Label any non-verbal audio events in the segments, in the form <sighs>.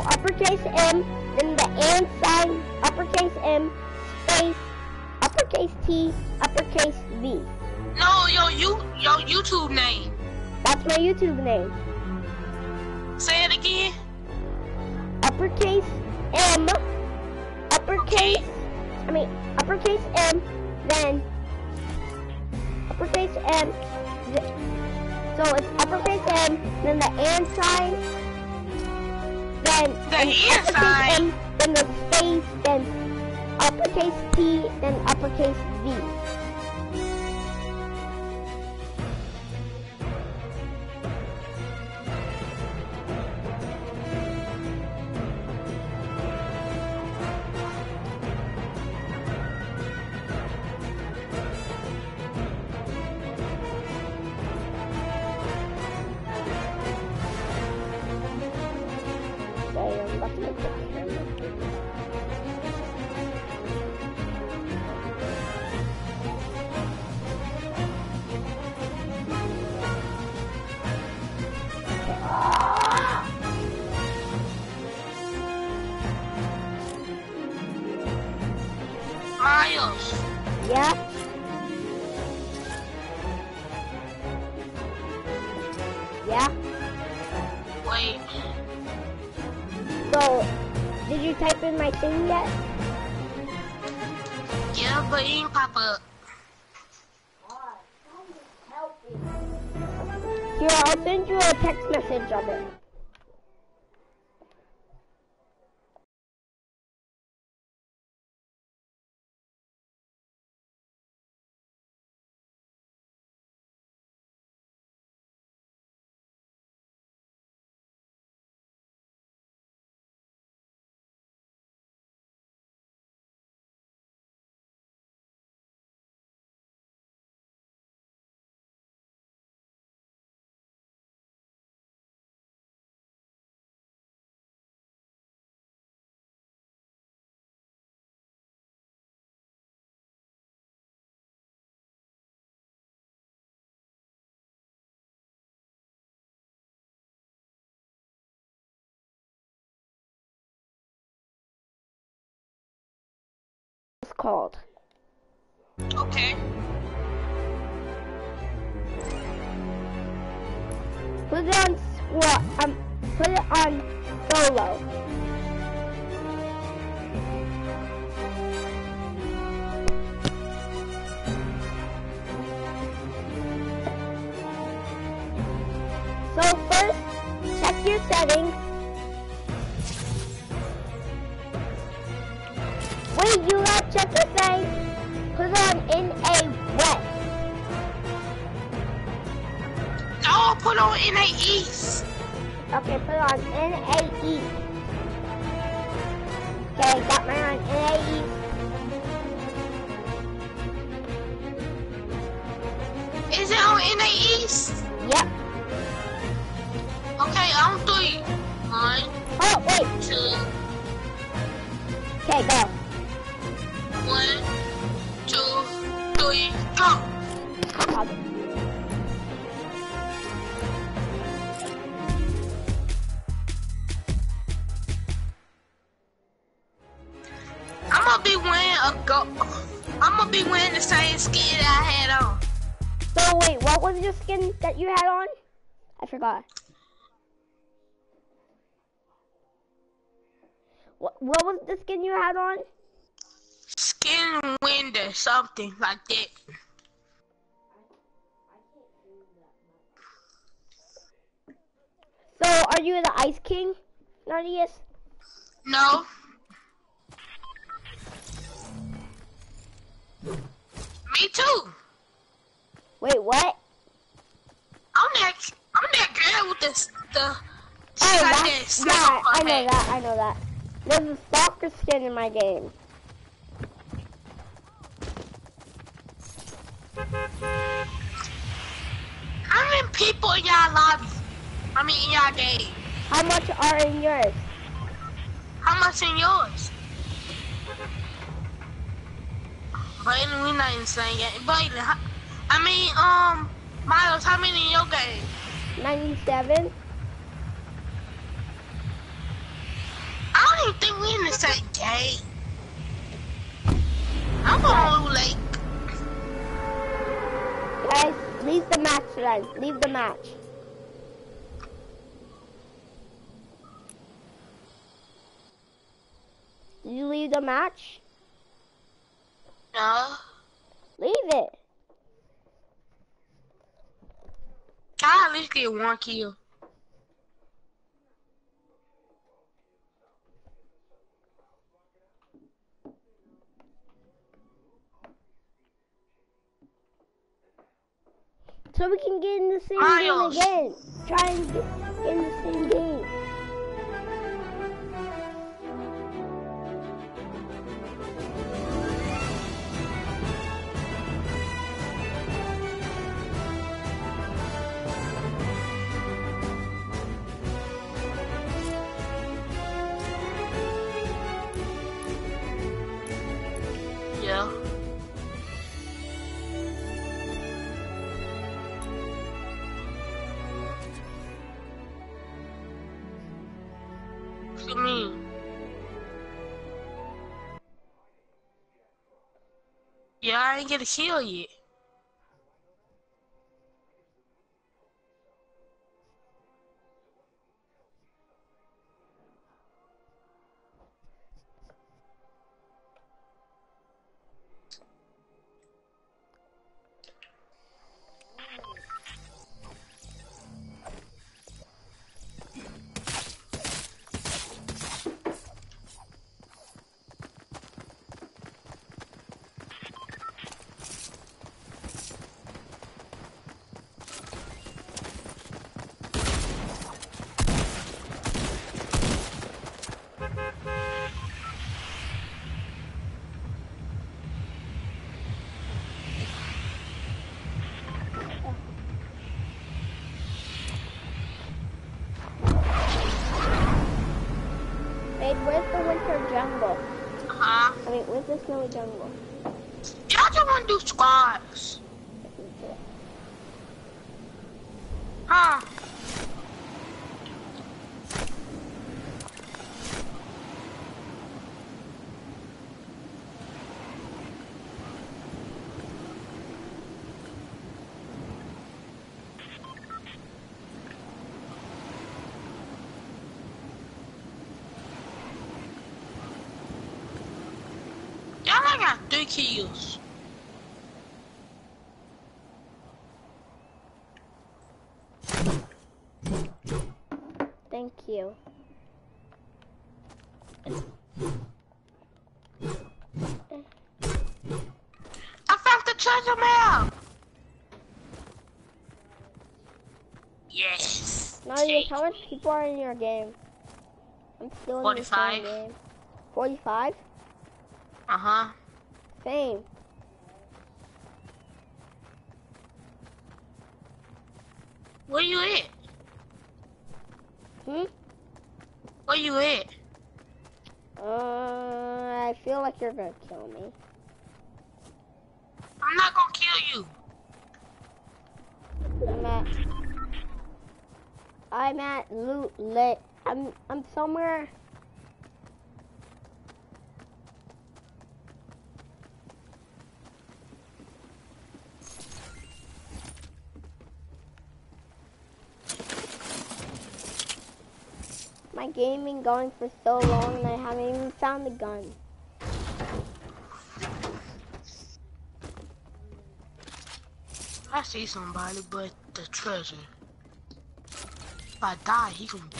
uppercase M, then the and sign, uppercase M, space, uppercase T, uppercase V. No, yo, you, your YouTube name. That's my YouTube name. Say it again. Uppercase M, uppercase, Okay. I mean, uppercase M, then uppercase M, so it's uppercase M, then the and sign, then The uppercase sign. Then the space, then uppercase T, then uppercase V. It's called. Okay. Put it on squat. Um, put it on solo. So first, check your settings. Wait, you gotta check the settings. Put on in a wet. No, put on NA East. Okay, put on NAE. Okay, got mine on NAE. Is it on NA East? Yep. Okay, on three. One, Oh, wait. two, Okay, go. One, two, three, go. I'm gonna be wearing a go. I'm gonna be wearing the same skin that I had on. So, wait, what was your skin that you had on? I forgot. What, what was the skin you had on? Skin wind or something like that. So, are you the Ice King, Nardius? No. Me too. Wait, what? I'm that. I'm that girl with the the. Oh, got that, that snake yeah, I know that, I know that. There's a stalker skin in my game. How many people in y'all lobby? I mean, in y'all game. How much are in yours? How much in yours? Brayden, we not in the same game. Brayden, I mean, um, Miles, how many in your game? 97? I don't even think we in the same game. I'm on like. Guys, leave the match, guys. Leave the match. Did you leave the match? No. Leave it. I at least get one kill. So we can get in the same Miles. game again. Try and get in the same game. Yeah, I ain't get kills. Thank you. I found the treasure map. Yes. Now, just how much people are in your game? I'm still in the 45. same game. 45? Uh Same. Where you at? Hmm? Where you at? Uh, I feel like you're gonna kill me. I'm not gonna kill you. I'm at. I'm at Loot Lake. I'm I'm somewhere. Been going for so long and I haven't even found the gun. I see somebody, but the treasure. If I die, he gonna be.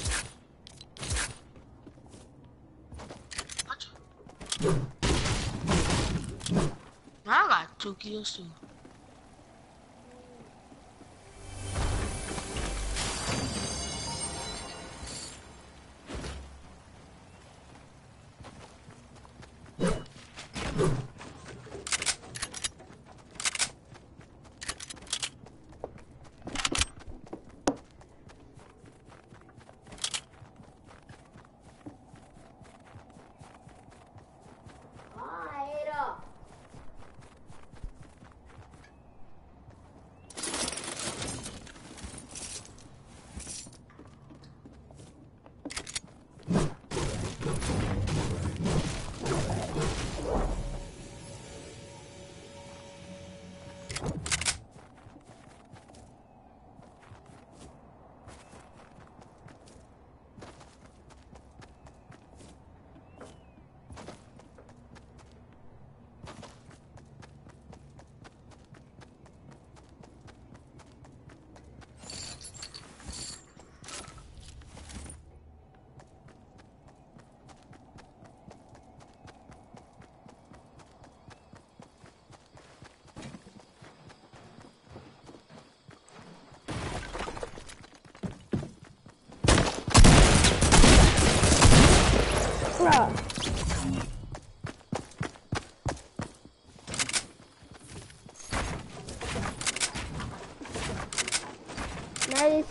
I got two kills too.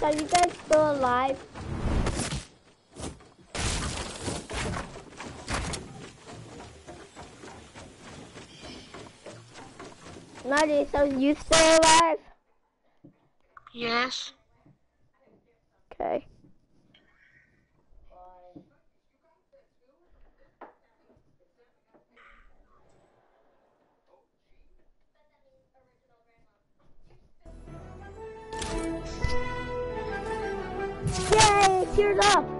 are you guys still alive? Nadia, so you still alive? Yes. teared up.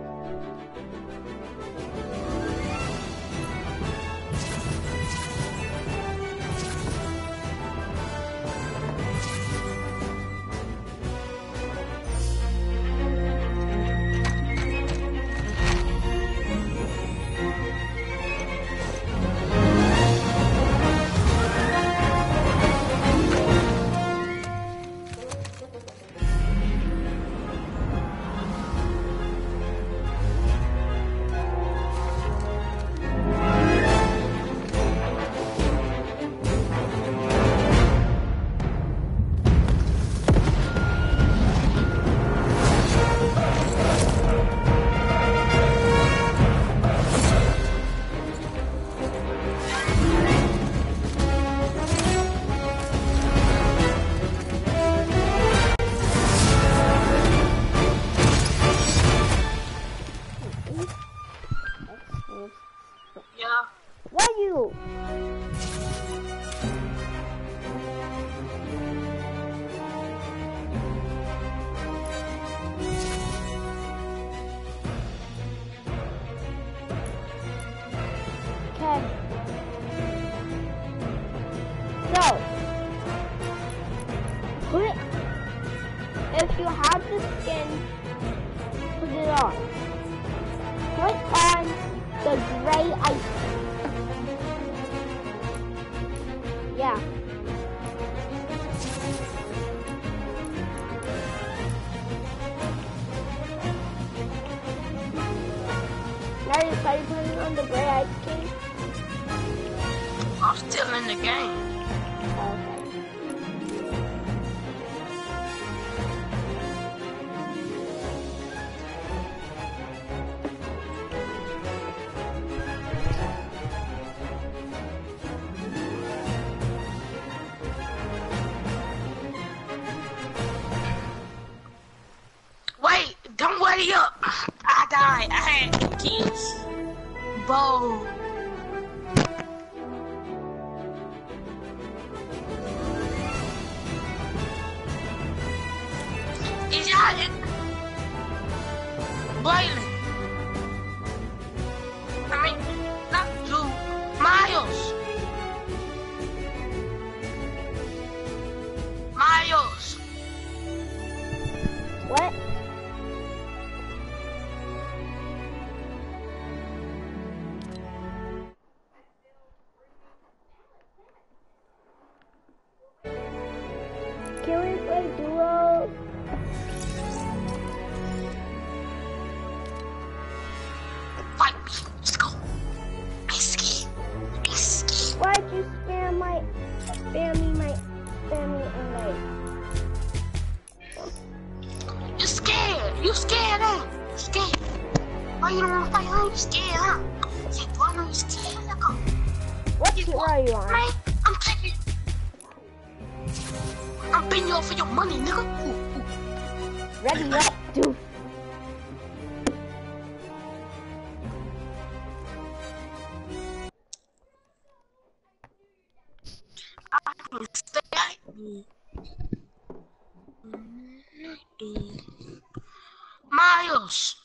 Miles.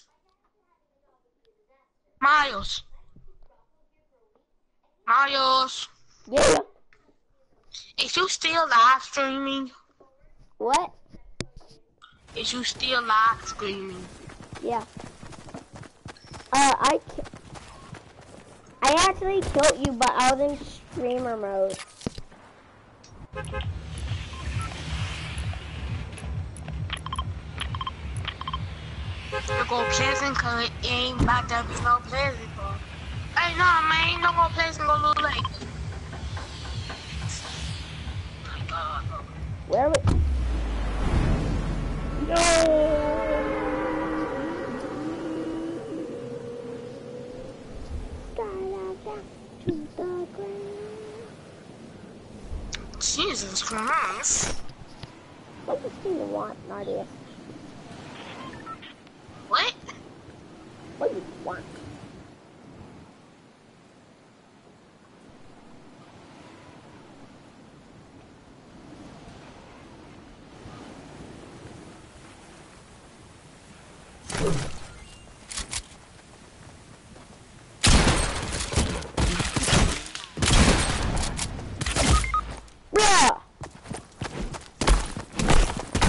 Miles. Miles. Yeah. Is you still live streaming? What? Is you still live streaming? Yeah. Uh, I, I actually killed you, but I was in streamer mode. You go Pleasant because it ain't about to be no Pleasant. Bro. Hey, no, man, ain't no more Pleasant go Little Lake. Where it? No. Jesus Christ. What does she want, Nadia? What? What do you want?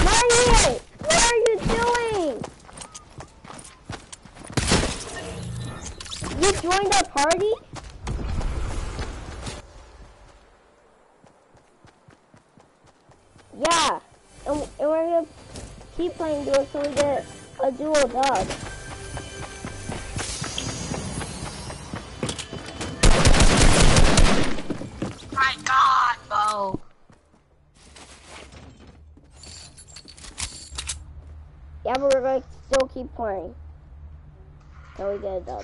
Marty! What are you doing? You joined our party? Yeah. And, and we're gonna keep playing duo so we get Oh, duo dub. My God, Bo. Yeah, but we're gonna still keep playing. So we get a dub.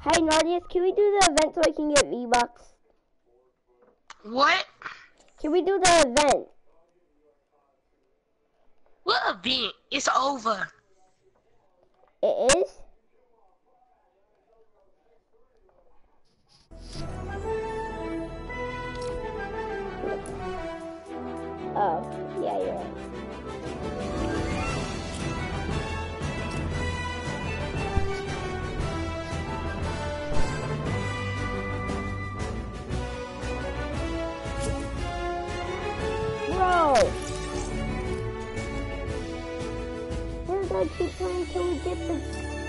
Hey, Nardius, can we do the event so I can get V-Bucks? What? Can we do the event? What event? It's over. It is? Oh, We're gonna keep playing till we get the,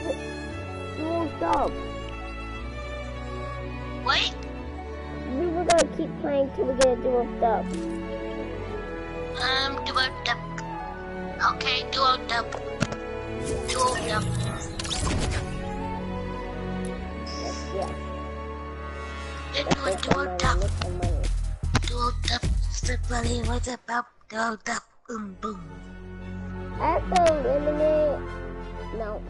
the dual dub. What? We were gonna keep playing till we get a dual dub. Um, do a dub. Okay, do a dub. Do a dub. Yeah, Then do a make do some a money, dub. make some money. Do a dub. Somebody what's about do a dub. Boom boom. I have to eliminate. No.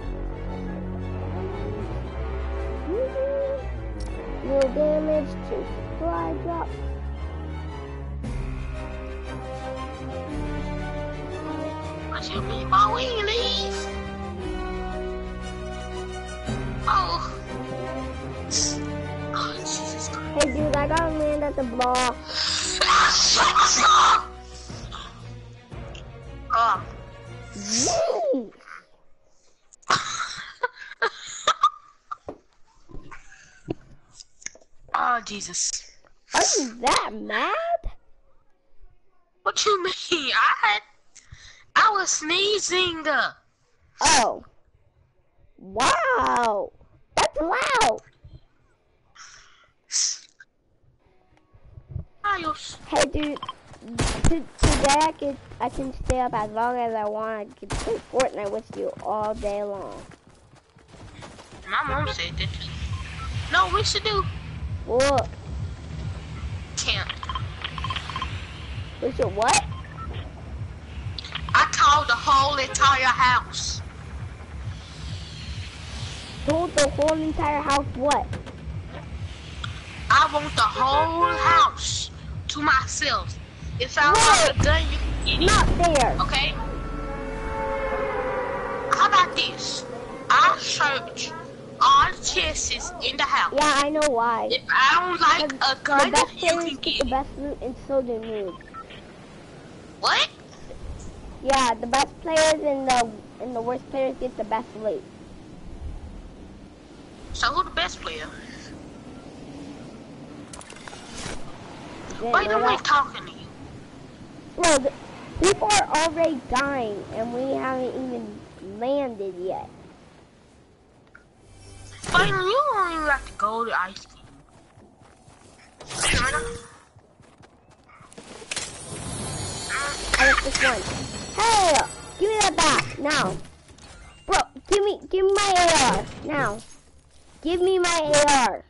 Mm-hmm. No damage to supply drop. What you mean by leave? Oh. Oh, Jesus Christ. Hey dude, I gotta land at the ball. Oh, Jesus. Are you that mad? What you mean? I had, I was sneezing. Oh. Wow. That's loud. Hey dude, today I can I can stay up as long as I want. I can play Fortnite with you all day long. My mom said that. No, we should do What? camp. We should what? I called the whole entire house. Told the whole entire house what? I want the whole house to myself. If I want a gun, you can get it. Not there. Okay? How about this? I search all the chests in the house. Yeah, I know why. If I don't like a The gun, best you can get get the best loot, and so do noobs. What? Yeah, the best players and the and the worst players get the best loot. So who the best player? Why do we talking to you? Bro, the, people are already dying, and we haven't even landed yet. But you don't even have to go to ice cream. I got this one. Hey, give me that back now, bro. Give me, give me my AR now. Give me my AR.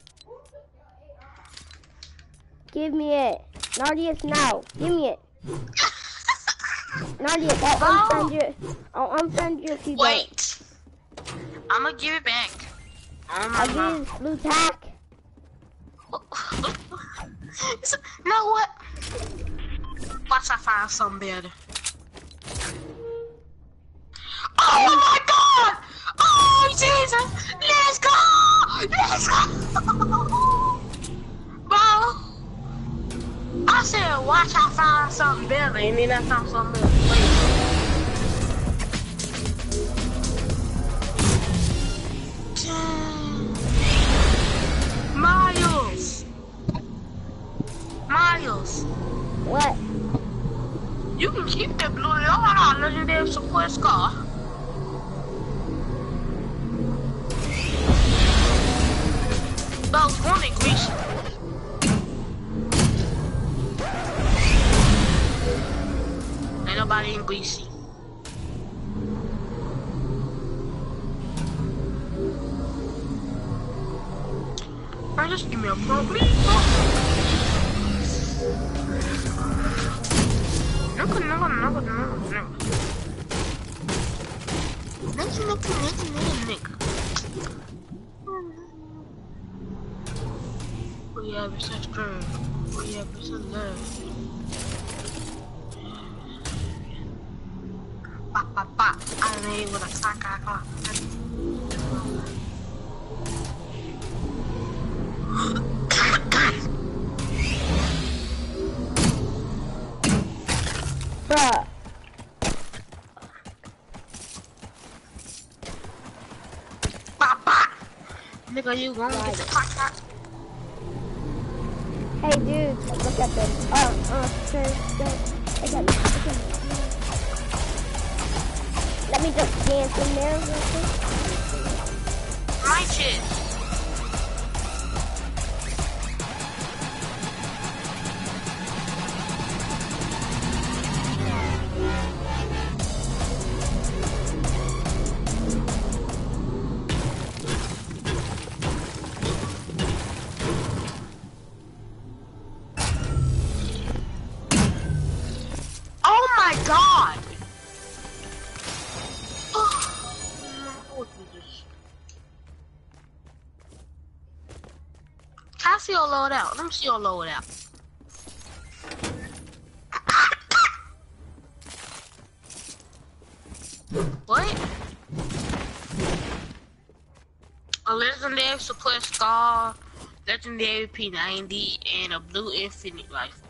Give me it, Nardius. Now, give me it, Nardius. I'll oh. unfriend you. I'll unfriend you if you don't. Wait. I'm gonna give it back. Oh my I'll god. give you blue tack. <laughs> You know what? Watch I find something better. Oh my god! Oh Jesus! Let's go! Let's go! <laughs> Bro! I said watch I find something better and then I found something better. Miles! Miles! What? You can keep that blue yard legendary support scar. That was one in Greece. Ain't nobody in Greasy. Man, just give me a pro, please. bro. Nigga, nigga, nigga, nigga, nigga. Nigga, nigga, nigga, nigga, nigga. We have so strong. We have is so love. Pa, pa, pa. I made with a sack, I got. Bruh. Pa, pa. Nigga, you gonna get the clock out. Hey, dude, look at this. Oh, oh, sir, sir. Look at me, look at me. Me just dance in there. My out? Let me see your load out. What? A legendary support scar, legendary P90, and a blue infantry rifle.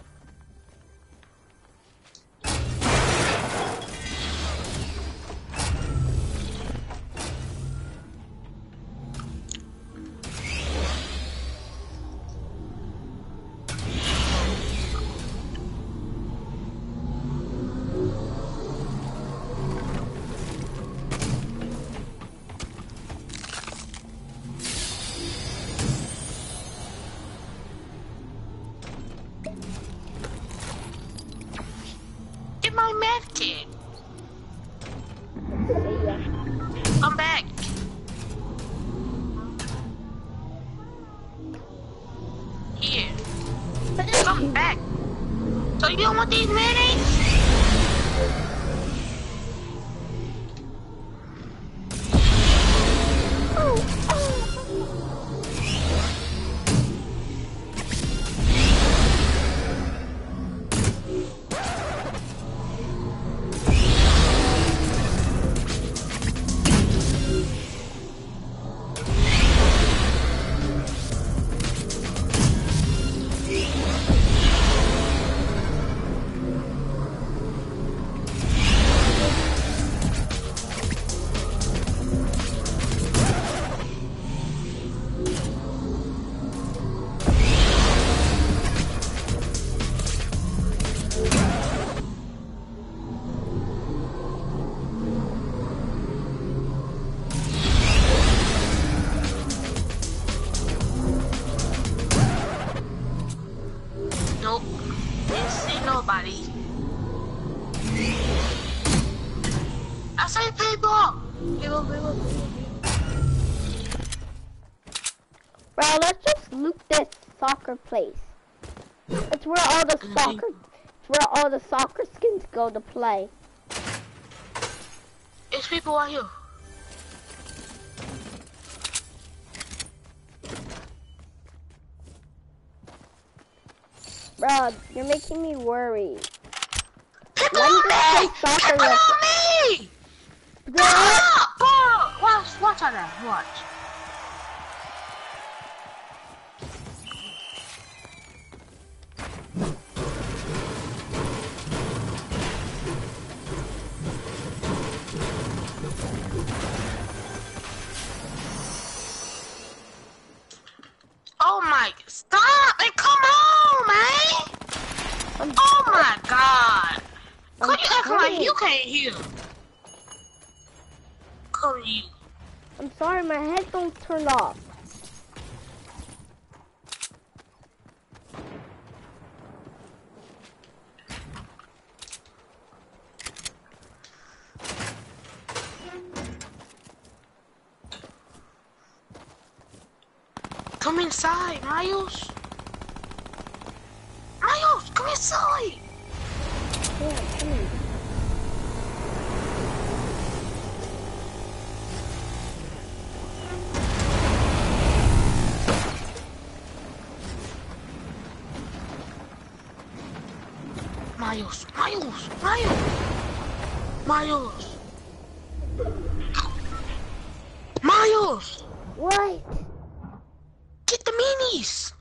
Place. It's where all the soccer, it's where all the soccer skins go to play. It's people out here. Bro, you're making me worry. People Let me on me! play soccer People on me! Bro, watch, watch on that, watch. My, stop and come on, man! I'm, Oh my god! I'm Could you act like you can't hear? Could you? I'm sorry, my headphones turned off. Come inside, Miles. Miles, come inside. Yeah, come in. Miles, Miles, Miles, Miles, Miles, What? Get the minis.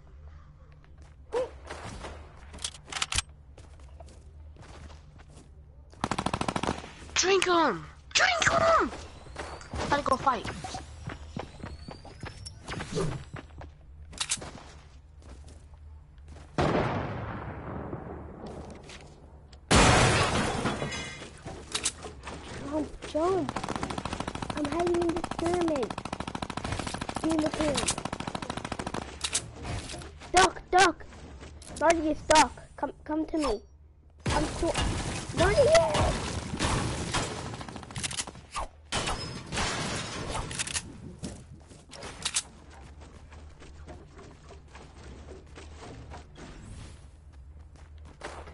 Drink them, drink them. Gotta go fight. Oh, jump, jump. I'm hiding in this pyramid. In the pyramid. Duck. Marty is stuck. Come, come to me. Come to. Marty!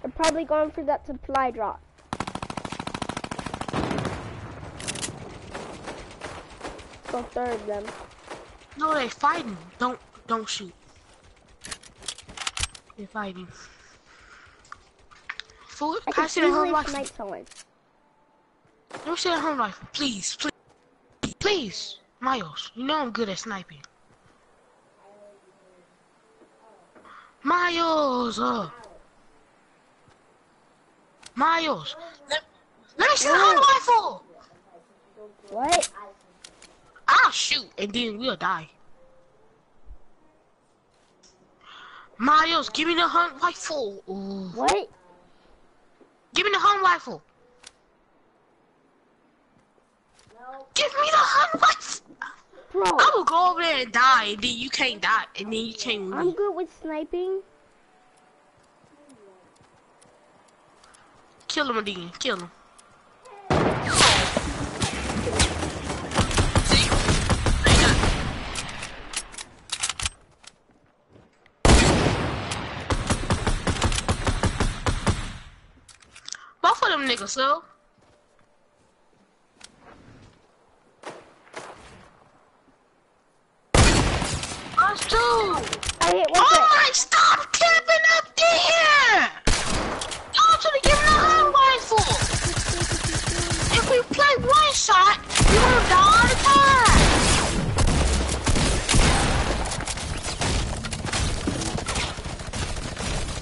They're probably going for that supply drop. Go third them. No, they're fighting. Don't, don't shoot. They're fighting. Fool, I can I see the home rifle? snipe someone. Me see the home rifle, please, please, please. Miles, you know I'm good at sniping. Miles, uh, Miles, let, let me see the home rifle. What? I'll shoot and then we'll die. Miles, give me the hunt rifle. Ooh. What? Give me the hunt rifle. Give me the hunt rifle. Bro, I will go over there and die, and then you can't die, and then you can't I'm good with sniping. Kill him again. Kill him. Both of them niggas, so. Us too. I hit one Oh stop camping up there! Y'all should have given the hand rifle! If we play one shot, you will die all the time!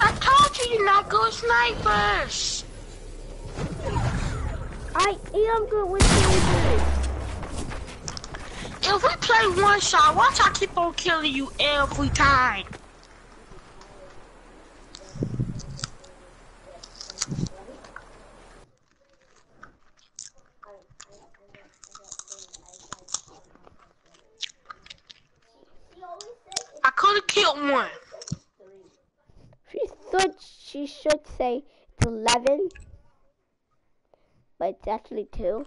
I told you you're not good snipers! I am good with sniping. If we play one shot, watch I keep on killing you every time. I could have killed one. She should, she should say it's 11, but it's actually 2.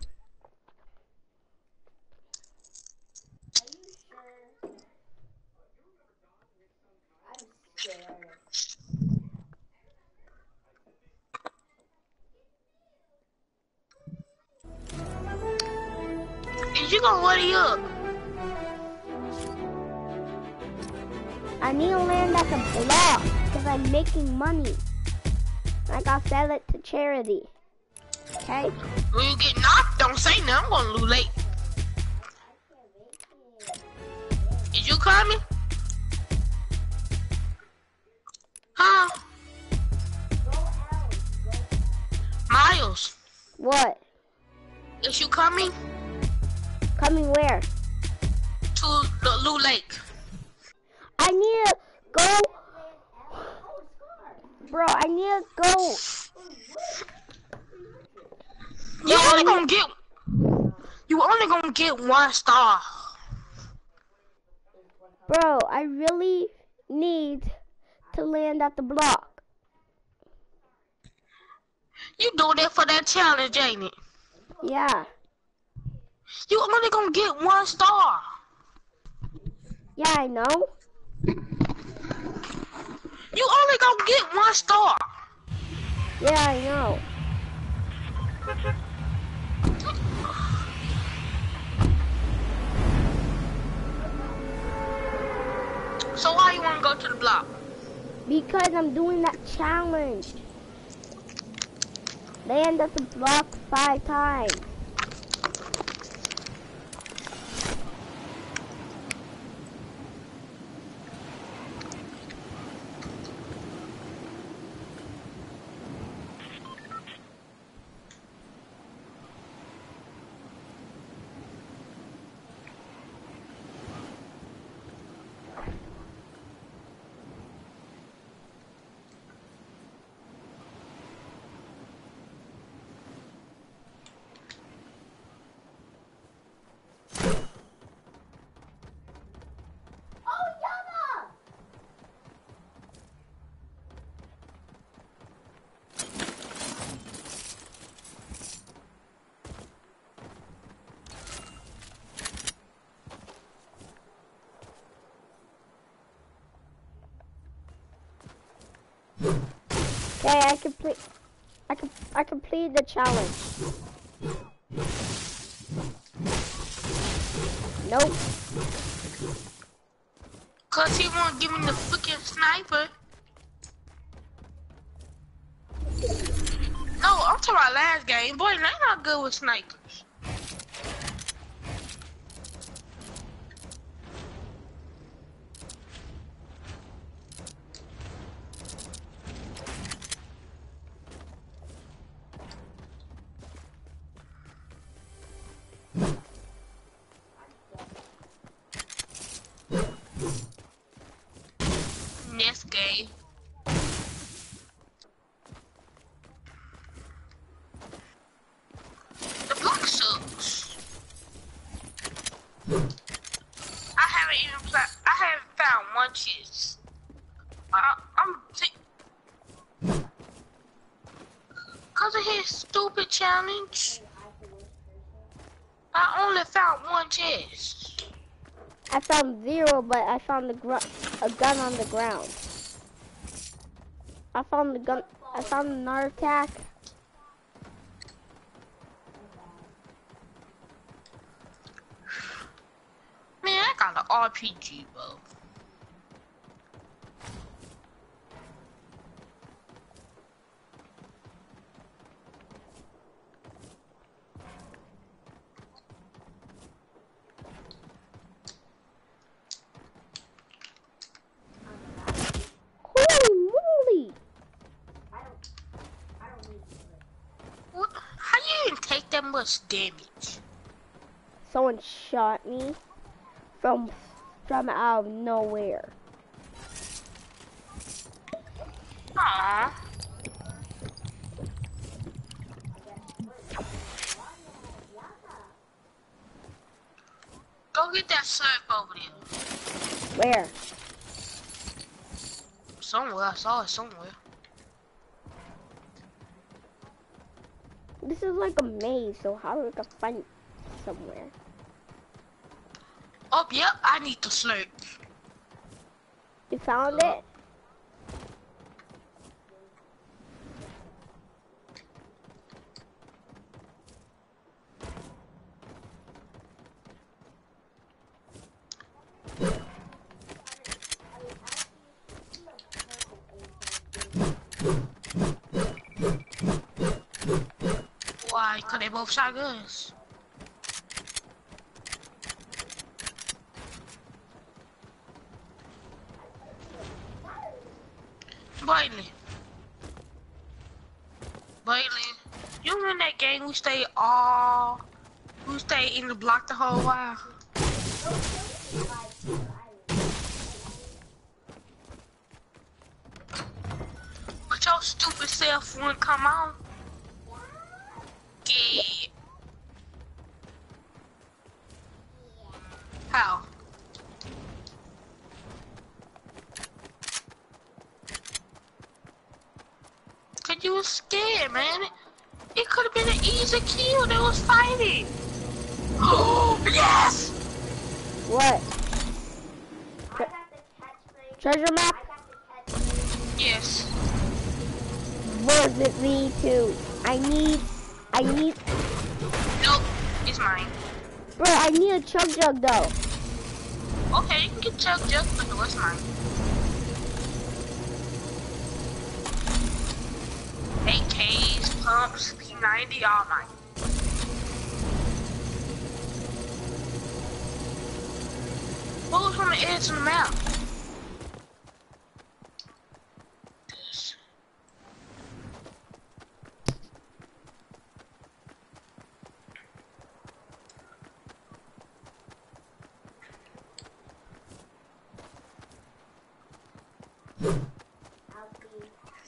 Is you gonna ready up? I need to land at the block. because I'm making money. I gotta sell it to charity. Okay? When you get knocked, don't say nothing. I'm gonna lose late. Is you coming? Huh? Miles, What? is you coming Coming where? to the Loot Lake? I need to go. Bro, I need to go. You only gonna get you only gonna get one star. Bro, I really need to land at the block. You doing that for that challenge, ain't it? Yeah. You only gonna get one star. Yeah, I know. You only gonna get one star. Yeah, I know. So why you wanna go to the block? Because I'm doing that challenge. Land at the block five times. Okay, I complete. I com I completed the challenge. Nope. Cause he won't give me the freaking sniper. No, I'm talking about last game. Boy, they not good with snipers. Found. I, I'm Cause of his stupid challenge. I only found one chest. I found zero, but I found the gr- a gun on the ground. I found the gun. I found another attack. Man, I got an RPG, bro. Holy moly! What? How you even take that much damage? Someone shot me from from out of nowhere. Aww. Go get that slurp over there. Where? Somewhere, I saw it somewhere. This is like a maze, so how do I find somewhere? Oh, yep, I need to slurp. You found it? They both shotguns. Bailey. Bailey. You in that game we stay all we stay in the block the whole while. But your stupid self wouldn't come on. Yeah. How? Cause you was scared, man. It could have been an easy kill. They was fighting. Oh, yes! What? Treasure map? Yes. Where's it me too? I need, I need, Nope. It's mine. bro, I need a chug jug though. Okay, you can get chug jug, but the it's mine. AKs, pumps, P90, all mine. What was on the edge of the map? This.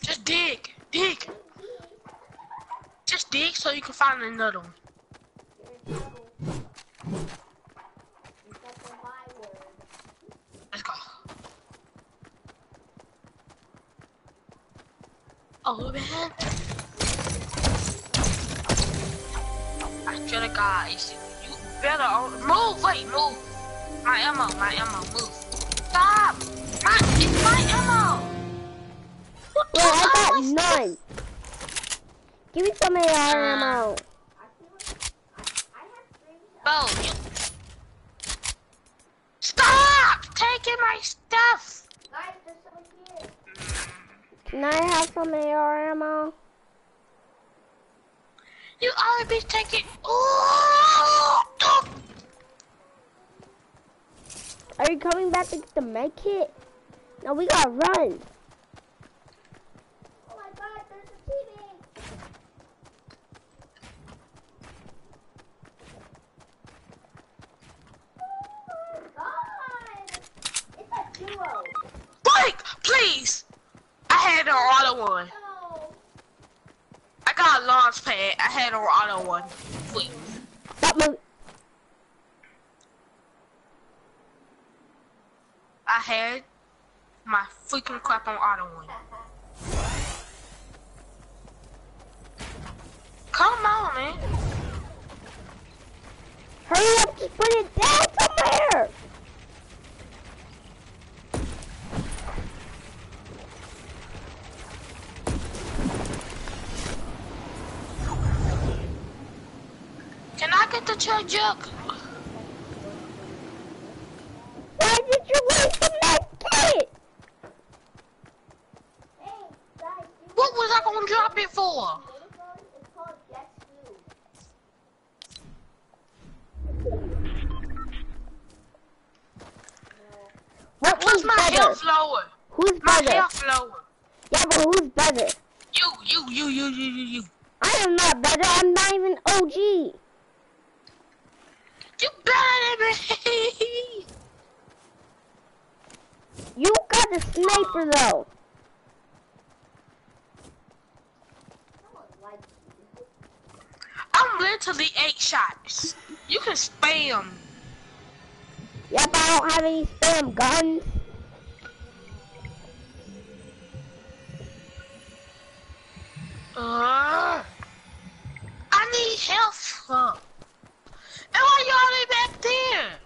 Just dig, dig. Just dig so you can Can I get the chug jug? Why did you waste the med kit? What was I gonna drop it for? What was my better? health lower. Who's My better? health lower. Yeah, but who's better? You, you, you, you, you, you, you. I am not better. I'm not even OG. You better than. You got the sniper though. I'm literally eight shots. You can spam. Yep, I don't have any spam guns. Uh, I need health. Why y'all back there?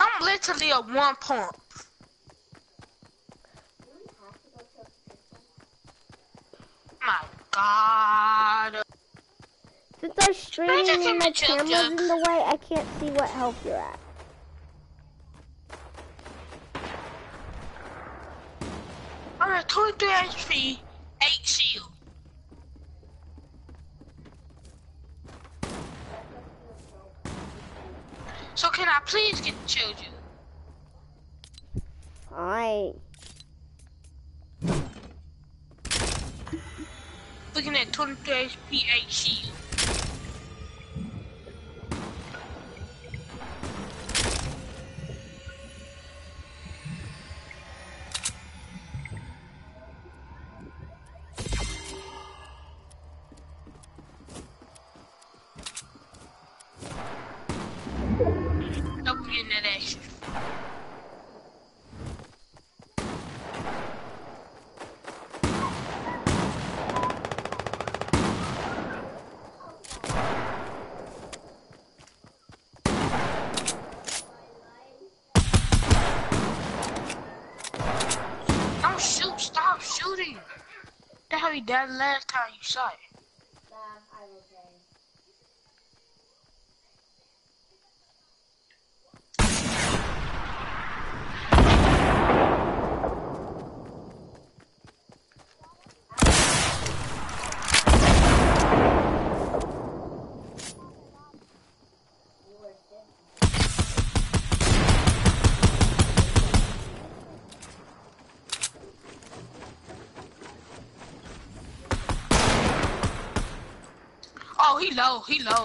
I'm literally a one pump. My God. Since start streaming and my camera's in the way, I can't see what health you're at. I'm at 23 HP, 8 shield. So can I please get the children? Alright. Looking at 23 HP, 8 shield. Died last Oh, he low, he low.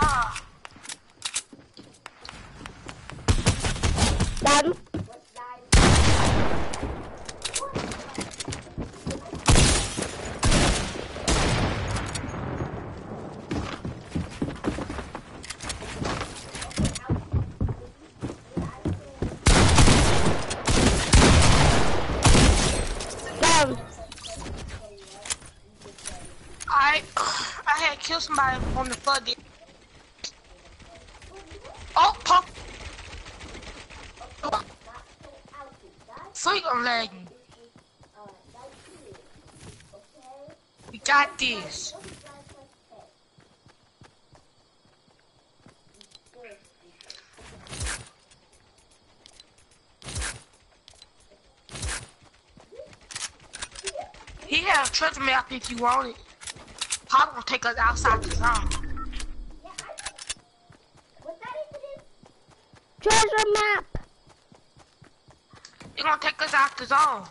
Ah, Done. Done. I, I had killed somebody on the flood. there. Oh, pump. Freak, I'm lagging. We got this. He has treasure if you want it. Pop will take us outside the zone. Treasure map. They're gonna take us out the zone.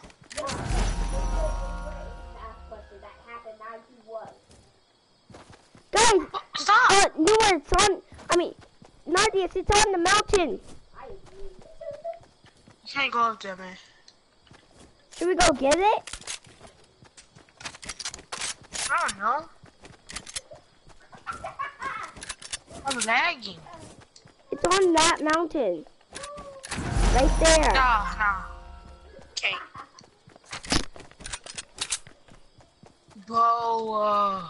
Guys, Stop! uh, Newer, it's on, I mean, Nardius, it's on the mountain. You can't go up there, man. Should we go get it? I. I'm lagging. It's on that mountain. Right there. No, no. Okay. Bro, uh...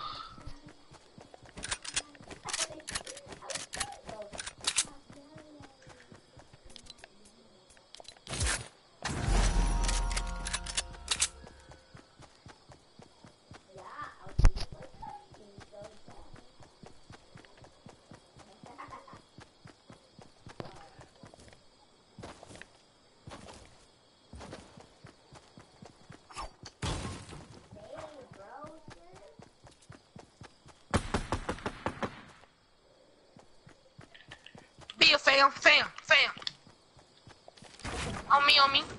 Be a fam, fam, fam. On me,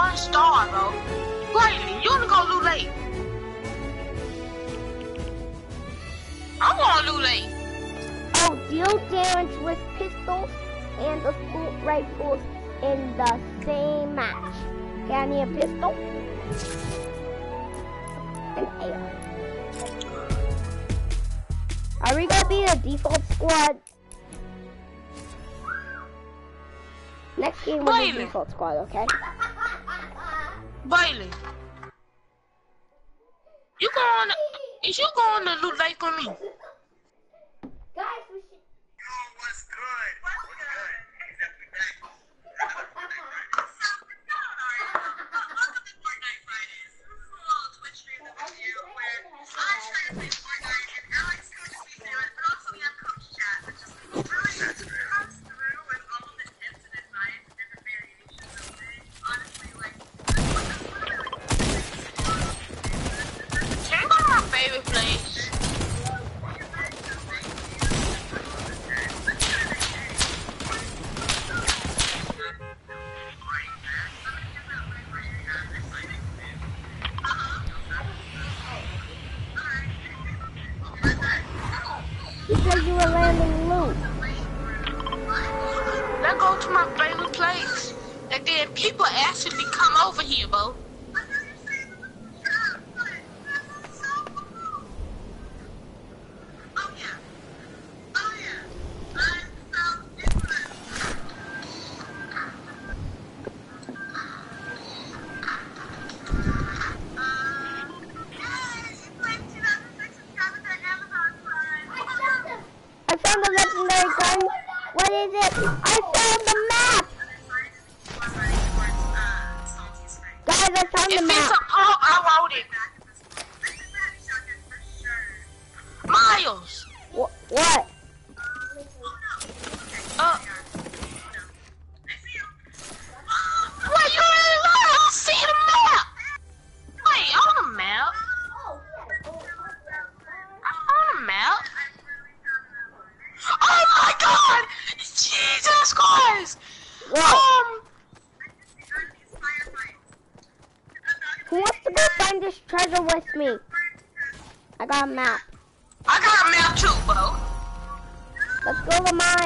one star, though. Riley, you bro. Greatly, Unico Lule. I Lake. I'll deal damage with pistols and assault rifles in the same match. Got me a pistol. An AR. Are we gonna be the default squad? Next game will be default squad, okay? Bailey. You going? Is you going to look like on me?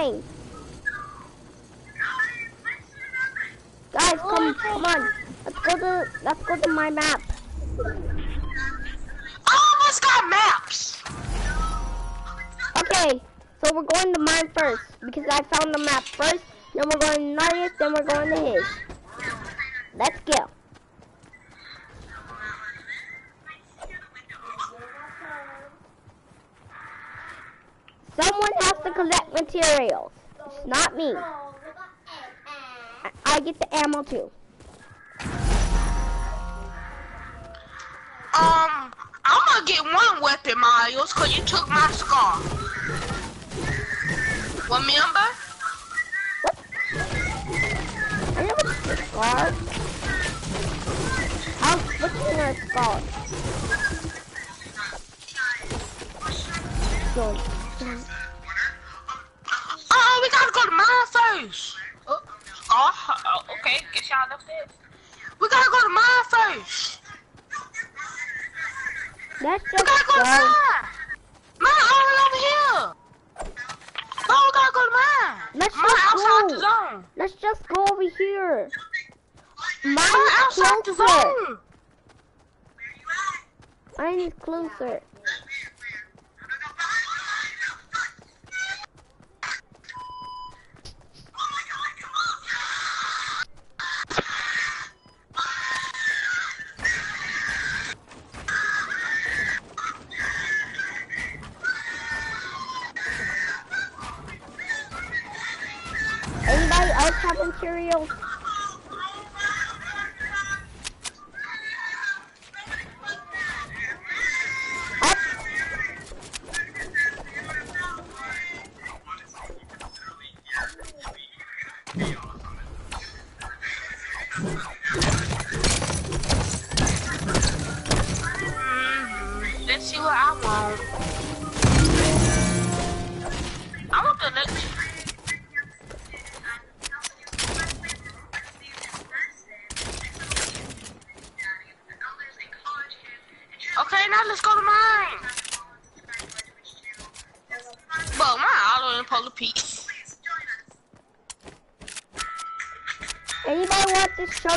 Guys, come, come on. Let's go to, let's go to my map. All of us got maps. Okay, so we're going to mine first because I found the map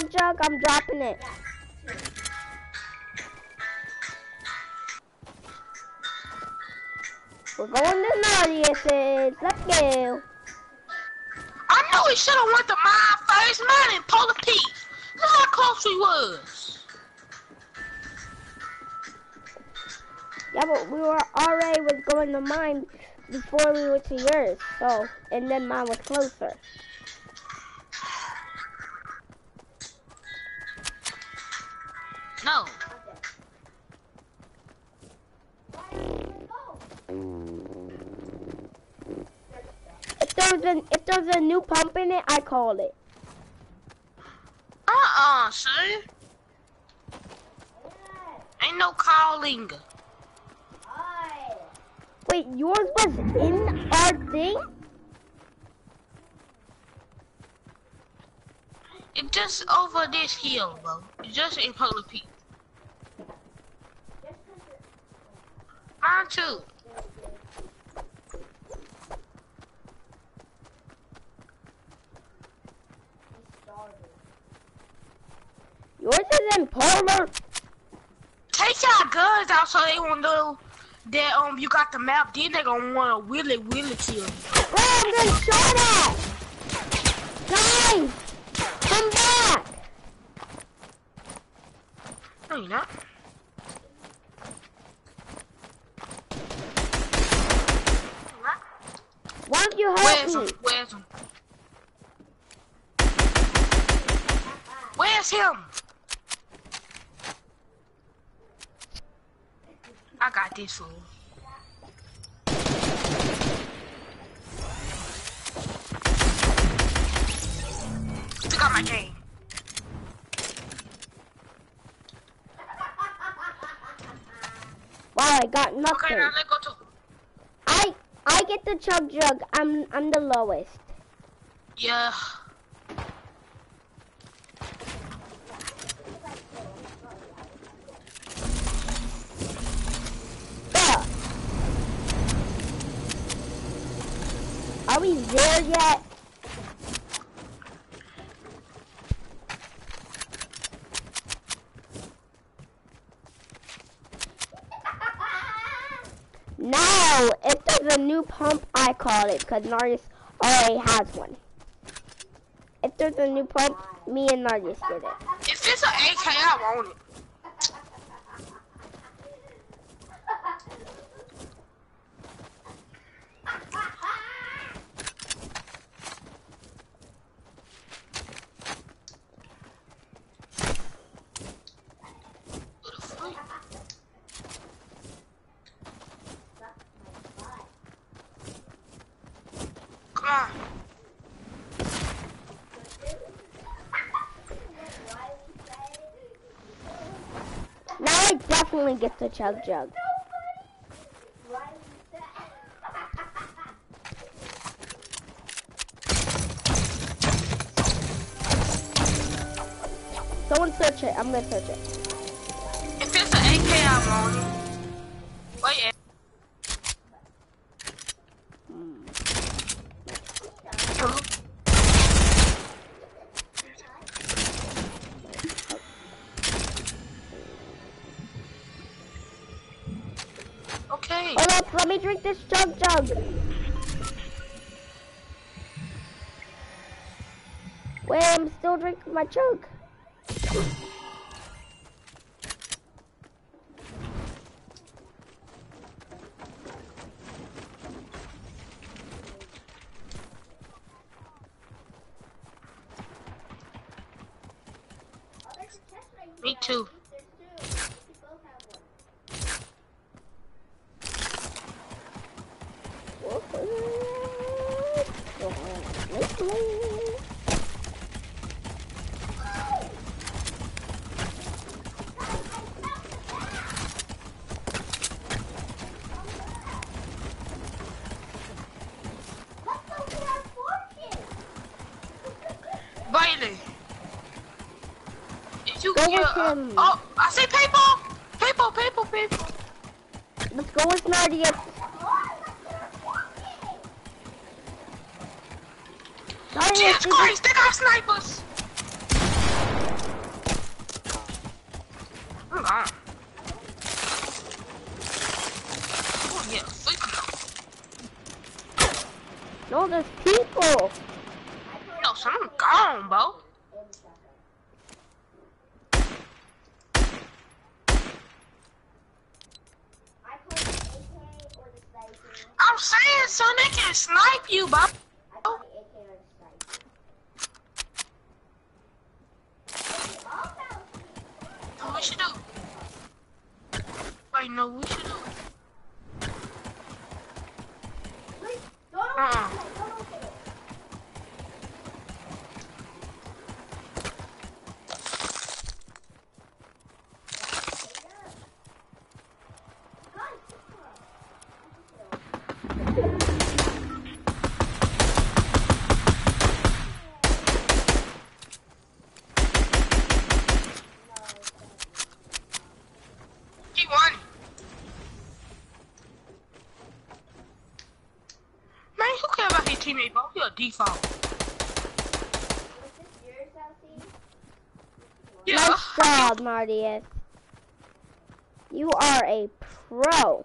jug? I'm dropping it. We're going to Naughty's. Let's go. I knew we should have went to mine first. Mine in Polar Peak. Look how close we was. Yeah, but we were already was going to mine before we went to yours. So, and then mine was closer. There's a new pump in it, I call it. Uh-uh, see? Ain't no calling. Wait, yours was in our thing? It's just over this hill, bro. It's just in Polar Peak. Mine too. Yours is in Polar. Take y'all guns out so they won't know that um you got the map. Then they gonna wanna willy willy kill you. Bro, I'm getting shot at! Guys! Come back! No, you're not. Why don't you help Where's me? him? Where's him? Where's him? I got this fool. Took out my game. Wow, I got Okay, nothing. now let's go to. I I get the chug jug. I'm I'm the lowest. Yeah. Ugh. Are we there yet? <laughs> No, if there's a new pump, I call it because Nardis already has one. If there's a new pump, me and Nardis get it. If it's an AK, I want it. What the fuck? Come on. Now Get the chug jug. Someone search it. I'm gonna search it. If it's an AK, I want still drinking my chug. Me too. Bailey. Did you Go get, with uh, him. Oh, I say paper. Paper, paper, paper. Let's go with. Nadia, Jesus Christ, they got snipers. Hold on. Oh yeah, freak No, there's people. Yo, son, I'm gone, bro. I'm saying, son, they can snipe you, bro. What we should do? Wait, no, we should do. Uh-uh. He won. Man, who care about his teammate, bro? He a default. Yeah. Nice job, Mardius. You are a pro.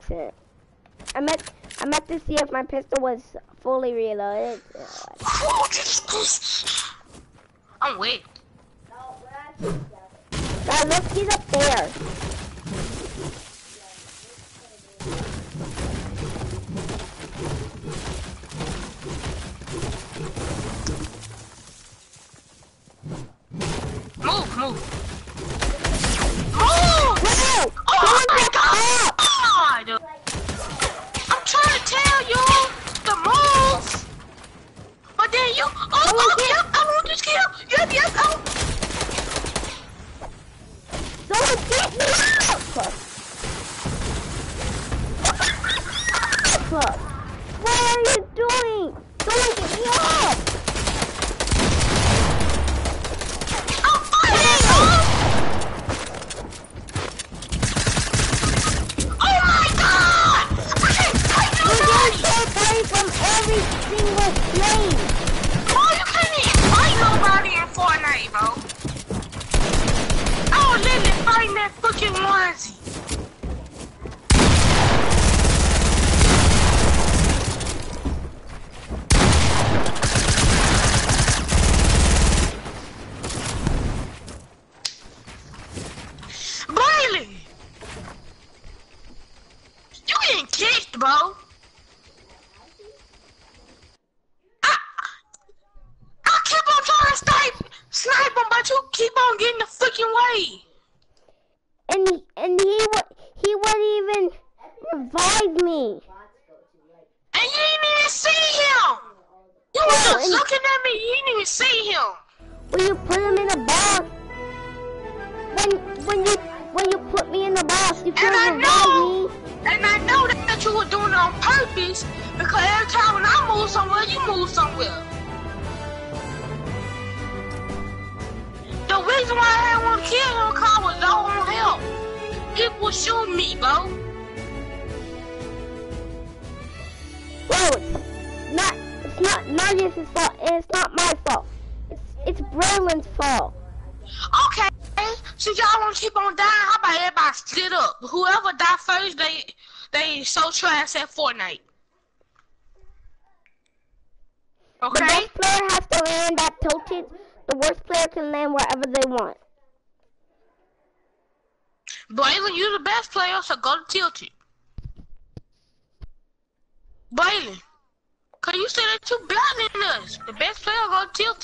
that's it. I meant I meant to see if my pistol was fully reloaded. Oh, Jesus Christ. I'm weak.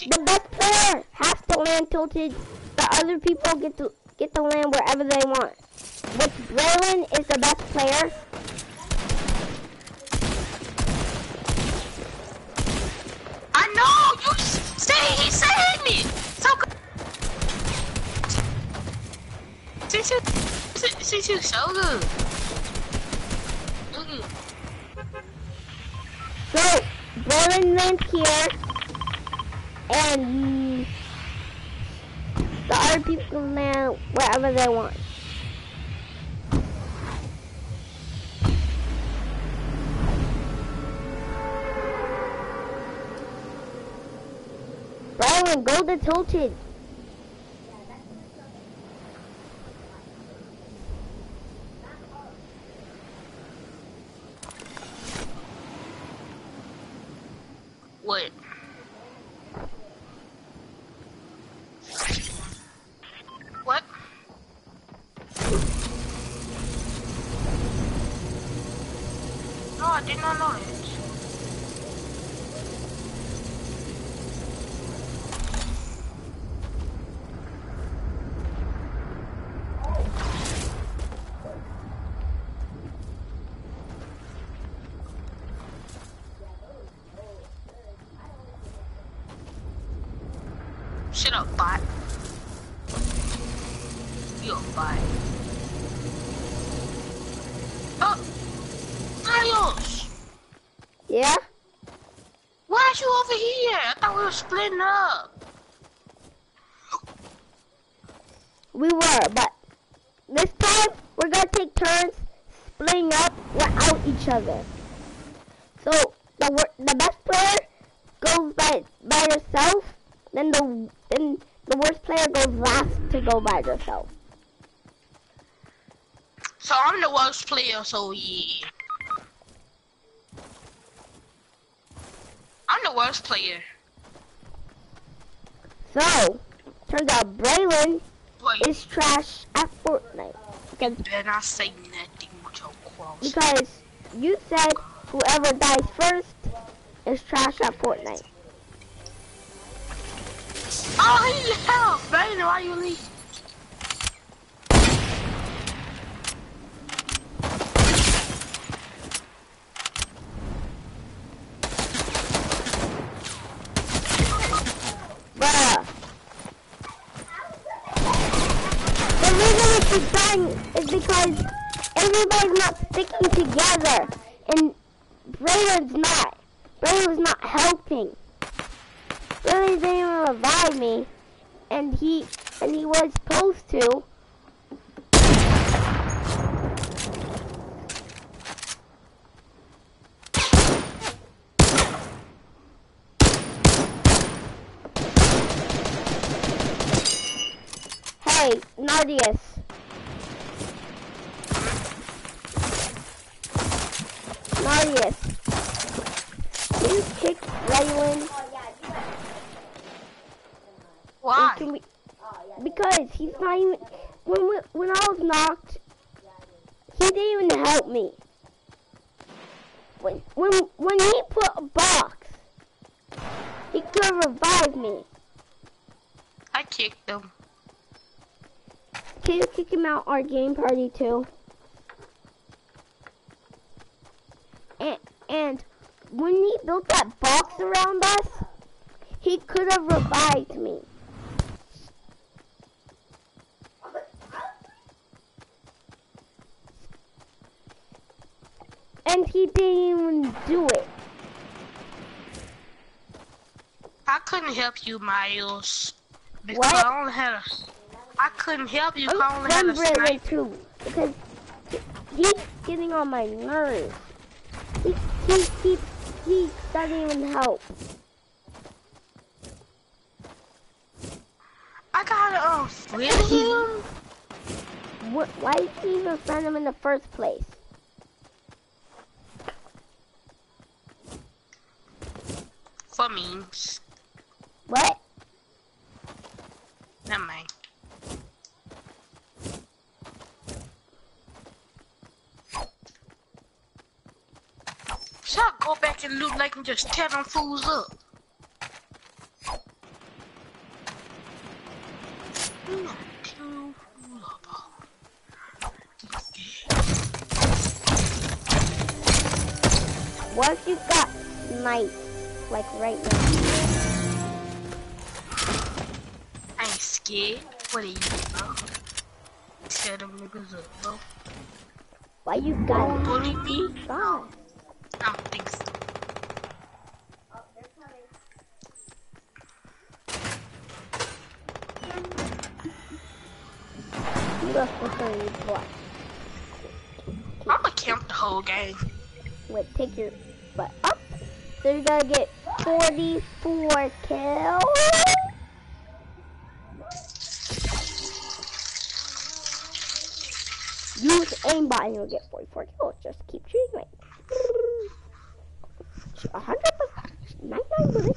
the best player has to land tilted. The other people get to get to land wherever they want. But Braylon is the best player. I know you say he saved me. So good. Since you since you so good. Mm-hmm. Mm -mm. So Braylon lands here and the other people can land wherever they want. Brian, go to Tilted. What? 17円 splitting up. We were, but this time we're gonna take turns splitting up without each other. So the the best player goes by by herself, then the then the worst player goes last to go by herself. So I'm the worst player, so yeah. I'm the worst player. So turns out Braylon Wait, is trash at Fortnite because better not say nothing with your cross. because you said whoever dies first is trash at Fortnite. Oh, left. Brandon, why you leave? Bruh. The reason is because everybody's not sticking together. And Braylon's not. Braylon's not helping. Braylon didn't even revive me. And he and he was supposed to. Hey. Nardius. Can you kick Braylon? Why? Can we, because he's not even. When when I was knocked, he didn't even help me. When when when he put a box, he could have revived me. I kicked him. Can you kick him out our game party too? And and when he built that box around us, he could have revived me. And he didn't even do it. I couldn't help you, Miles. Because What? I only had a. I couldn't help you I only had a sniper. too because he's getting on my nerves. He he he he doesn't even help. I gotta um friend him. What, why did you even friend him in the first place? What? Never mind. Should I go back and Loot Lake and just tear them fools up? I'm not tearing fools up. What you got sniped, like right now? I ain't scared. What are you, bro? Tear them niggas up, bro. Why you got Bully me? God? I don't think so. You left behind your butt. I'ma camp the whole game. Wait, take your butt up. So you're gonna get 44 kills. Use aimbot and you'll get 44 kills. Just keep shooting it. 100 99.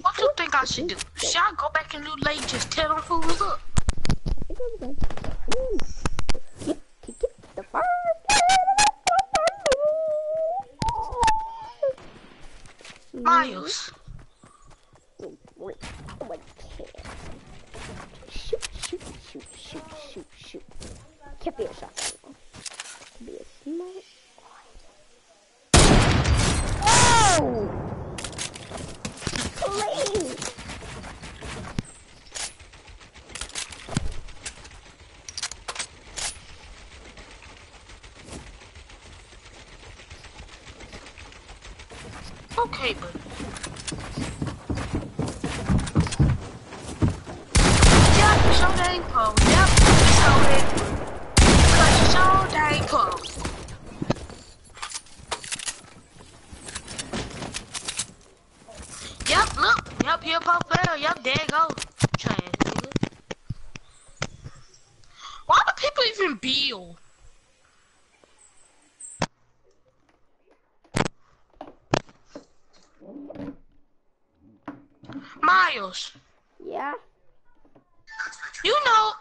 What do you think I should do? Should I go back and Loot Lake just tear them fools up? Get, get, get the first Miles. Wait, what can? Shoot, shoot, shoot, shoot, shoot, shoot. Can't be a shotgun. Can be a smart. Oh! Please! table. Yeah. you know,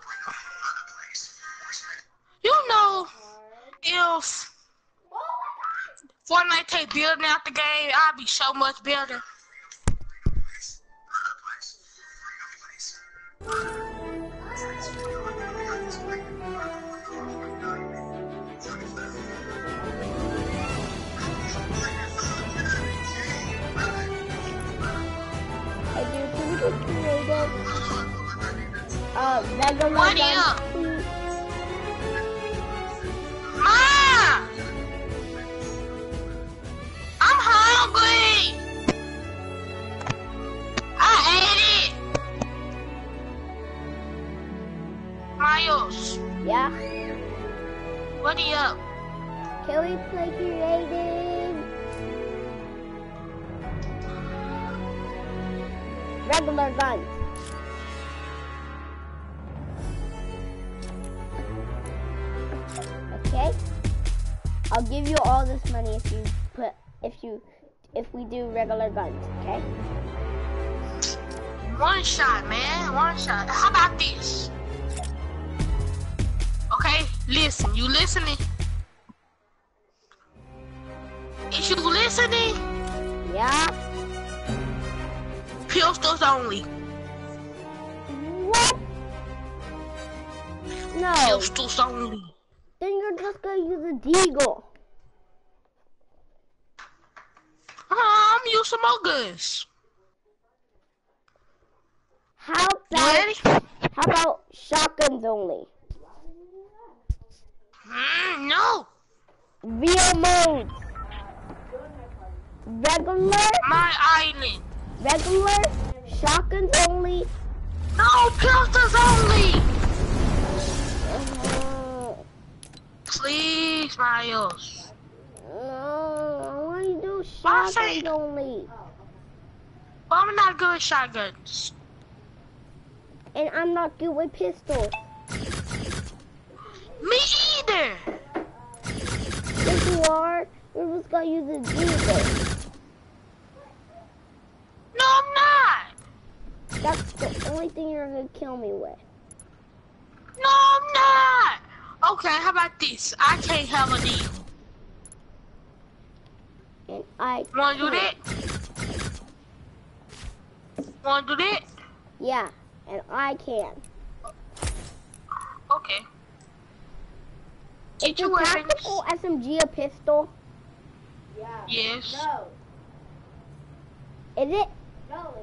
you know, if Fortnite take building out the game, I'd be so much better. Regular What guns, up? please. Ma! I'm hungry! I hate it! Miles, Yeah. what are you up? Can we play creative? Regular guns. I'll give you all this money if you put if you if we do regular guns. Okay. One shot, man. One shot. How about this? Okay, listen. You listening? Is you listening? Yeah. Pistols only. What? No. Pistols only. Just gonna use a deagle. I'm using more guns. How about how about shotguns only? Mm, no. Real mode. Regular, My island. regular, shotguns only. No, pistols only. Uh, Please, Miles. no, I want to do shotguns only. But I'm not good with shotguns. And I'm not good with pistols. Me either. If you are, we're just gonna use a deagle. No, I'm not. That's the only thing you're gonna kill me with. No, I'm not. Okay, how about this? I can't have a deal. And I Wanna do can't. that? Wanna do that? Yeah, and I can. Okay. Is Get the your weapons. tactical SMG a pistol? Yeah. Yes. No, Is it? no,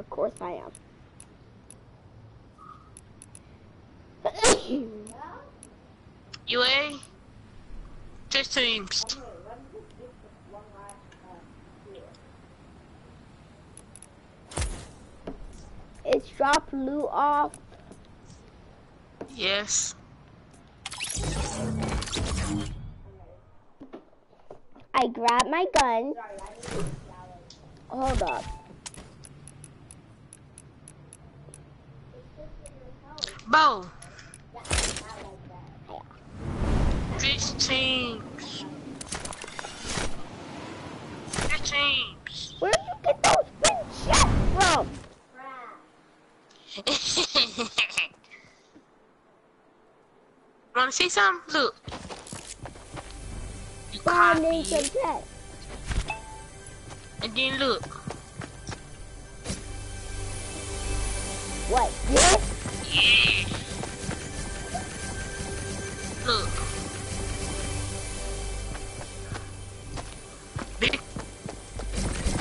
Of course I am. <coughs> UA, a? Just teams. it's drop loot off. Yes. I grab my gun. Hold up. Bo. Fish teams. Fish teams. Where did you get those big shots from? <laughs> Wanna see some? Look. You copy some and then look. What? This? Yeah. Look.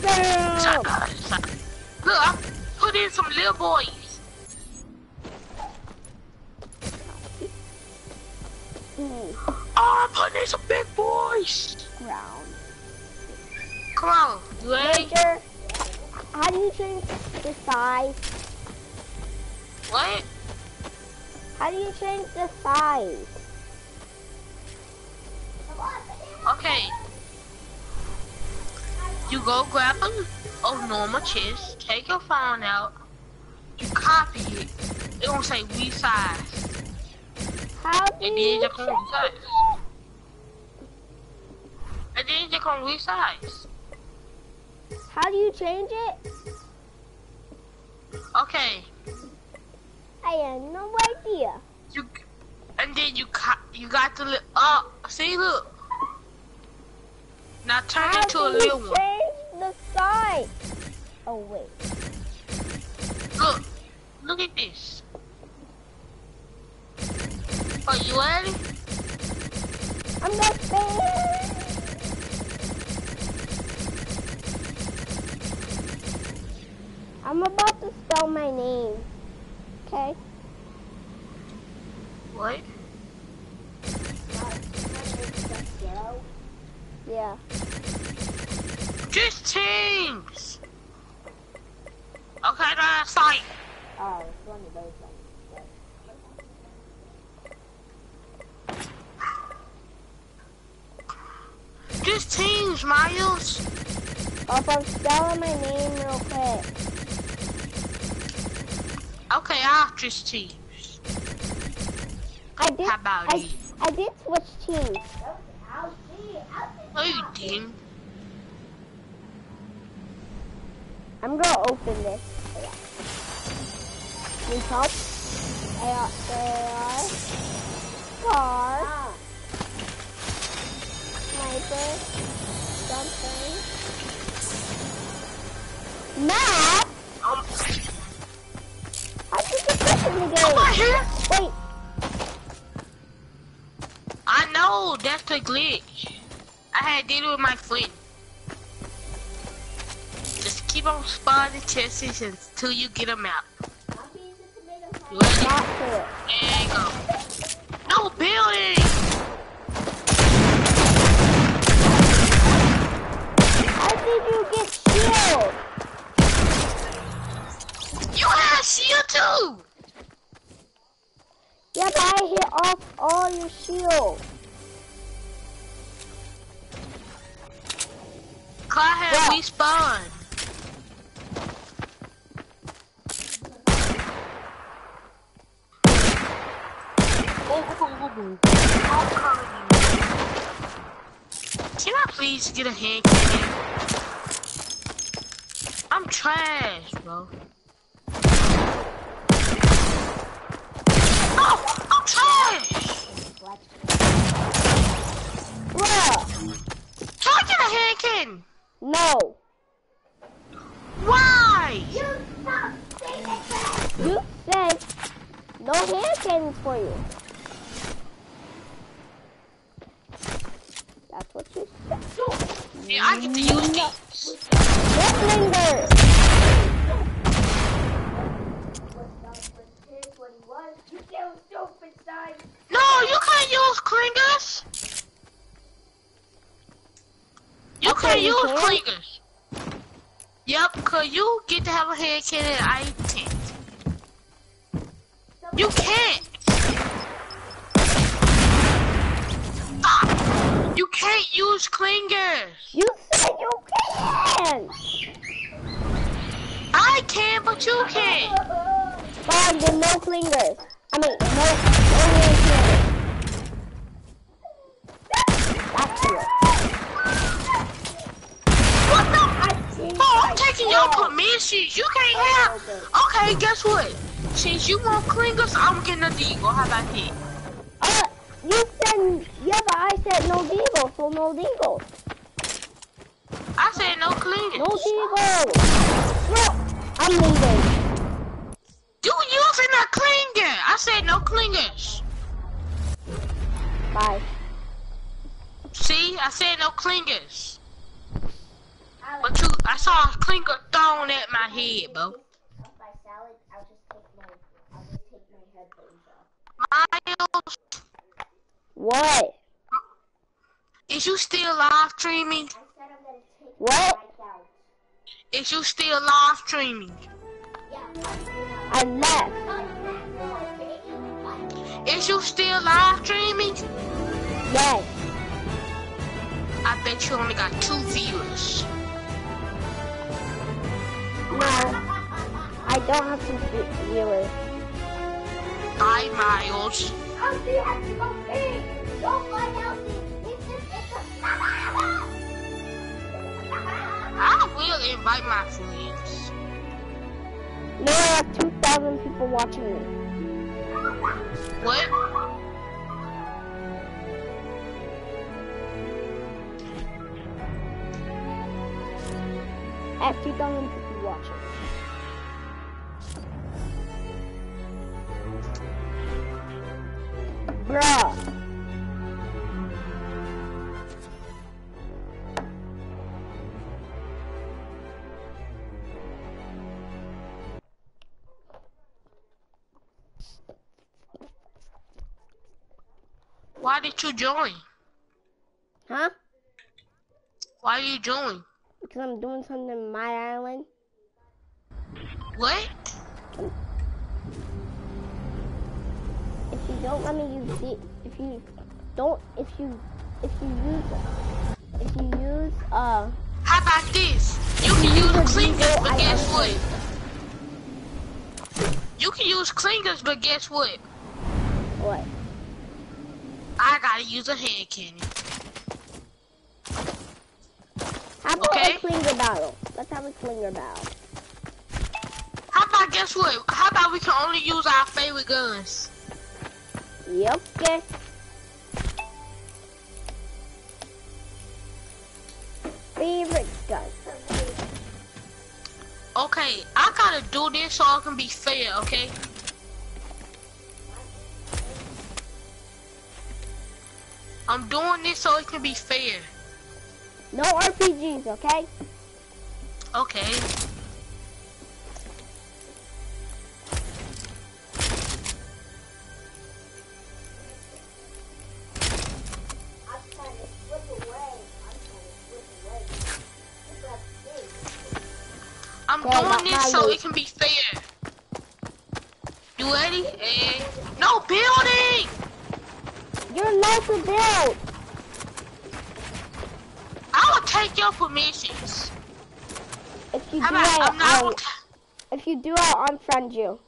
Damn. Look, put in some little boys. Ooh. Oh, I put in some big boys. Ground. Come on, wait. Major, how do you change the size? What? How do you change the size? Okay. You go grab a, a oh, normal chest, take your phone out, you copy it. It gonna say resize. How do And then you change resize. And then you can resize. How do you change it? Okay. I have no idea. You and then you co- you got to li- up. See, look. Now turn How it to a little one. change the size? Oh wait. Look, look at this. Are you ready? I'm not fair. I'm about to spell my name. Okay? What? Yeah. Just teams. Okay, that's like Oh, it's one of those ones. just teams, Miles. Oh, I'm spelling my name real quick. Okay, I'll just teams. I did. How about I, you? I did switch teams. No, you didn't. I'm gonna open this. Need help? AR, AR, car, sniper, something. Map? Um, I think it's this in. Wait, I know that's the glitch. I had did it with my friend. Just keep on spawning chests until you get them out. You to. There you go. No building. How did you get You have shield too. Yeah, but I hit off all your shield. Had Yeah. Oh, oh, oh, oh, oh. I'm calling. Can I please get a hand cannon? I'm trash, bro. Oh, I'm trash. Bruh, Can I get a hand cannon? no. Why? You said no hand cannons for you. That's what you said. Yeah, I get to use these. Whistlinger. No, you can't use clingers. You Okay, can't you use can't? clingers. Yep, cause you get to have a hand cannon and I can't. You can't. Stop. You can't use clingers. You said you can. I can, but you can't. Fine, then no clingers. I mean, no, no hand cannons. That's it. What the? Oh, I'm taking your permissions. You can't have. Okay, guess what? Since you want clingers, I'm getting a deagle. How about that? Uh, you said, yeah, but I said no deagle, so no deagle. I said no clingers. No deagle. No, I'm leaving. You using a clinger. I said no clingers. Bye. See, I said no clingers. But you, I saw a clinger thrown at my head, bro. Miles, What? Is you still live streaming? I said I'm gonna take What? Is you still live streaming? I left. Is you still live streaming? Yes. I bet you only got two viewers. No. I don't have vi- viewers. Hi, Miles. She has to go pee. Don't find out. It's just, it's a... I will invite my friends. I have 2,000 people watching me. What? I have 2,000 people watching. Bruh. Why did you join? Huh? Why are you join? Because I'm doing something in my island. What? You don't let me use the, if you don't, if you, if you use, if you use, uh, How about this? You can use clingers, but guess what? You can use clingers, but guess what? what? I gotta use a hand cannon. How about Okay. a clinger battle? Let's have a clinger battle. How about guess what? How about we can only use our favorite guns? Yep, okay. Favorite gun. Okay, I gotta do this so I can be fair, okay? I'm doing this so it can be fair. No RPGs, okay? Okay. Okay, not doing my this so it can be fair. You ready? Eh, no building! You're not to build. I will take your permissions. If you do, about I'll, I'm not I'll, if you do, I'll unfriend you.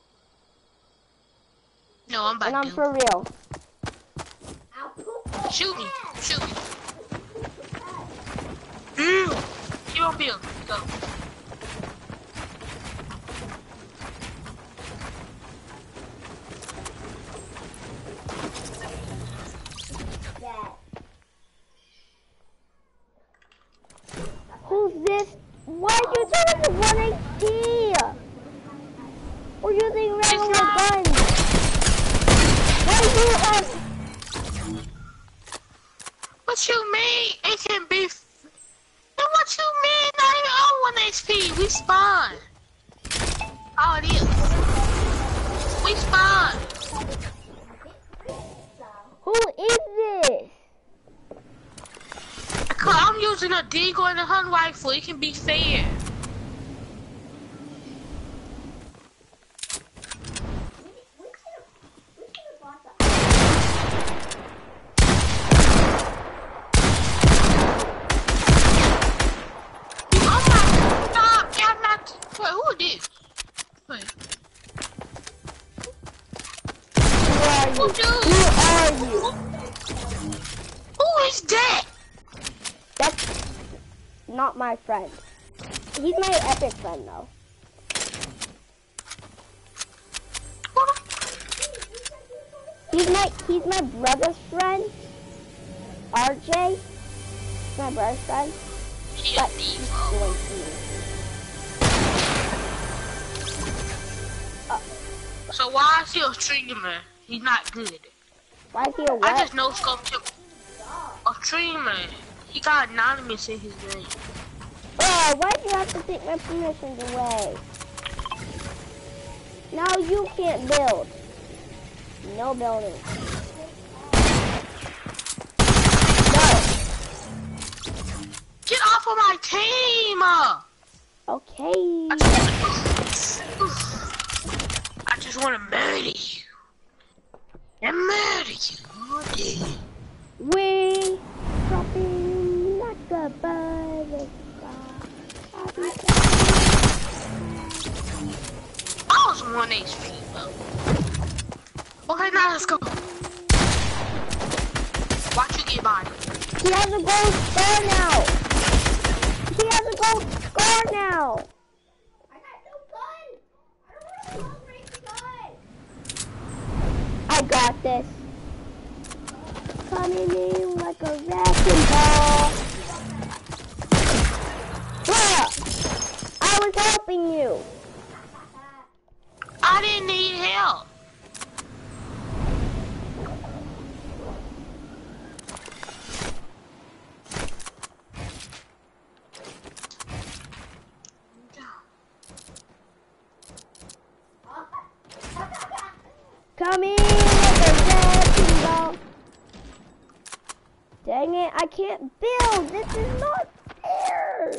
No, I'm And I'm to. for real. I'll Shoot me. Shoot me. Mm. You on build. Go. This? Why are you doing the 1 HP? We're using regular guns. Why are you on? Um, what you mean? It can be. And what you mean? Not even on one HP. We spawn. Oh, it is. We spawn. Who is this? I'm using a deagle and a hunt rifle. It can be fair. We could have, we could have bought the Oh my stop! I'm not. Wait, who is this? Wait. Who are Who you? dude? Who are you? Who is that? That's not my friend. He's my epic friend though. He's my he's my brother's friend. RJ. He's my brother's friend. But a he's going to me. Uh, so why is he a streamer? He's not good. Why is he a what? I just know scoped him. A streamer. He got anonymous in his name. Oh, why do you have to take my permissions away? Now you can't build. No building. Get off of my team! Okay. I just, <sighs> I just want to murder you. And murder you. We dropping like a bird. I'll be I was one HP, bro. Okay, now let's go. Watch you get by. He has a gold star now. He has a gold star now. I got no gun. I don't want a long range gun. I got this. Coming in like a wrecking ball. I was helping you. I didn't need help. Coming like a wrecking ball. Dang it, I can't build. This is not fair.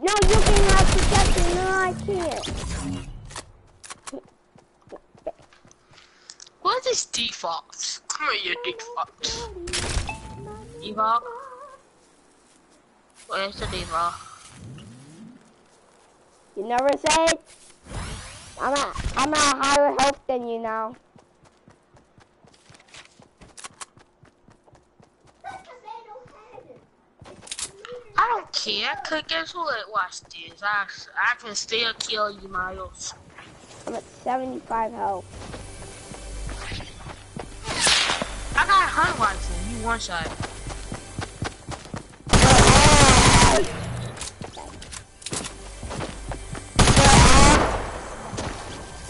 No, you can have protection. No, I can't. What is default? Come here, you default. Default? Where's the default? You never said. I'm at I'm at higher health than you now. That's 'cause they don't have it. I don't care, cause guess who what? Watch this. I, I can still kill you, Miles. I'm at 75 health. I got a hunt rifle. You one shot.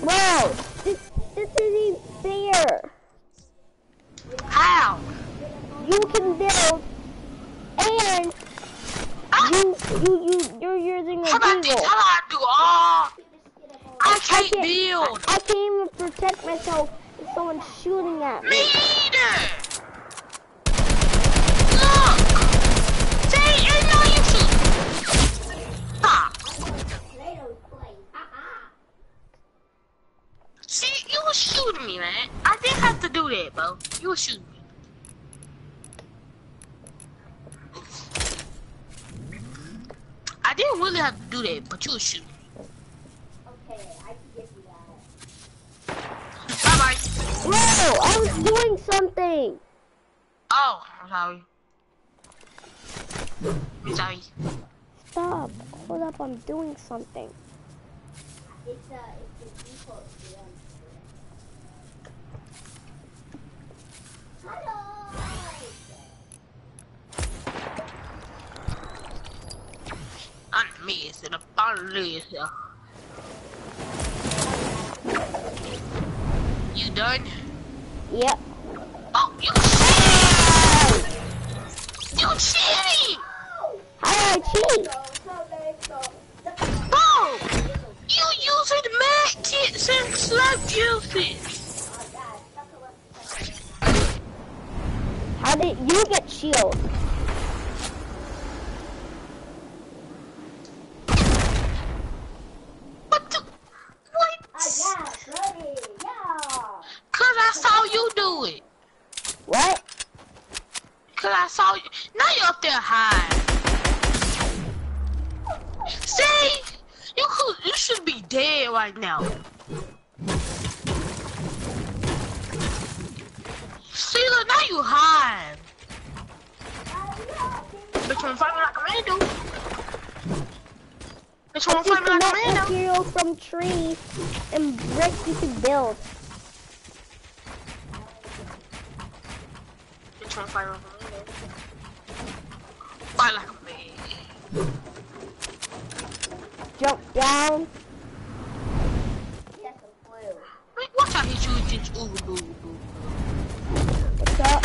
Bro, this this isn't fair. How? You can build, and you you you you're using how a about this? How about I do all? I I can't can't build. I, I can't even protect myself if someone's shooting at Me me. either. Look. See, you know you. Stop. Play-Doh's play. Ha-ha. See, you was shooting me, man. I didn't have to do that, bro. You was shooting me. I didn't really have to do that, but you was shooting. Okay, I can give you that. Bye bye. Bro, I was doing something. Oh, I'm sorry. I'm sorry. Stop. Hold up, I'm doing something. It's a, it's a default gun. Hello! I'm missing a police. You done? Yep. Oh, you cheating! You cheating! How do I cheat? So you go. Bro! You using the and slap juices! Oh, God, stop the left. How did you get shield? What the? What? Ah, yeah, ready, yeah. Cause I saw you do it. What? Cause I saw you. Now you're up there high. See? You could. You should be dead right now. See, look, now you high. Bitch, wanna fight me like a man do? Bitch, wanna fight me like a man material from trees and bricks, you can build. Bitch, wanna fight me like a man do? Fight like a man. Jump down. Yes, a blue. Wait, watch out hit you with this ooh boo boo. What's up?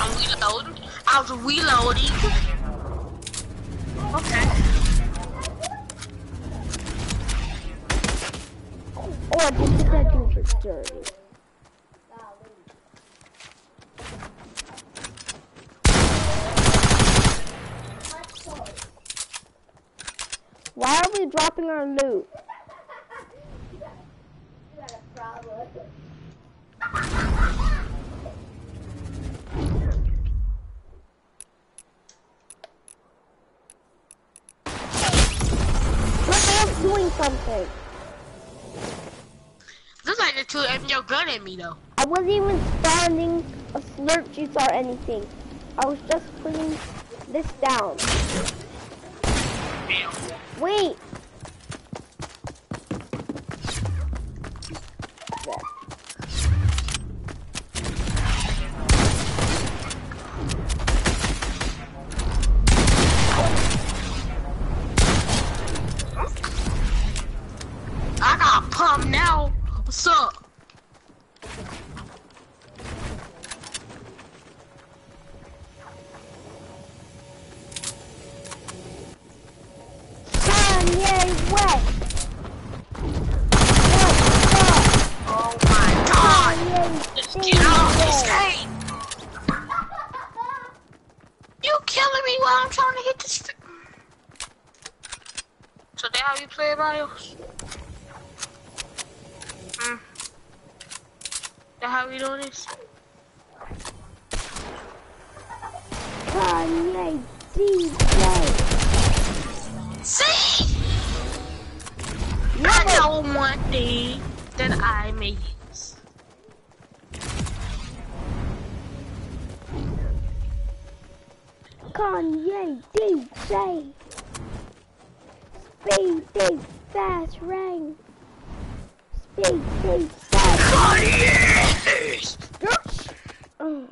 I'm reloading. I was reloading. Okay. Or just get that dude for dirty. Why are we dropping our loot. The two your gun at me though. I wasn't even spawning a slurp juice or anything. I was just putting this down. Damn. Wait. Mm.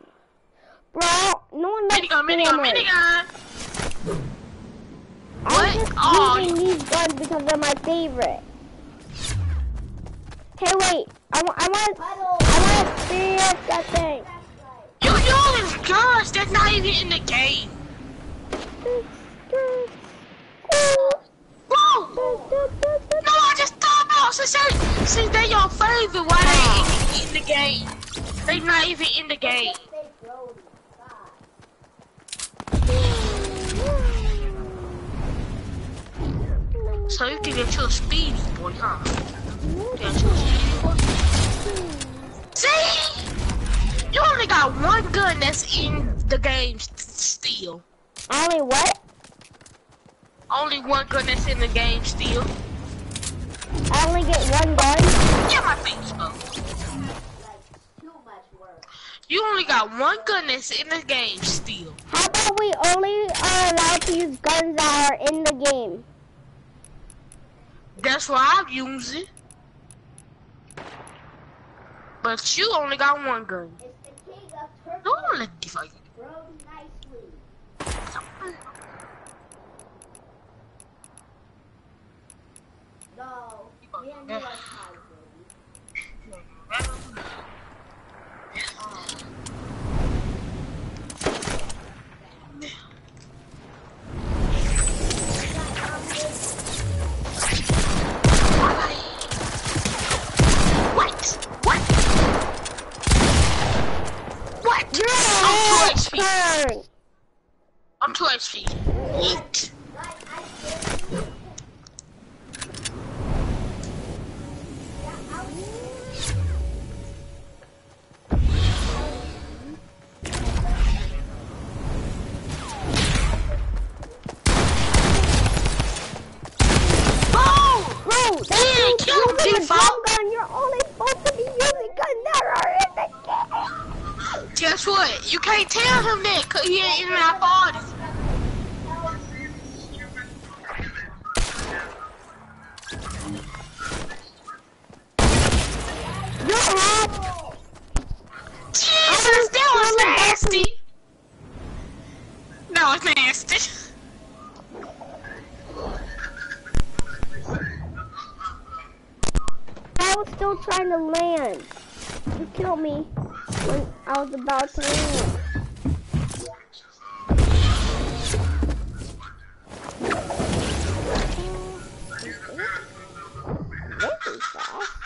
Bro, no one likes Minigun, minigun, minigun! I'm just Oh, using these guns because they're my favorite. Hey, wait. I want. I want. I want to experience that thing. You using guns that's not even in the game. Whoa! No, I just thought about since they, since they your favorite, why they in the game? They not even in the game. Say Brody. God. So you think you're a speedy boy, huh? You're a speedy? See? You only got one gun that's in the game still. Only what? Only one gun that's in the game still. I only get one gun. Yeah, my face up. Too much work. You only got one gun that's in the game still. How about we only are allowed to use guns that are in the game? That's why I'm using. But you only got one gun. It's the king of. Don't let me fight. Brody nicely. No. Me and you are tied, Brody. What? What? What? Your I'm last 2 HP. turn. I'm 2 HP. Yeet. Yeah, that's kill him, using a default. drum gun. You're only supposed to be using guns that are in the game. Guess what? You can't tell him that because he ain't in my party. You have Jesus, that was nasty. That was nasty. <laughs> I was still trying to land. You killed me when I was about to land. Fast.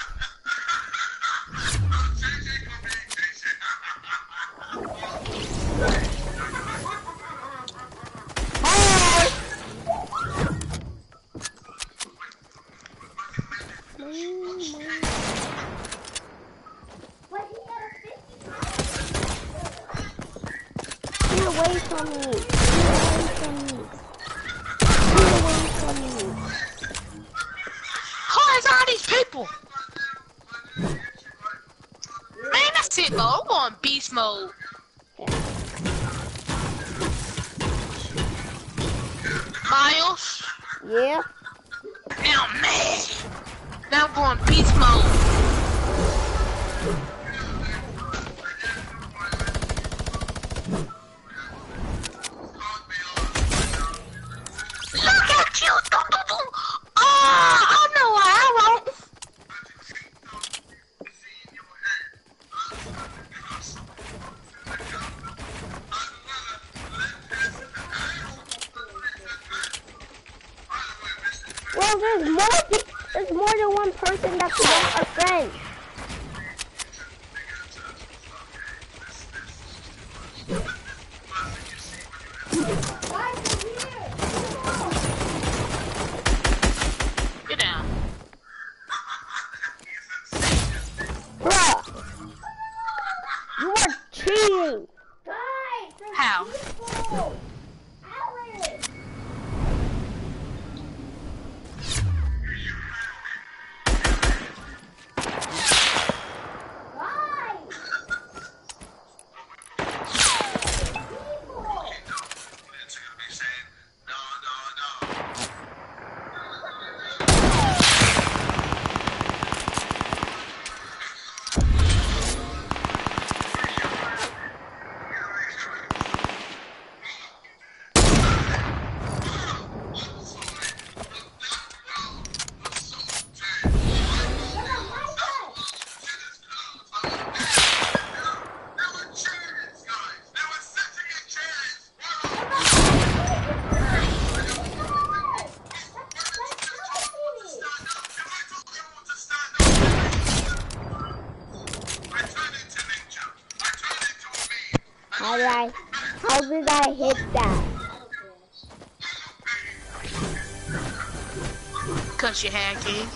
you hacking.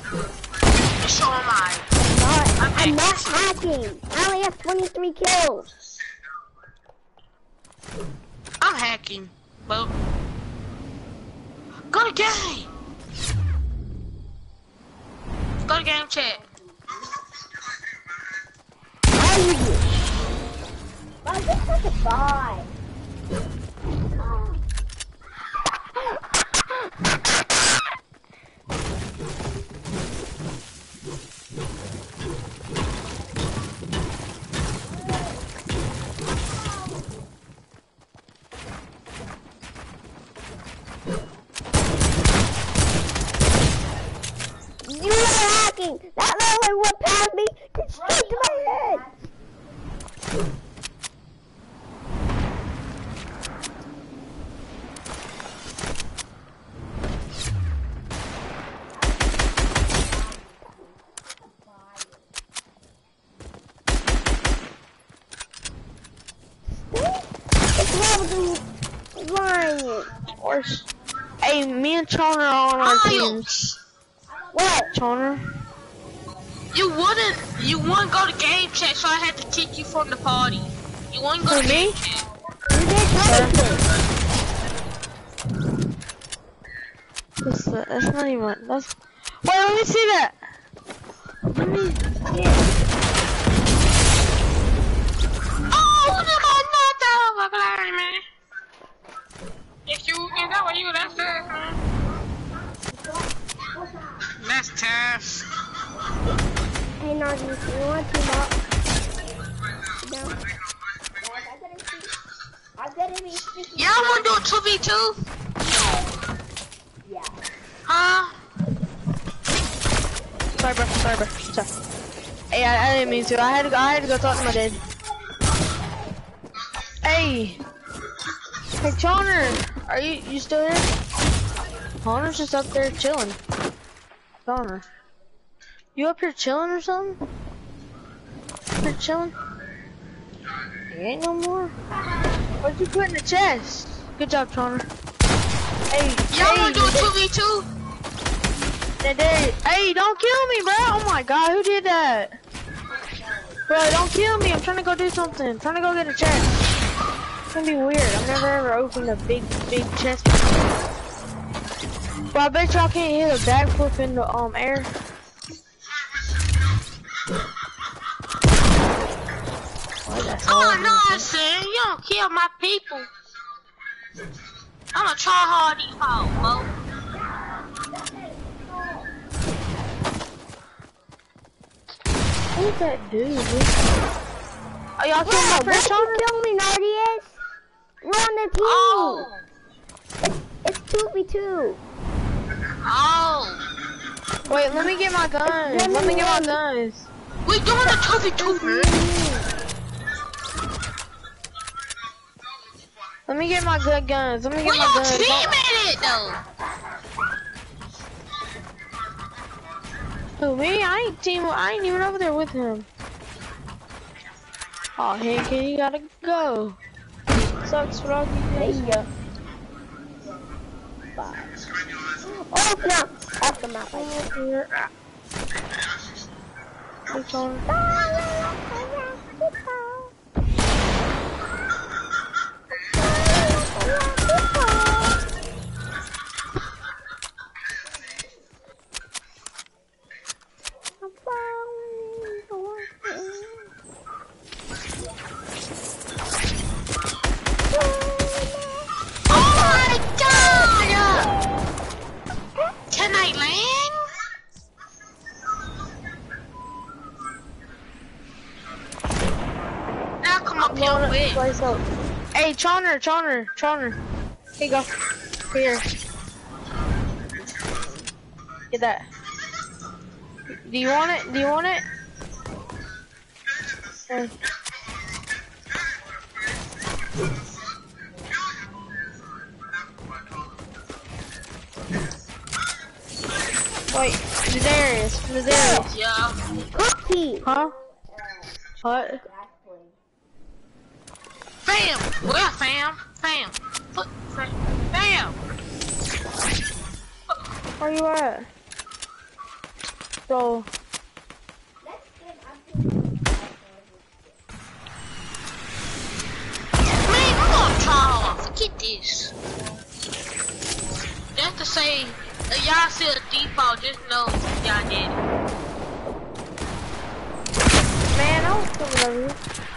So am I. Not, I'm not hacking. I only have 23 kills. to go talk to my dad. Hey! Hey, Connor! Are you, you still here? Connor's just up there chilling. Connor. You up here chilling or something? Up here chilling? You ain't no more? What'd you put in the chest? Good job, Connor. Hey, Y'all hey, wanna do a 2v2? Hey, hey, don't kill me, bro! Oh my god, who did that? Bro, don't kill me. I'm trying to go do something. I'm trying to go get a chest. It's gonna be weird. I've never ever opened a big, big chest. Bro, I bet y'all can't hit a backflip in the um air. Oh no, I said you don't kill my people. I'm a try hard bro. Who's that dude? Oh, y'all killed my first you hunter? kill me, Nardius? We're on the team. Oh, It's 2v2. oh. Wait, let me get my guns. Let me get my guns. We doing a 2v2, man. Let me get my good guns. Let me We get my on guns. team in it, though. Who me? I ain't team. I ain't even over there with him. Oh, Hank, you gotta go. Sucks, Froggy. There you go. Bye. Oh, no. Off the map. I Which one? Oh Hey, Choner, Choner, Choner. Here you go. Here. Get that. Do you want it? Do you want it? Here. Wait, Darius, Darius. Yeah. Cookie. Huh? What? Fam! Where fam? Fam. Fam. Fam! Where you at? Bro, Man, I'm gonna try hard. Forget this. Just to say, if y'all see a default, just know y'all did it. man, I was coming over here.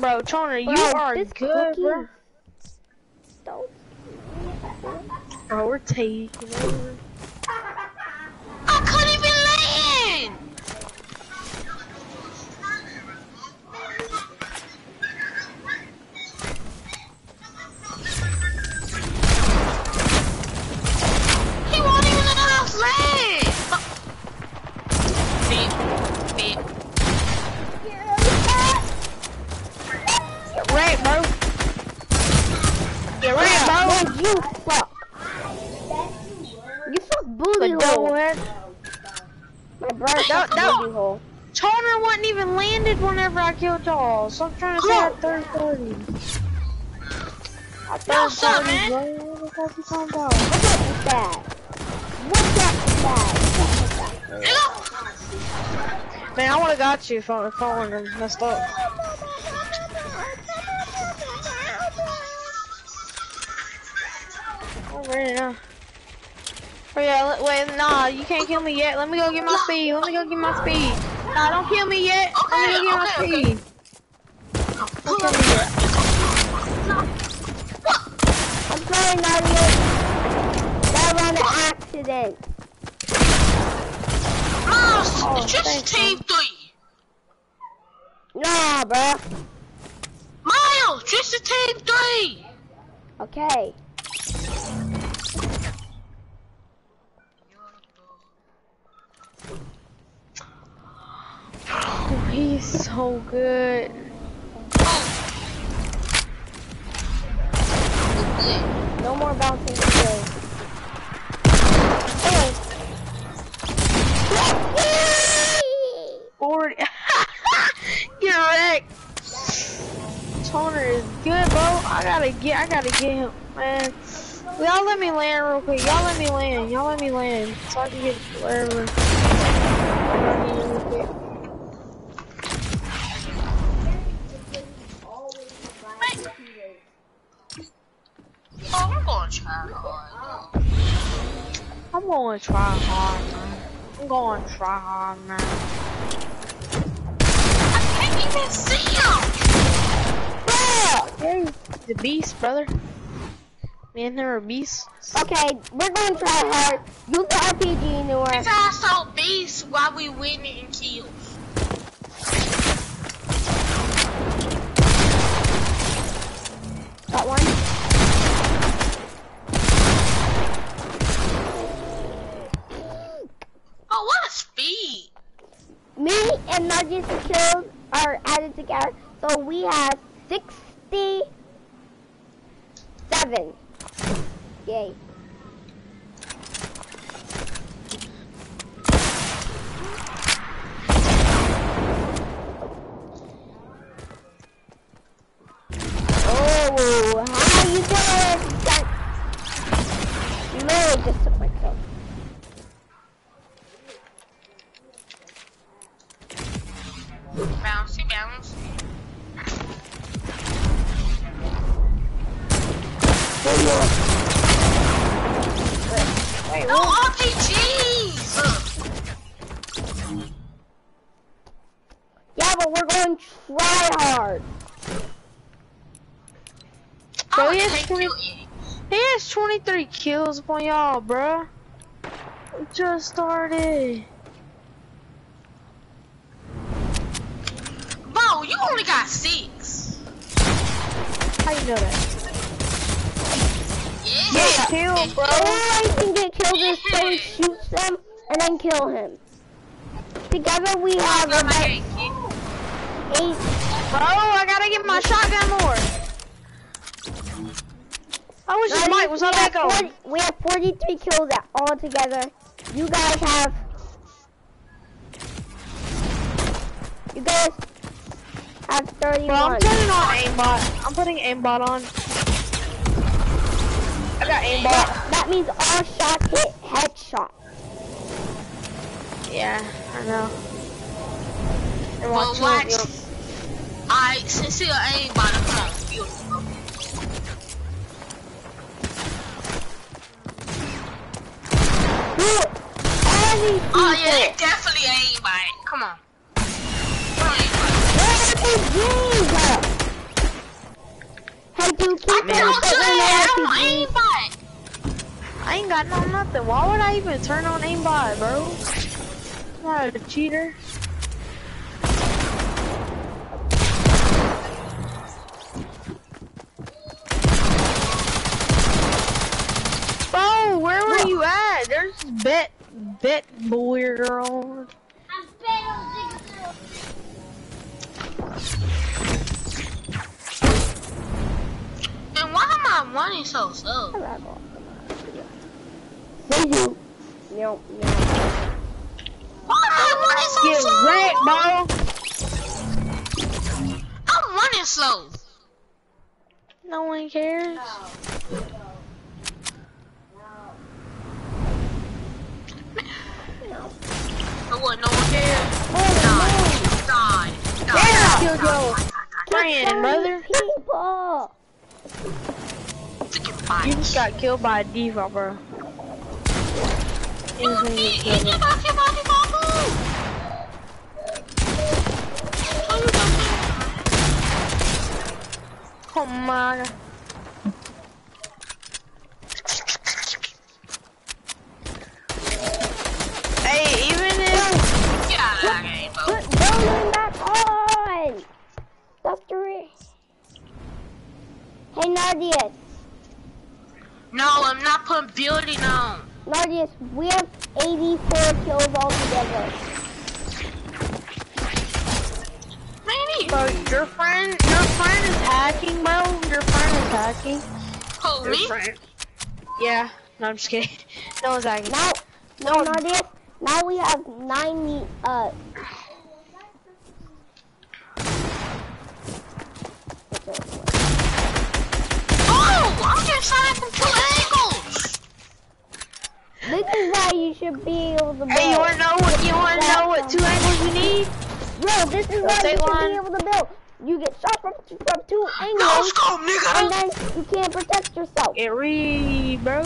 Bro, Choner, you are this good, cookie- bro. Don't. Bro, we're taking over. You suck. You suck booty The double hole. head. My brother That- that- booty hole. Choner wasn't even landed whenever I killed y'all. So I'm trying to say at third party. At Yo, what's up, man? What the fuck you talking about? What's up with that? What's up with that? What's up with that? Man, I would've got you if I, if I wouldn't have messed up. Already now. Oh yeah, let- wait, nah, you can't kill me yet. Let me go get my speed. Let me go get my speed. Nah, don't kill me yet. Let me go get my Okay, okay, okay. speed. Don't kill me yet. I'm sorry, Nadia. That was an accident. Miles, Oh, it's just team three. Nah, bruh. Miles, just a team three. Okay. Oh, he's so good. No more bouncing today. Forty. <laughs> You're wrecked. Toner is good, bro. I gotta get. I gotta get him, man. Y'all let me land real quick. Y'all let me land. Y'all let me land so I can get wherever. I need real quick. Gonna try hard. I'm going to try hard, man. I'm going to try hard, man. I can't even see him. Hey, the beast, brother. Me and her are beasts. Okay, we're going to try hard. Use the RPG This anywhere. asshole beast while we winning in kills. Got one. Oh, what a speed! Me and Nugget's kills are added together, so we have 67. Yay. Oh, how you doing? That literally just took my kill. Bouncy, bounce. Wait, No RPGs! Yeah, but we're going try hard. Bro, I he has 20 He has 23 kills upon y'all, bruh. Just started. Bo, you only got six. How you know that? Yeah. Get killed, bro. The only way you can get killed is someone shoots them and then kill him. Together we have Got my about eight kills. Bro, I gotta get my shotgun more. I wish his mic was we on have echo. 40 we have 43 kills at all together. You guys have. You guys have 31. Bro, I'm turning on aimbot. I'm putting aimbot on. I got aimbot. that, that means all shots hit headshot. Yeah, I know. And Well, watch watch. I sincere aimbot the come on, beautiful. Dude, all. Oh yeah, definitely aimbot. Come on. Come on, aimbot Hey, dude, keep I on don't putting I don't RPGs. aim. I ain't got no nothing. Why would I even turn on aimbot, bro? I'm not a cheater. Bro, where were you at? There's bet, bet boy girl. And why am I running so slow? See you. No, no. Why am I running so Get slow? wrecked, bro. I'm running slow. No one cares. But what? No one cares. Die. Die. Die. Yeah. Die. Yo, brother. People. You just got killed by a default, bro. You Instantly you- That's the re- Hey, Nardius. No, I'm not putting building on. Nardius, we have 84 kills altogether. Man, bro, your friend, your friend is hacking, bro. Your friend is hacking. Hold Your me. friend. Yeah. No, I'm just kidding. <laughs> No one's hacking. Now, no, Nardius, now we have 90, uh... Oh, I'm getting shot at from two angles. This is why you should be able to build. Hey, you wanna know what? You wanna know what two angles you need? Bro, this is why you take should one. be able to build. You get shot from from two No angles, scope, and then you can't protect yourself. Get ready, bro.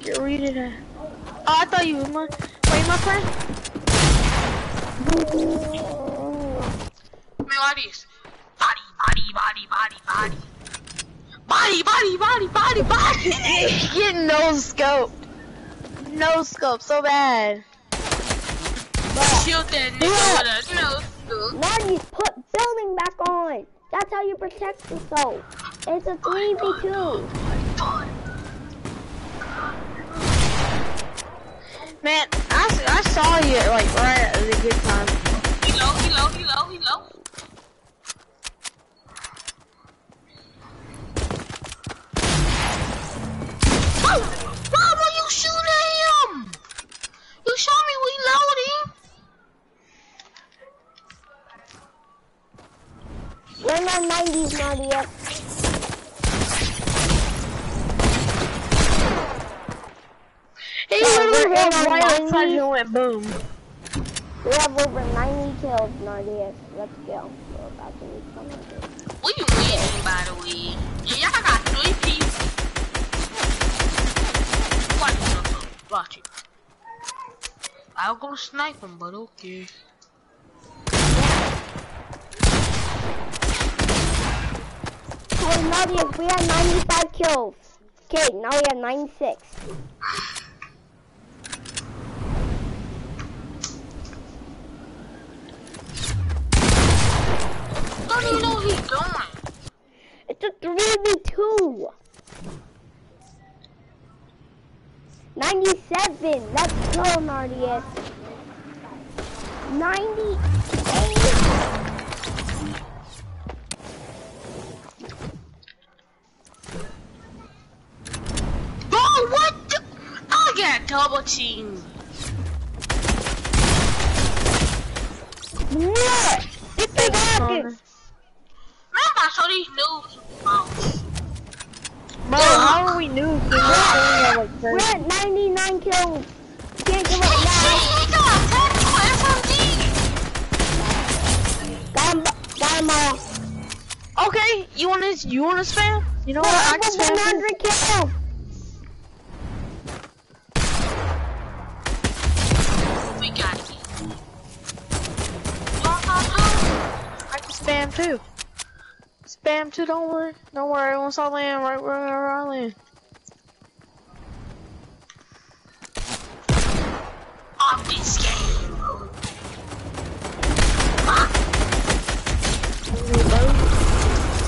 Get ready to. Oh, I thought you was my. Wait, my friend. Man, why this? Body, body, body, body, body. Body, body, body, body, body. <laughs> Get no scope. No scope, so bad. Shoot that nigga with a no scope. Now you put building back on. That's how you protect yourself. It's a 3v2. Man, I, I saw you like right at the good time. He low, he low, he low, he low. Why were you shooting him? You showed me reloading. We're in our 90s, Nadia. He Yeah, literally we're ran in our right outside and went boom. We have over 90 kills, Nadia. Let's go. We're about to reach 100. We winning, by the way. And y'all got three people. Watch it, Toto. Watch it. I was gonna snipe him, but okay. Hey, Nadia, we have 95 kills. Okay, now we have 96. Don't even know what he's doing. It's a 3v2. 97. Let's go, Nadia. 98. Oh, what the? I got double teamed. What? It's the Rockets. Man, ah, I saw these news. Bro, how are we new? We're not like We're crazy. at 99 kills. Can't give up now. got a tactical SMG. Got him, got him all. Okay, you wanna you wanna spam? You know what? I can spam. 100 kills. We got it. Y'all got two? I can spam too. Spam too. Don't worry. Don't worry. Once I land, right where I land. Off this game.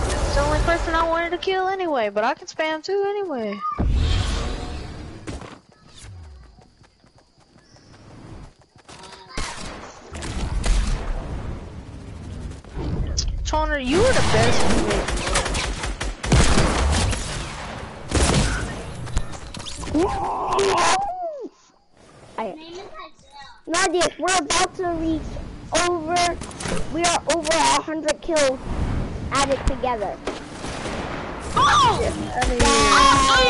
It's the only person I wanted to kill anyway, but I can spam too anyway. Toner, you are the best. I, Nadia, we're about to reach over, we are over a 100 kills added together. Oh! Oh, three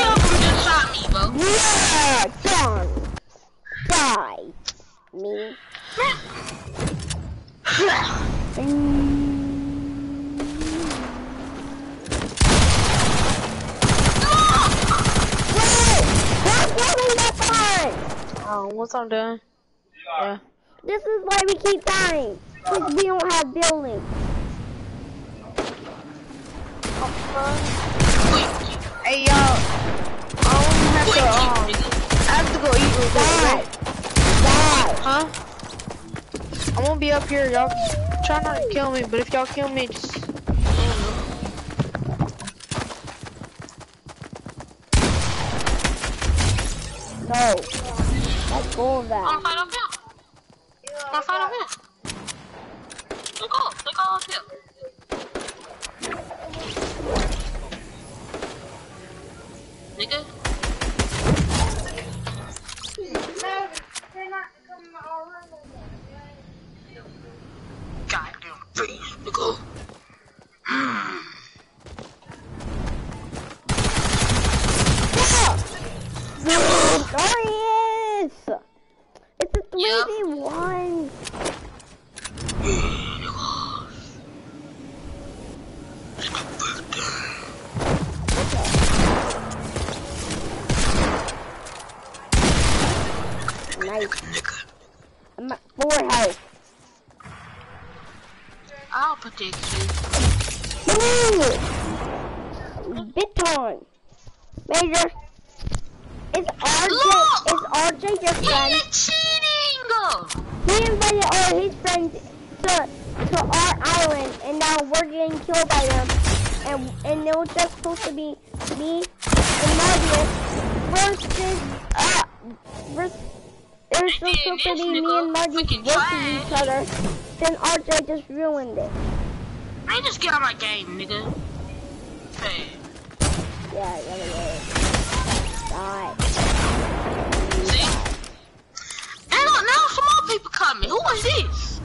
of them just shot me, bro. Yeah, done. Die. Me. Oh, once I'm done. Yeah. This is why we keep dying. Because we don't have buildings. Hey, y'all. I only have to, um, I have to go eat real quick. Huh? I won't be up here. Y'all try not to kill me, but if y'all kill me, just. No. Let's go of I'm that. fight up here. I'm fight up here. Let's go. Let's go up here. Nigga. Goddamn face, nigga. There he is. It's a 3v1. Nice. I'm at four health. I'll protect you. Woo! Big time. Major. Is RJ, Look! is RJ your friend? You're cheating! He invited all his friends to to our island, and now we're getting killed by them. And and it was just supposed to be me and Margaret versus uh versus. It was just supposed to be me and Margaret versus each other. Then RJ just ruined it. I just get on my game, nigga. Hey. Yeah, yeah, yeah. Die. See? And look, now some more people coming. Who was this?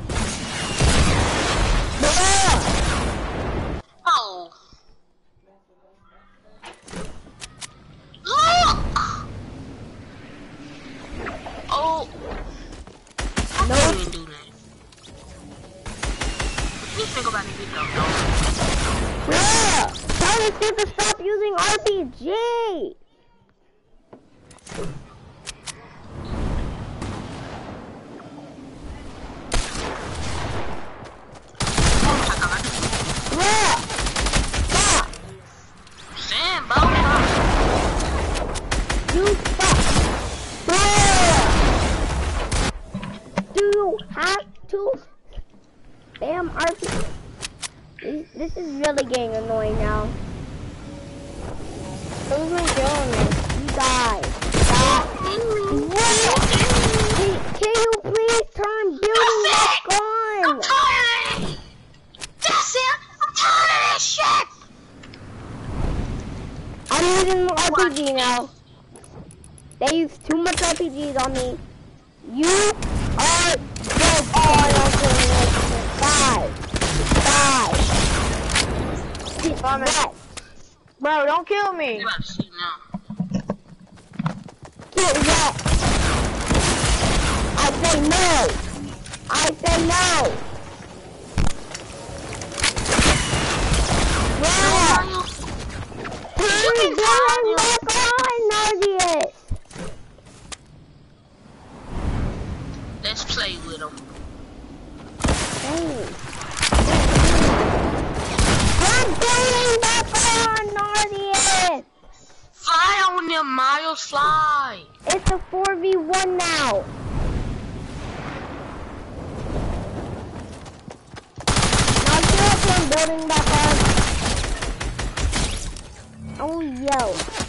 Oh. Look! Oh. I No. can't even do that. Please think about it, though. Bruh. Tell this dude to stop using RPG. Getting annoying now. Who's killing me? You die. Stop. What? Can, can you please turn building back I'm on? tired of it. That's it. I'm tired of this shit. I'm using RPG now. They use too much RPGs on me. You are dead. Oh, I don't feel it. Die. Die. Vomit. Get Bro, don't kill me. You about to see now. Get wet. I say no. I say no. Yeah. Turn down back on, Nardius. Let's play with him. Dang. Turn building back on, Nardius. Fly on them, Miles, fly. It's a 4v1 now. Up and building back on. Oh, yo.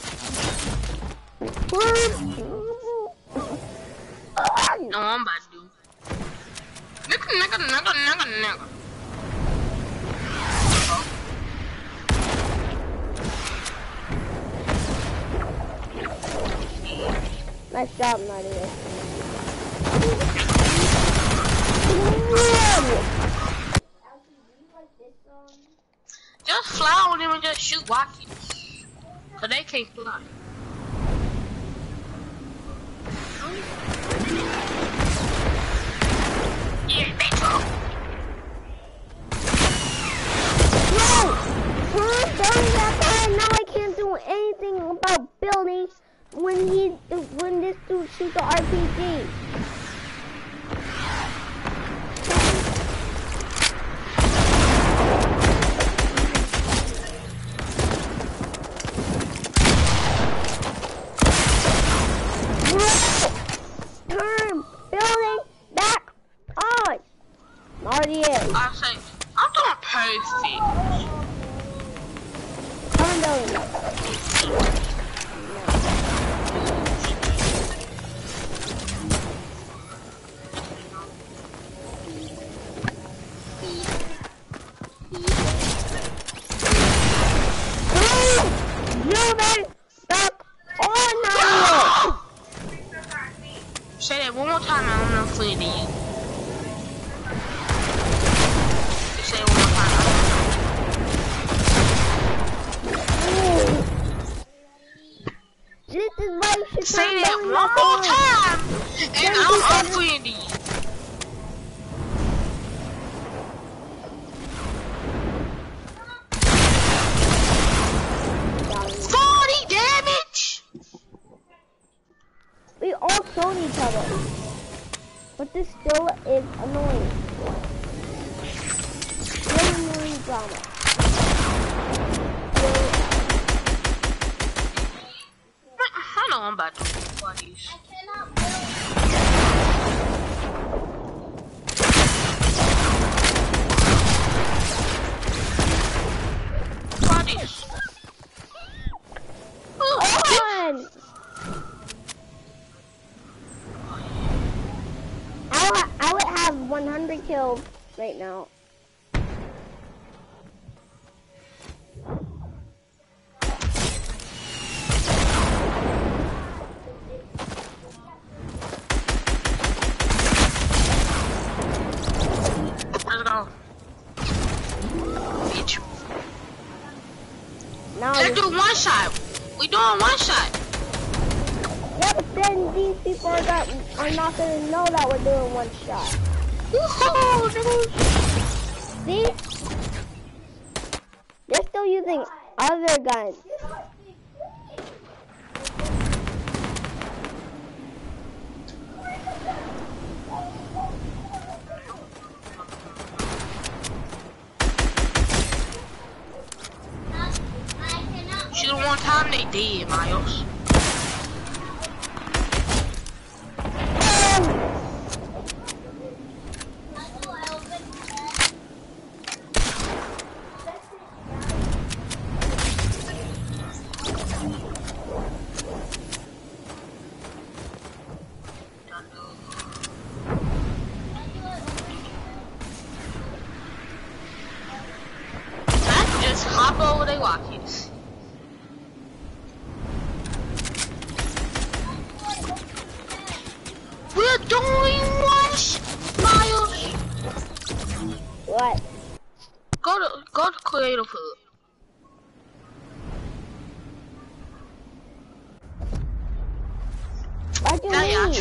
I'm not gonna know that we're doing one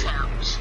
out.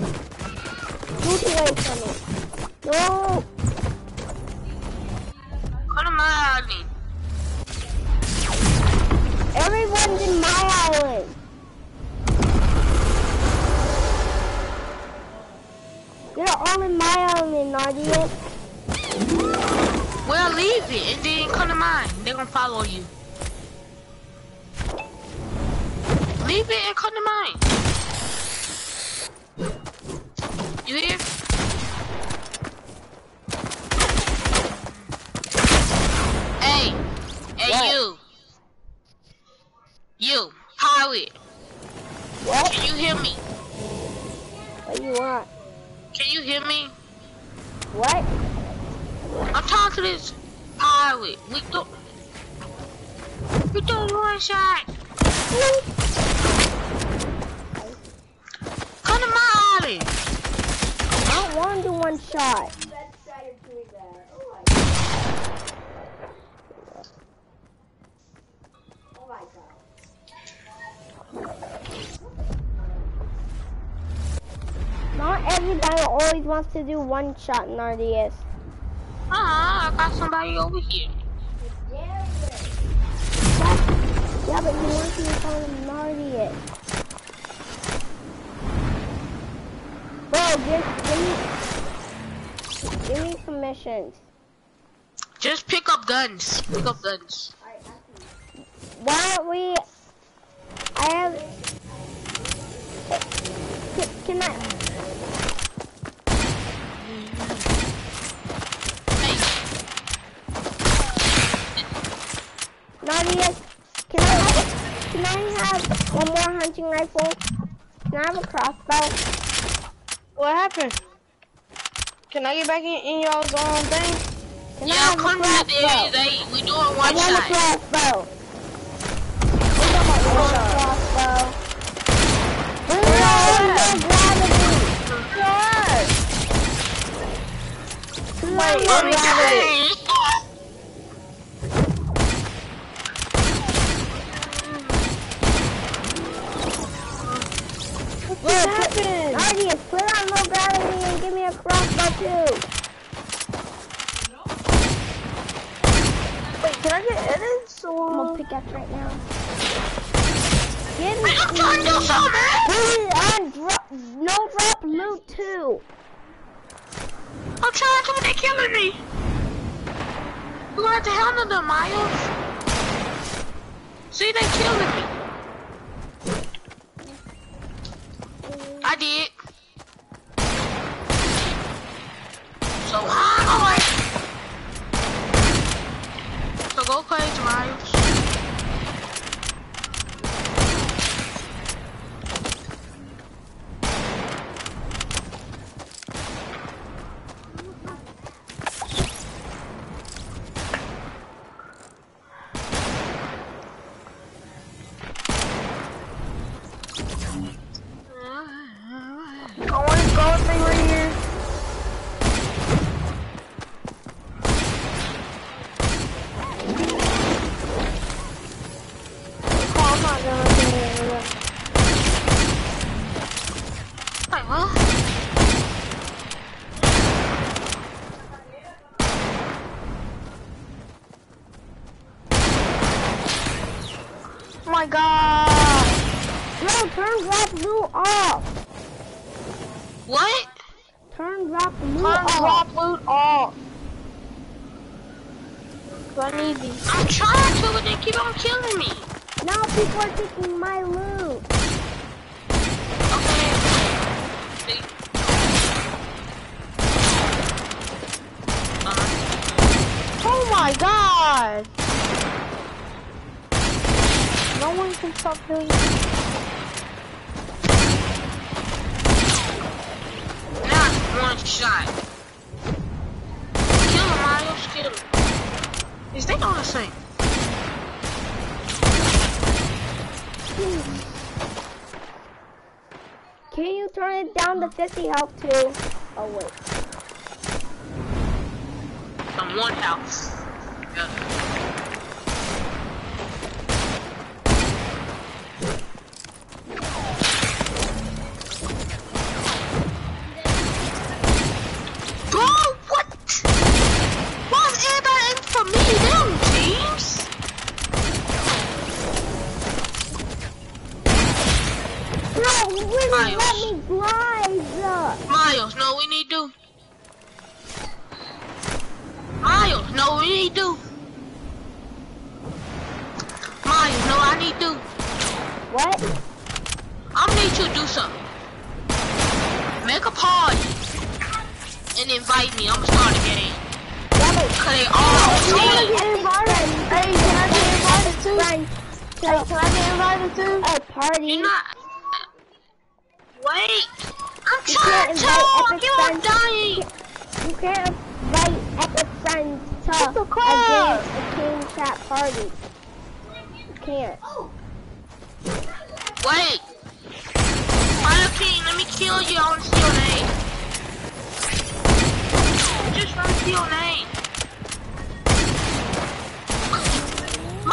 どうら行った？の to do one shot in RDS. Ah, uh -huh, I got somebody over here. Yeah, but you want to call him Nardius? Bro, just give me, give me commissions. Just pick up guns. Pick up guns. Why don't we? I have. Can, can I? Nadia, can I have? Can I have one more hunting rifle? Can I have a crossbow? What happened? Can I get back in, in y'all's own thing? Can I yeah, have come a to the crossbow? they we doing I one want a shot. crossbow. I want a crossbow. Ooh, no gravity. Wait, No let me What happened? Nadia, put on low gravity and give me a crossbow too. Wait, can I get edits I'm gonna pickaxe right now. Get me. I'm trying to do something. Please, on drop, no drop loot too. I'm trying to, but they killing me. You gonna have to handle them, Myles. See, they're killing me. I did. So how? So go crazy, Myles. I want to go thing right here. Oh, I'm not gonna do it. Wait, what? Oh my god! Bro, turn drop loot off. What? Turn drop loot Turn off. drop loot off. 'Cause I need these. I'm trying to, but they keep on killing me. Now people are taking my loot. Okay. See? Uh-huh. Oh my god! No one can stop doing Not one shot. Kill him, Myles. Kill him. Is they all the same? Can you turn 50 health too? Too? Hey, can I get invited too? A party. Not. Wait. I'm You trying to talk. You are dying. You can't invite epic friends to What a a chat party. You can't. Wait. King, let me kill you. I wanna see your name. Just wanna see your name.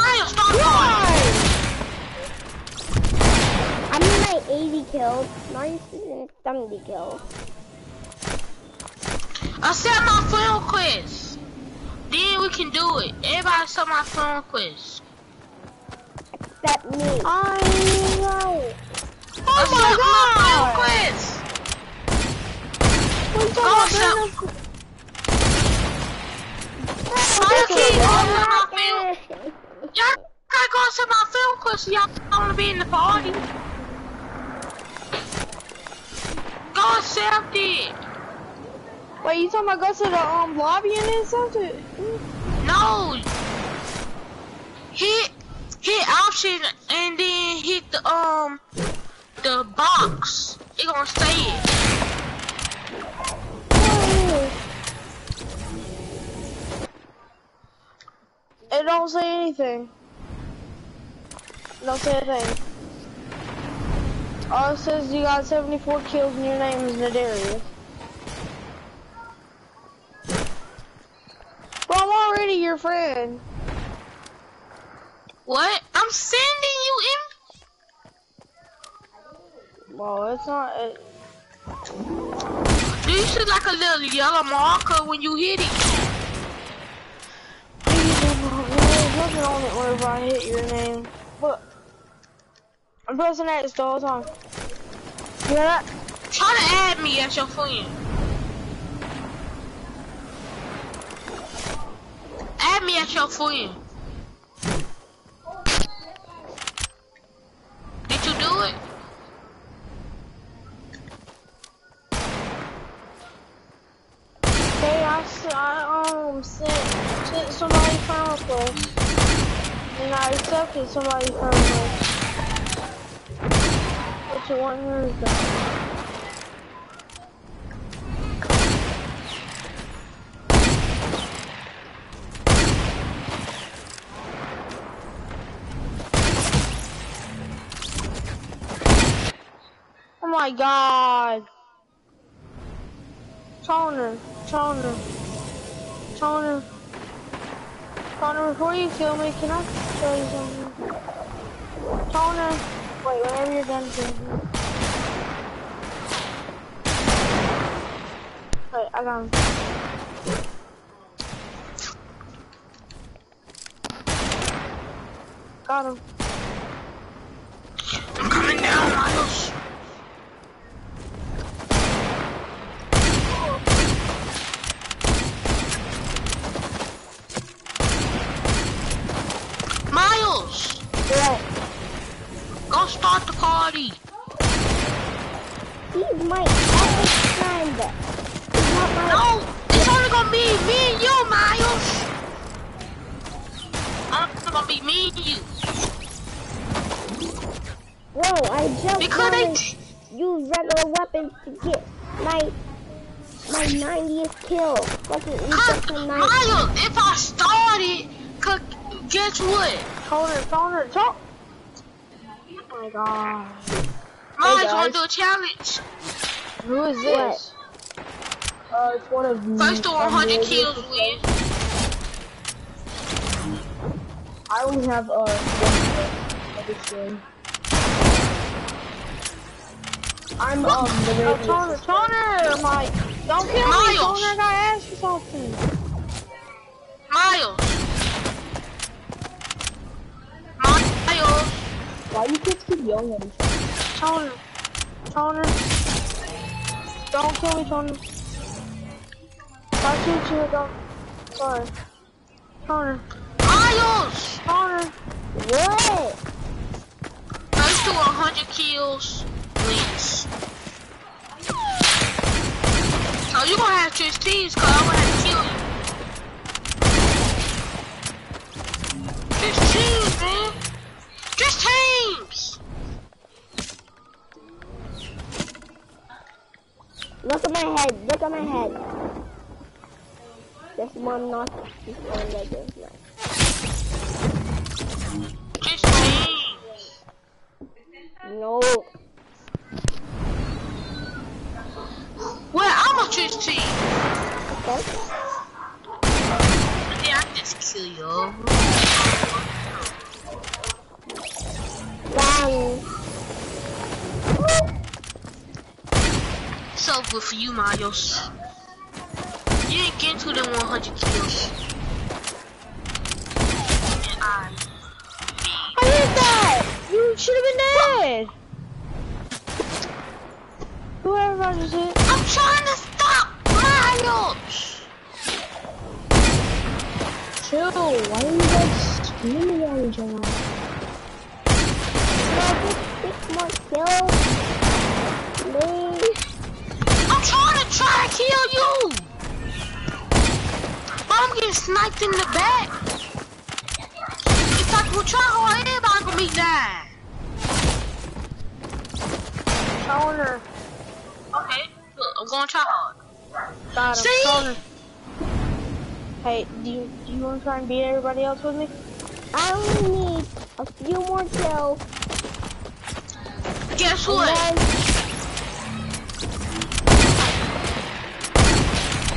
Myles, stop calling. I'm in my 80 kills. Mine's in 70 kills. Accept my friend request. Then we can do it. Everybody accept my friend request. Except me. I know. Oh my God. Oh, my request. What's Oh, so-? Fire King, my Yeah. Y'all gotta go accept my request. so Y'all wanna be in the party. accepted. Wait, you talking about go to the um lobby and then something? No. Hit hit option and then hit the um the box. It gonna say it. It don't say anything. It don't say a thing. All it says you got 74 kills and your name is Nadarius. Bro, I'm already your friend. What? I'm sending you Well, it's not. It. Do you see like a little yellow marker when you hit it? On it whenever I hit your name. But I'm pressing X the whole time. You? Try to add me as your friend. Add me as your friend. Did you do it? Hey, I, I um sent, sent somebody friend request. And I accepted somebody friend request. What you want is that? Oh my god. Toner, toner, toner, toner. Before you kill me, can I show you something? Toner, wait, whenever you're done killing me. Wait, I got him. Got him. I'm coming down, Myles What? go start the party. He's my epic friend. He's not my. No, it's only gonna be me and you, Myles. It's gonna be me and you. Whoa, I just Because they, wanted to use regular weapons to get my my 90th kill. Wasn't it Cause, just a 90? Myles, if I started, cause guess what? Toner, toner, toner. Oh my god. Myles guys. wanna do a challenge. Who is What? this? Uh, it's one of the. First to um, 100 kills stations. win. I only have uh one of this game. I'm um the radio. Oh, Toner, Toner, Mike, don't kill me, Myles. Toner. I gotta ask you something. Myles. Myles. Why you kids keep yelling at each other? Toner, Toner, don't kill me, Toner. If I shoot you, don't. Sorry. Toner, Myles. Toner. What? First to 100 kills please. So you gonna have to choose teams cause I'm gonna have to kill you. Just teams, man. Just teams. Look at my head. Look at my head. This one not. This one that is not. Just teams. No. Well, I'm gonna choose teams. Okay. Then I just kill you It's over for you, Myles. You ain't getting to them 100 kills. I, I did that! You should have been dead! Whoever I just hit. I'm trying to stop Myles. Chill, why are you guys screaming at each other? kill me? I'm trying to try to kill you! But I'm getting sniped in the back. If I could try hard, everybody gonna be dying. Stoner. Okay, look, I'm gonna try hard. Got him. See? Hey, do you, do you wanna try and beat everybody else with me? I only need a few more kills Guess what?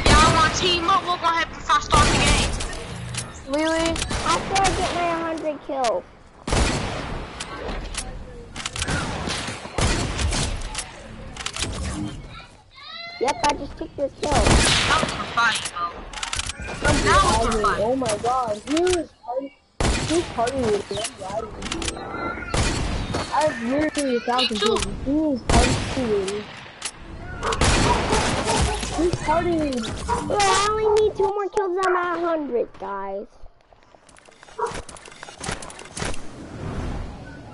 Y'all wanna team up? What gonna happen if I start the game? Lily, after I get my 100 kills. Yep, I just took your kill. That was a fight, bro. That was a fight. Oh my god, who's party? Who's party with me? I'm riding. I have literally a thousand kills. Who is party with me? Who's party with? Bro, I only need two more kills on my 100, guys.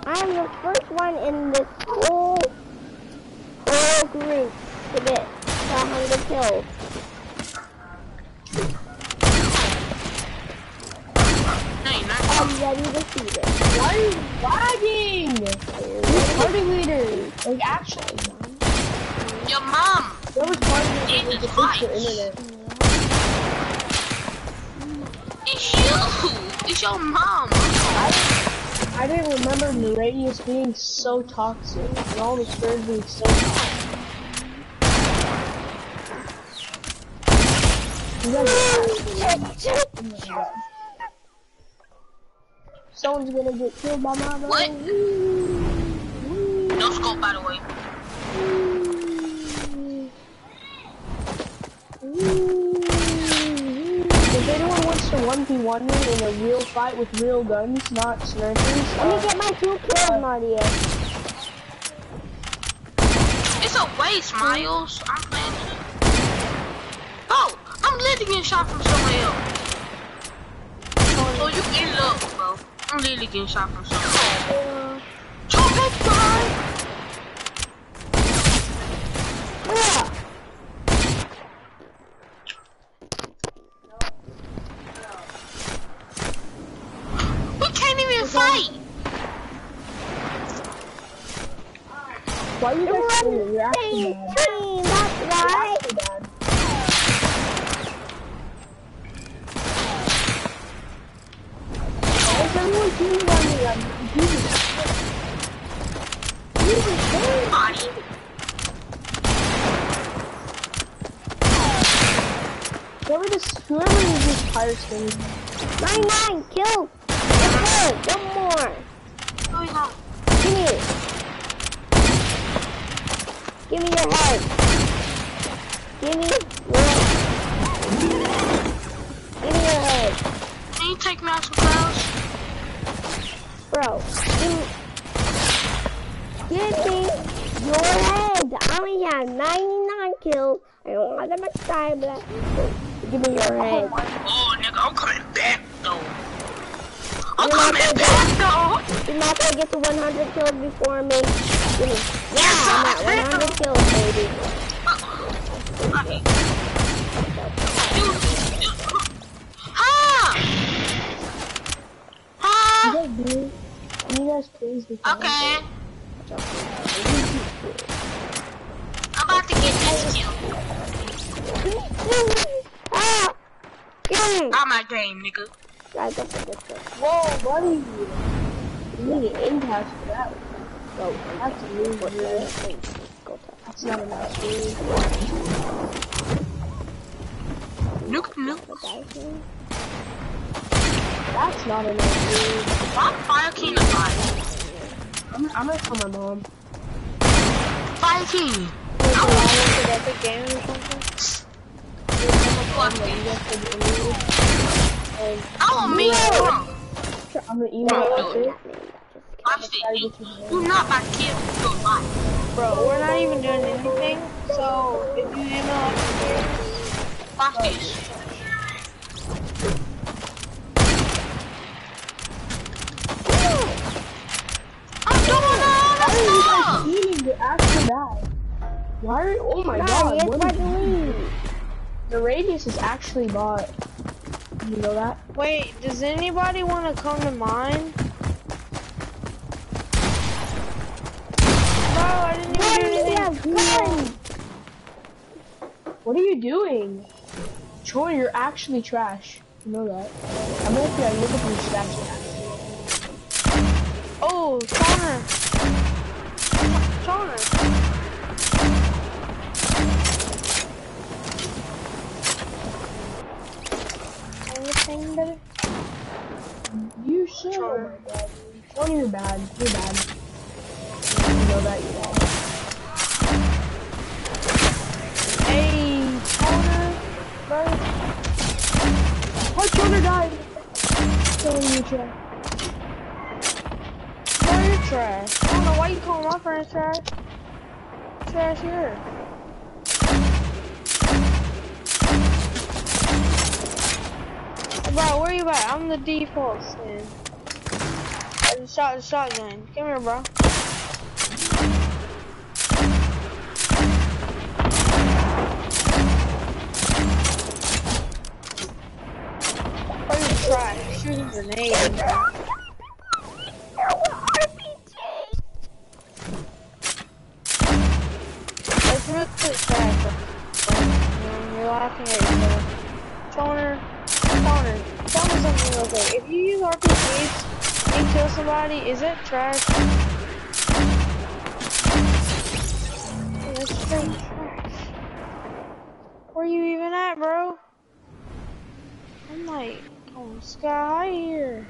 I am the first one in this whole, whole group to get to 100 kills. No, you're not. I'm ready to see this. Why are you lagging? Who's party leader? Like actually, Your mom. whoever's party leader Jesus needs to fix the Christ. internet. It's you. It's your mom. I didn't remember the radius being so toxic and all the squares being so toxic. You guys- Someone's gonna get killed by my What? No scope, by the way. If anyone wants to 1v1 me in a real fight with real guns, not snipers, Let me uh, get my two kills, Nadia. It's a waste, Myles. I'm playing. Oh, I'm literally getting shot from somewhere else. So you get up, bro. I'm literally getting shot from somewhere else. Trumpet guy! Yeah. We can't even fight! why are you We're guys on doing it? You're the actually same bad. team, that's why. Actually bad. Jesus, Body. Whoever this, whoever is this pirate thing, 99 kills. One more. Give me it. Give me your head. Give me your Give me your head. Can you take me out some clouds? Bro, give me, give me your head. I only have 99 kills. I don't have that much time left. Give me your head. Oh, nigga, I'm coming back, though. I'm You're coming back, though. You're not gonna get to 100 kills before me. Give me. Yeah, Yes, I'm at 100 kills, baby. Ha! Ha! do? Can you guys please be? Okay. I'm about to get this kill. ah! Mm. I'm my game, nigga. I got the distance. Whoa, buddy! You need an impact for that. Go. That's a really Go good. to That's not a nice. Nuke, nuke. The guy here. That's not a nice word. Why Fire King alive? I'm, I'm gonna tell my mom. Fire King. Epic game or something? Fuck You it. guys could do it. And I want me from. I'm gonna email No, it. That name, just Watch this. You, you not about to kill your life. Bro, we're not even doing anything. So if you email us, Watch this. I'm doing all why are you guys stuff. eating to actually die? Why are oh my Nah, god, it's what to leave. the radius is actually bought. You know that? Wait, does anybody want to come to mine? No, I didn't even do anything. What are you doing? Troy, you're actually trash. You know that. I'm gonna have to look at your stats. Oh, Connor. Connor. Anything better? You should. Troy. Oh my god. Troy, you're bad. You're bad. You know that you're bad. Hey, Connor. Bro. Oh, Troy died. Killing you, Troy. Trash. I don't know why you call my friends trash. Trash here. Bro, where you at? I'm the default stand. I just shot the shotgun. Come here, bro. Bro, you trash. Shooting grenades. bro. It's really trash. You're laughing at yourself. Toner, Toner, tell me something real quick. If you use RPGs and you somebody, is it trash? It's straight trash. Where you even at, bro? I'm like, oh, sky here.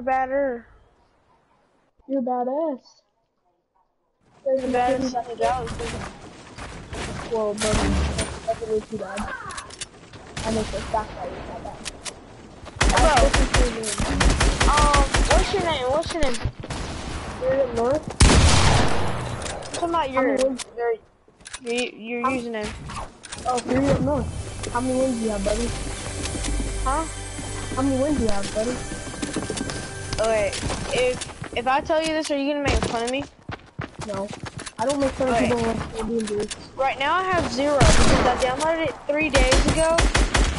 You're better. You're badass. You're better than the galaxy. Well, buddy, that's definitely too bad. I make this back by you, not bad. Bro, This is your name. um, what's your name? What's your name? You're North? Come out your, username. Oh, you're in North. How many wins do you have, buddy? Huh? How many wins do you have, buddy? Okay, if, if I tell you this, are you gonna make fun of me? No. I don't make fun of people Right now I have zero because I downloaded it three days ago,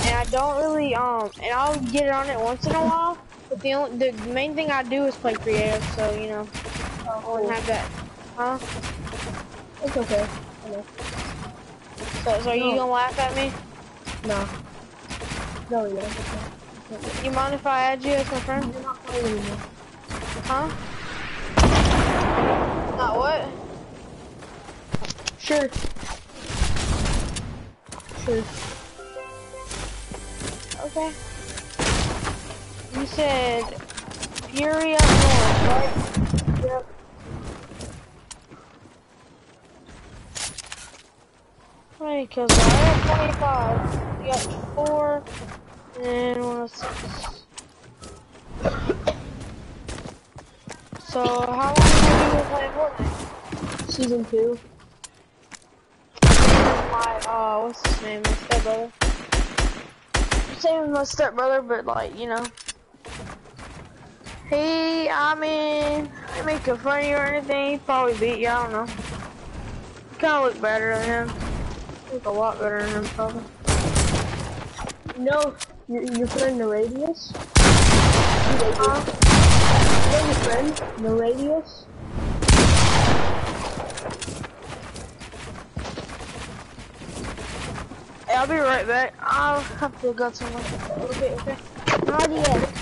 and I don't really, um, and I'll get it on it once in a while, but the only, the main thing I do is play creative, so, you know, I wouldn't have that. Huh? It's okay. I. So, so are you gonna laugh at me? No. No, you don't. You mind if I add you as my friend? You're not playing anymore. Huh? Not what? Sure. Sure. Okay. You said Fury up north, right? Yep. How many kills I have? 25. You got four, and of. So, how long have you been playing Fortnite? Season 2. My, uh, what's his name? My stepbrother. Same as my stepbrother, but like, you know. He, I mean, I make a funny or anything, he probably beat you, I don't know. You kinda look better than him. Look a lot better than him, probably. No, your, your friend the Radius? You know your friend, the Radius? Hey, I'll be right back. I'll have to go somewhere. Okay, okay. Audience.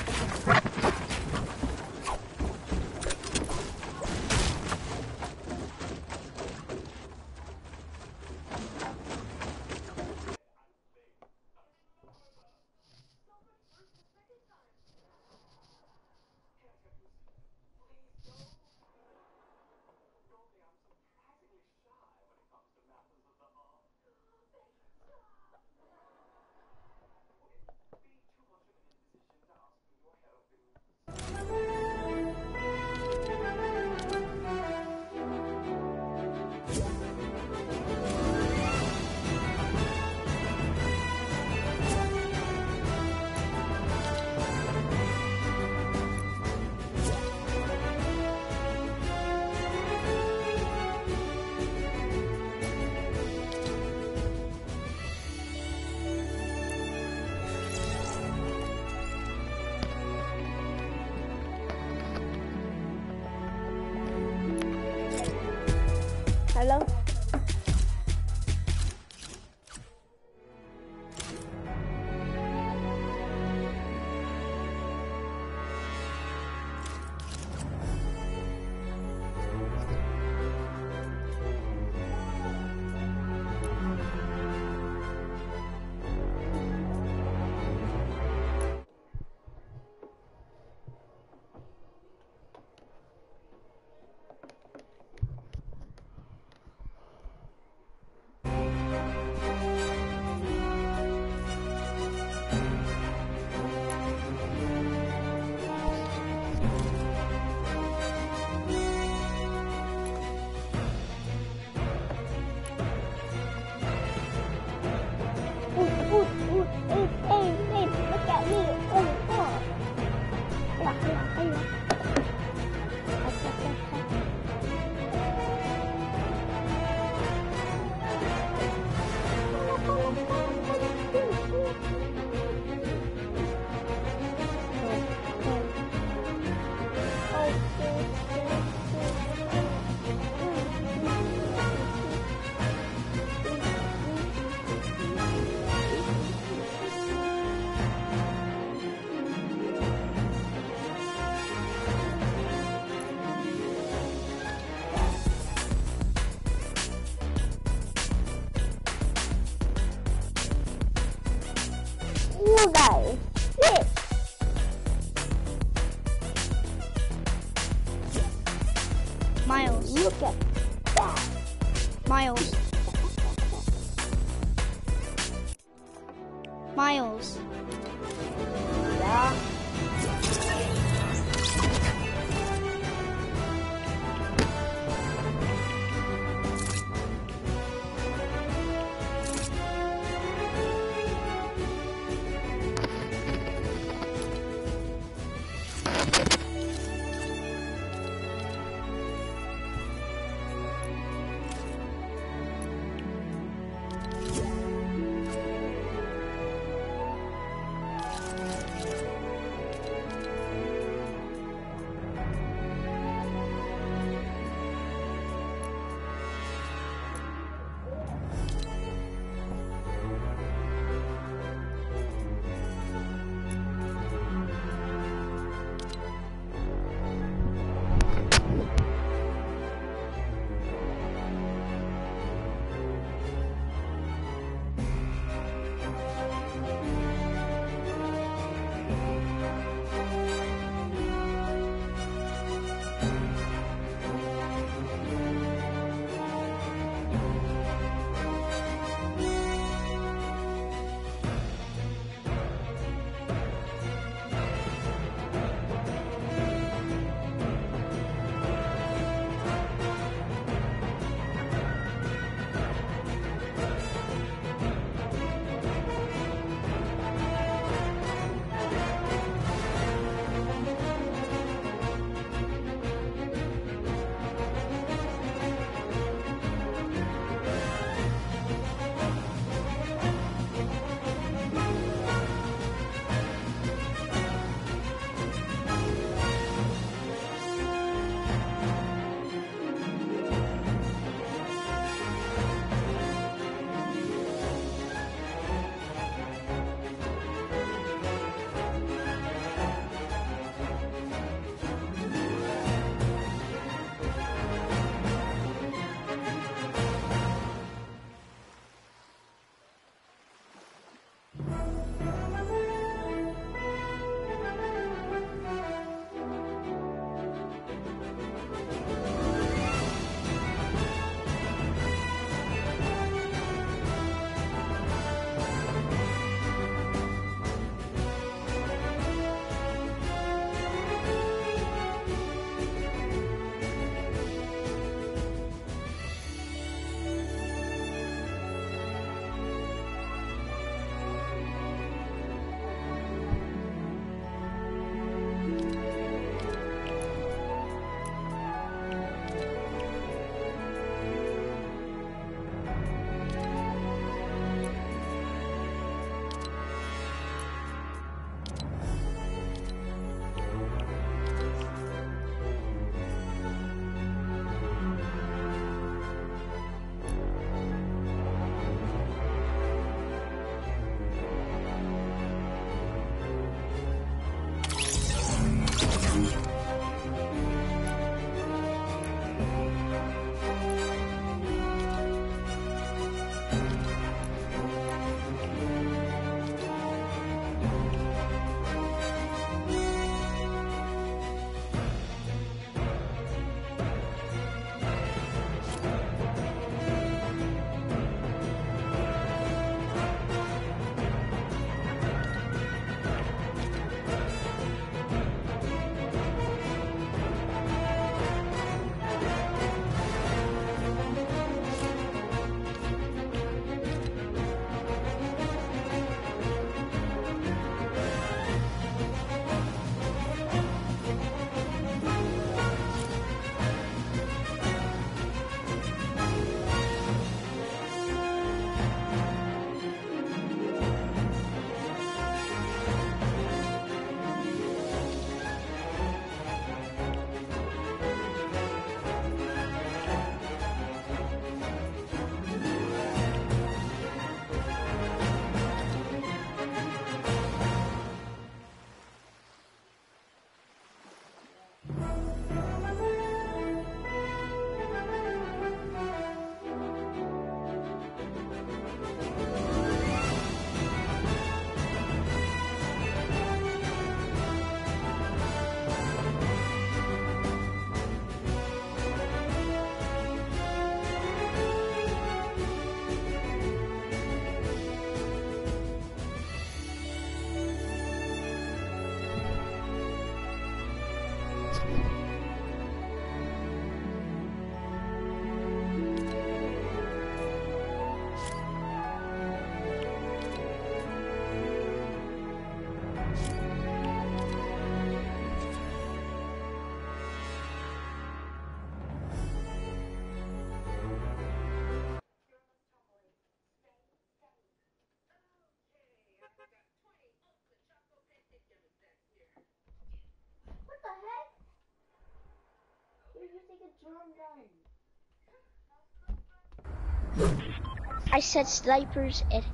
I said snipers and,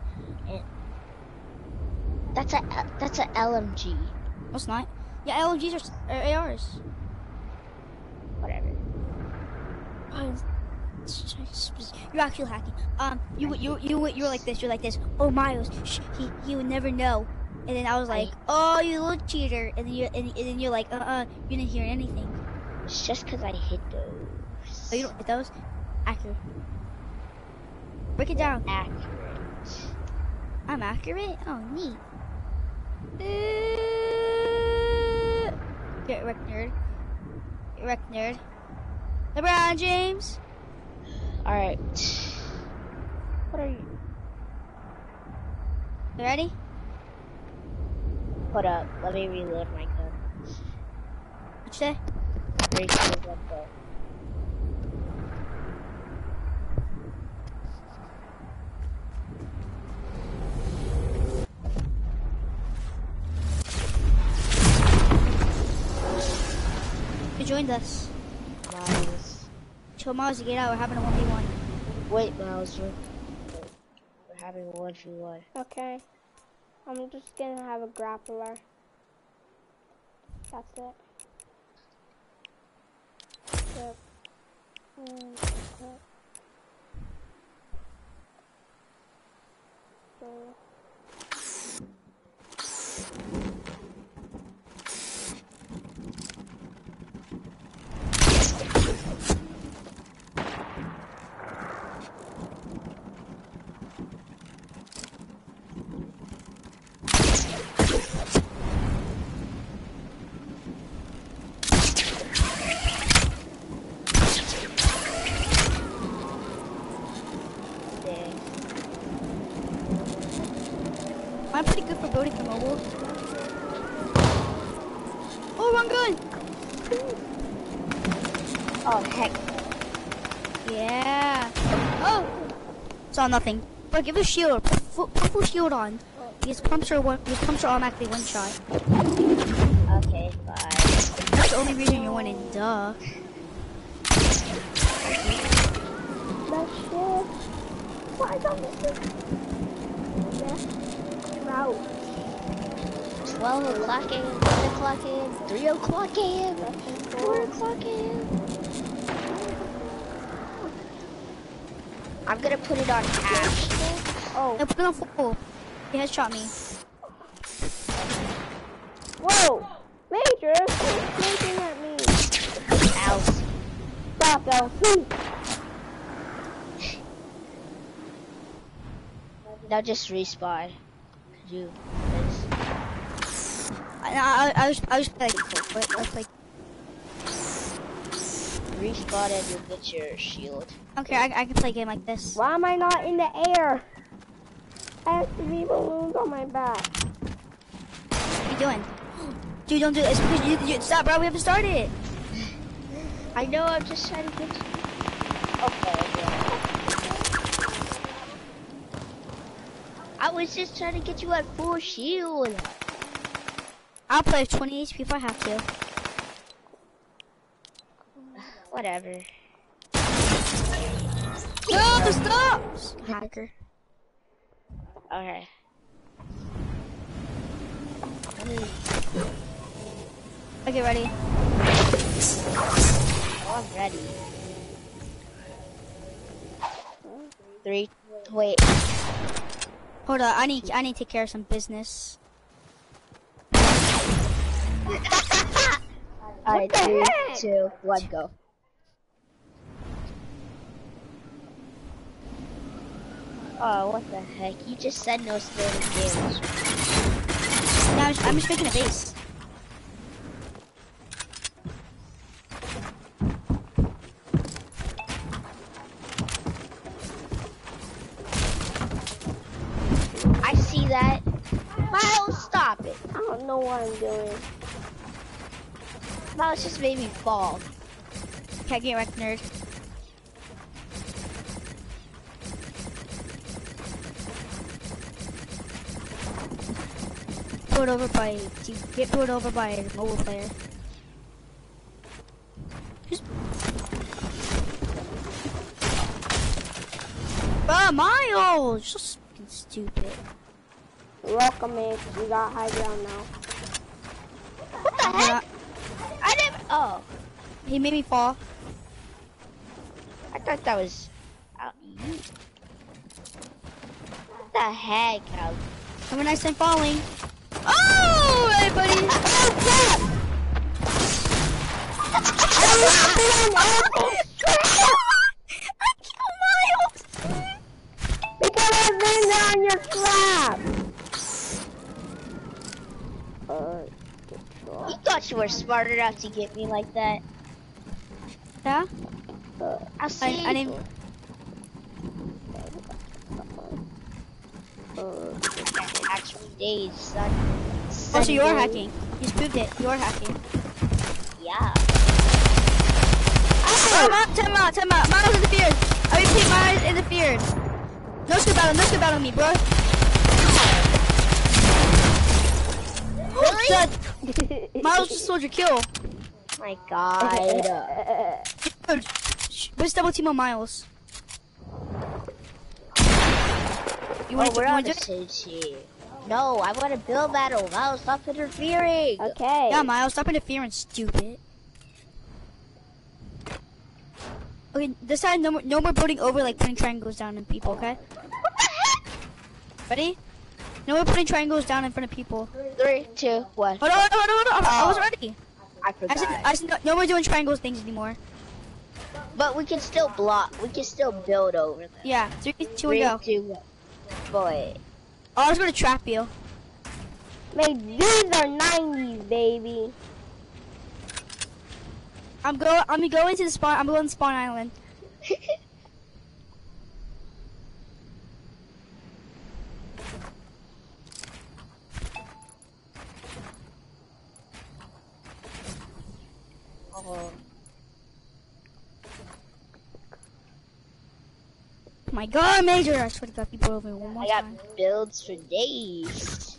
and that's a that's a LMG. No, it's not. Yeah, LMGs are, are ARs. Whatever. You're actually hacking. Um, you you you you were like this. You're like this. Oh, Myles, shh, he he would never know. And then I was like, oh, you little cheater. And then you and, and then you're like, uh uh, you didn't hear anything. It's just because I hit those. Oh, you don't hit those. Accurate. Break it down. Accurate. I'm accurate. Oh, neat. Uh, Get wrecked, nerd. Get wrecked, nerd. LeBron James. All right. What are you? You ready? Hold up. Let me reload my gun. What'd you say? Three, two, one, go. You joined us. Myles. Chill, Myles, you get out. We're having a 1v1. Wait, Myles. We're, we're having one v one. Okay. I'm just gonna have a grappler. That's it. Yep. Mm, okay. So, Dang. I'm pretty good for building the mobile. Oh, wrong gun! Oh heck. Yeah. Oh! Nothing. But give a shield. Put put full shield on. These pumps are one. These pumps are automatically one shot. Okay, bye. That's the only reason you're winning. Duh. that shit. Why don't. Route. 12 o'clock a.m., 1 o'clock a.m., 3 o'clock a.m., 4 o'clock a.m. I'm gonna put it on cash. Oh, No, put it on full. He headshot me. whoa! Major, stop shooting at me. Ow. Stop, Elsie. Now just respawn. Could you? I, I, I was, I was like, but I was like, Respawn and you'll get your shield. okay, I, I can play a game like this. Why am I not in the air? I have three balloons on my back. What are you doing? Dude, don't do this because you, you stop, bro. We haven't started. I know, I'm just trying to get you. Okay, yeah. I was just trying to get you at full shield. I'll play with 20 HP if I have to. Whatever. No, stop! Hacker. Okay. Okay, ready? Oh, I'm ready. Three. Wait. Hold on, I need, I need to take care of some business. <laughs> The heck? two, one, go. Oh, what the heck? You just said no spamming damage. Now I'm just, I'm just making a base. I see that. Myles, stop it. I don't know what I'm doing. Myles just made me fall. Okay, get wrecked, nerd. put over by you get put over by a mobile player. Just... Bruh, Myles! Just stupid. Welcome, mate. We got high ground now. What the heck? Uh, I never. Oh. He made me fall. I thought that was. What the heck, Cal? Have a nice time falling. Oh, buddy. I killed Myles. Because I've been your crap. Uh, You thought you were smart enough to get me like that. Yeah? uh, I'll see. I, I didn't. uh, Actually, days, son. Oh, so you're hacking. You just proved it. You're hacking. Yeah. Oh, Ma- time out, time out. Myles interfered. I repeat, Myles interfered. No scoop battle, no scoop battle me, bro. Really? <laughs> Myles just sold your kill. my God. Dude, let's double team on Myles. You Oh, want to we're you on the same team. No, I want to build battle. Wow, stop interfering. okay. Yeah, Myles, stop interfering, stupid. Okay, this time no more, no more building over like putting triangles down on people, okay? Ready? No more putting triangles down in front of people. Three, two, one. Hold on, hold on, hold on, hold on. I Oh. wasn't ready. I I forgot. said, I said no, no more doing triangles things anymore. but we can still block. We can still build over them. Yeah, three, two, Three, and go. two, one. Boy. Oh, I was gonna trap you. Mate, these are 90s, baby. I'm go. I'm going to the spawn. I'm going to spawn island. <laughs> Oh, My God, Major! I swear to God, people over one more I got time. builds for days.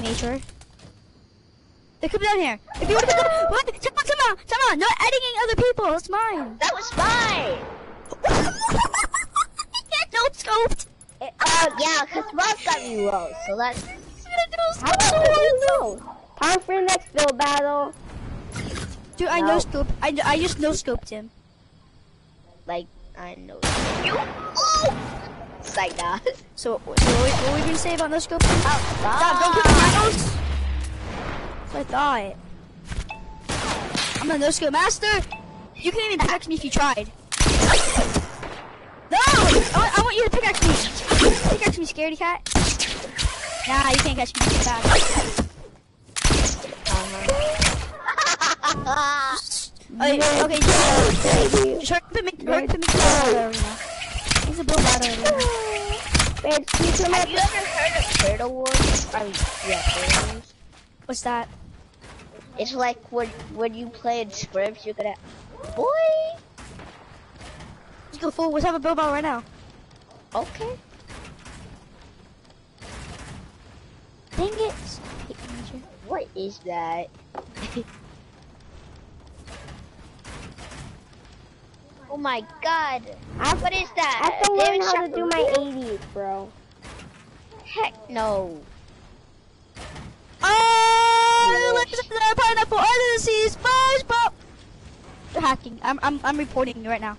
Major. They come down here. If you want to come, what? Come on, come on, come on! Not editing other people. It's mine. That was mine. <laughs> no scoped. Uh, yeah, because Ross got me low, so that's. How do you know? Time for the next build battle. Dude, I No. no scope. I, I just no scoped him. Like, I know. You. Oh! Like that. So, what, so what, we- what we gonna say about no scoping? Oh, Stop! Don't put Outside. miles. I thought. I'm a no scope master. You can't even pickaxe me if you tried. No! I want, I want you to pickaxe me. Pickaxe me, scaredy cat. Nah, you can't catch me. You're bad. <laughs> Okay, okay, just, just hurry up and make, hurry up make the build battle a build battle arena. Wait, can Have you ever heard of Turtle Wars? I mean, yeah, Turtle Wars. What's that? It's like when when you play in scrims, you're gonna. Boy! Let's go full. Let's have a build battle right now. Okay. Dang it. What is that? <laughs> oh my god! I What is I that? have to learn David how to do my Shepard? 80s, bro. Heck no! Oh, look at the pineapple under the sea, SpongeBob. You're hacking. I'm I'm I'm reporting you right now.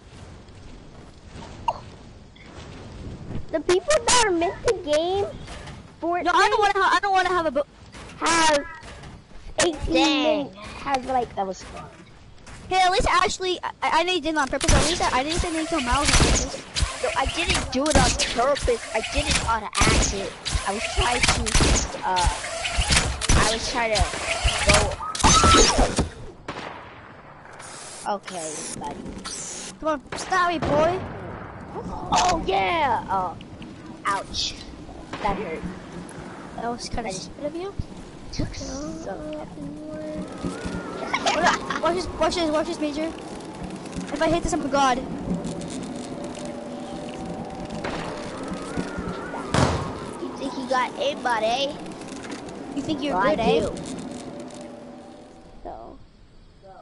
The people that are meant to game Fortnite No, I don't want to. I don't want to have a. Bu- have 18 Dang. min- have like That was fun. Hey, at least actually, I, I know you did it on purpose. At least I, I didn't say anything to Myles on purpose. No, I didn't do it on purpose. I did it on accident. I was trying to, uh, I was trying to go. Okay, buddy. Come on, stop me, boy. Oh yeah. Oh, ouch. That hurt. That was kind of stupid of you. Took so. Watch this, watch this, watch this, Major. If I hit this, I'm a god. You think you got aimbot, eh? You think you're Well, I good, eh? do. so.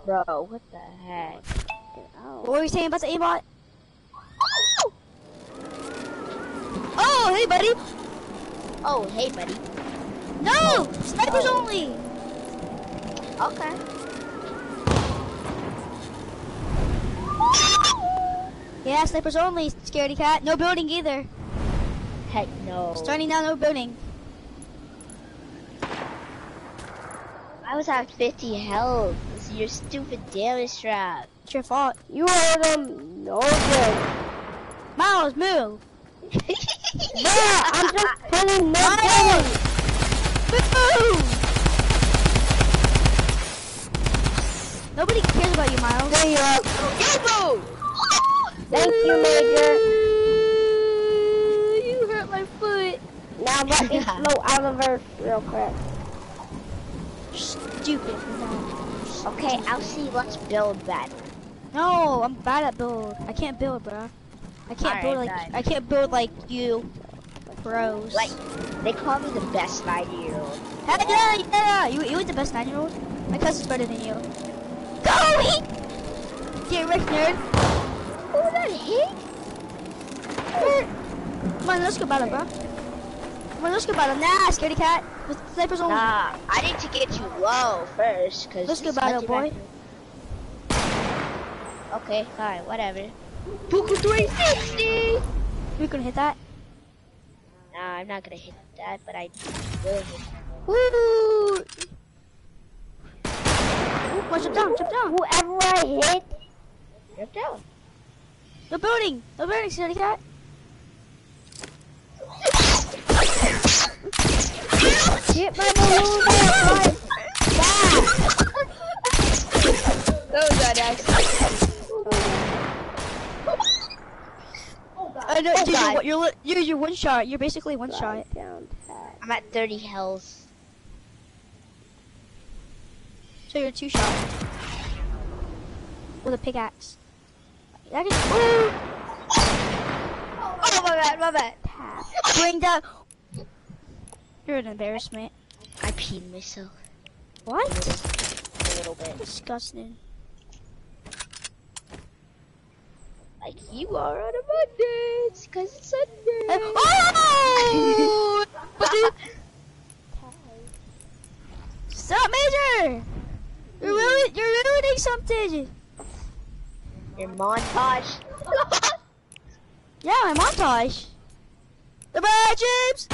Bro, what the heck? What were you saying about the aimbot? Oh, hey, buddy. Oh, hey, buddy. No, snipers only. Okay. Yeah, snipers only. Scaredy cat. No building either. Heck no. Starting now, no building. I was at 50 health. It's your stupid damage trap. It's your fault. You heard him. No good. Myles, move. <laughs> Yeah, I'm just putting no. Move. Nobody cares about you, Myles. There you are. Yo! Thank you, Major. You hurt my foot. Now let me <laughs> float out of Earth real quick. Stupid. Okay, I'll see. Let's build that. No, I'm bad at build. I can't build, bro. I can't Alright, build like. I can't build like you, bros. Like, they call me the best 90 year old. Hey, yeah, yeah, you you was the best nine year old. My cousin's better than you. Go eat. Get rich, nerd. Oh, that hit? Come on, let's go battle, bro. Come on, let's go battle. Nah, scaredy cat. With snipers only. Nah, I need to get you low first, cause Let's go battle, boy. Okay, alright, whatever. Puku 360! You're gonna hit that. Nah, I'm not gonna hit that, but I will hit Woo! Ooh, Watch jump down, jump down. Whoever I hit, Drop down. No building, no building, scaredy cat. get my balloon there, boy. That was not accident. I know, Oh, dude, God. you're, you're, you're, one shot. You're basically one shot. Slide down. I'm at 30 health. So you're two shot. With a pickaxe. I can, ooh, Oh, my bad, my bad. bring that. You're an embarrassment. I peed myself What? a little bit. Disgusting. Like you are on a Monday, it's cause it's Sunday. Uh, oh! <laughs> But Stop, Major! You're ruining, you're ruining something. Your montage. <laughs> Yeah, my montage. LeBron James,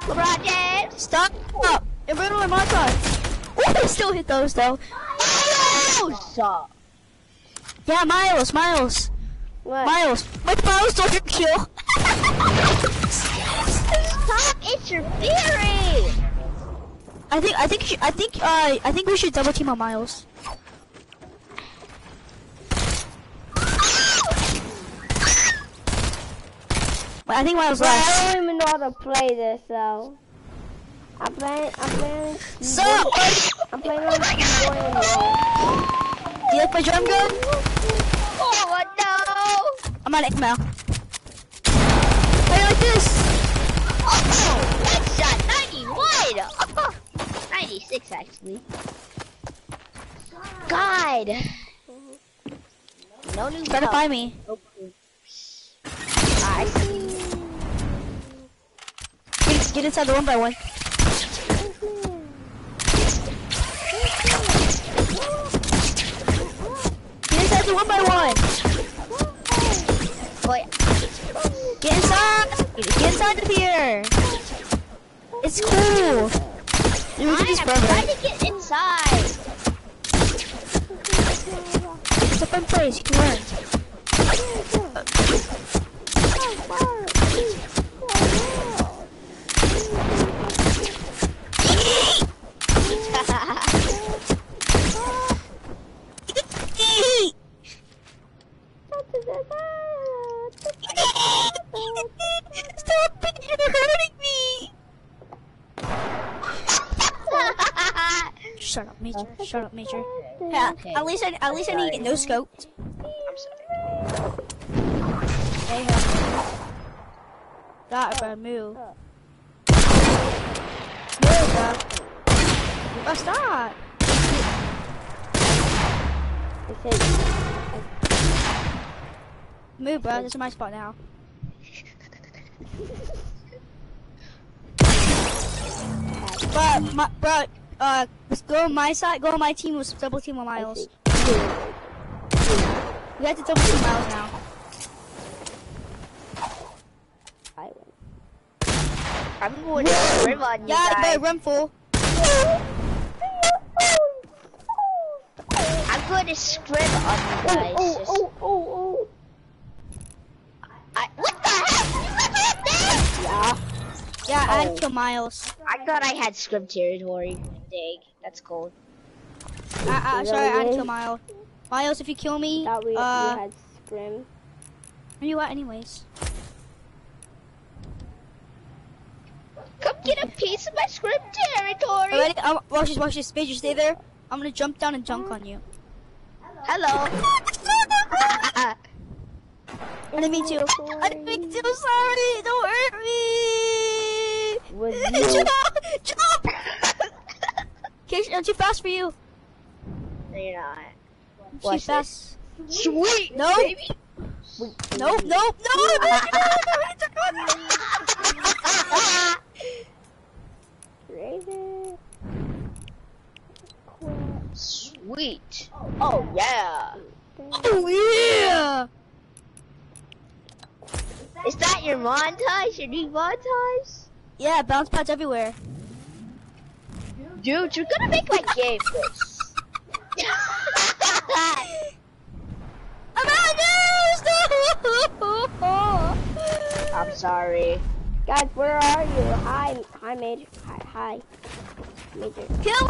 LeBron James. stop! Stop! You're ruining my montage. Oh, I still hit those though. Stop. Yeah, Myles, Myles, What? Myles. My Myles don't kill. Stop interfering. I think, I think, I think, uh, I think we should double team on Myles. I think Myles Bro, I don't even know how to play this, though. I'm playing, I'm playing, So, I'm playing on mouse. do you like my drum gun? Oh no. I'm on it now. You like this? Oh, headshot 91. <laughs> 96 actually. God. No new Try to find me. Oh, I see. Get, inside the one by one. Get inside the one by one. Boy, Get inside. Get inside of here. It's cool. You I can just am forever. trying to get inside. It's a fun place. You can learn. Stop it! You're hurting me. Shut up, Major. Shut up, Major. Yeah, Okay. at least I at least I get no scoped. I'm sorry. Hey, That bro, move. Move, bro. Oh, stop. It says Move, bro. This is my spot now. But, my, bro, uh, go on my side. Go on my team. Let's double team on Myles. We have to double team Myles now. I'm going to scrim on you Yeah, guys. but run full. I'm going to scrim on you guys. Oh, Just- oh, oh, oh. I, what the heck? You guys have? Yeah. Yeah, Oh. and kill Myles. I thought I had scrim territory. Dig. That's cool. Uh, uh, sorry, really and did? kill Myles. Myles, if you kill me, Thought we, uh, we had scrim. where you at anyways? Come get a piece of my scrim territory. Alright, um, watch this, watch this. Major, stay there. I'm gonna jump down and dunk on you. Hello. I didn't mean to. I didn't mean to. Sorry. Don't hurt me. Jump! Jump! Okay, I'm too fast for you. no, you're not. I'm Watch too fast. Sweet. No. Baby. Nope, nope, no. Raven. Sweet. Oh yeah. oh yeah. Is that your montage? Your new montage? Yeah, bounce pads everywhere. Dude, you're gonna make my game <laughs> <laughs> this. I'm sorry. Guys, where are you? Hi, hi, Major. Hi, hi. Major. Kill <laughs>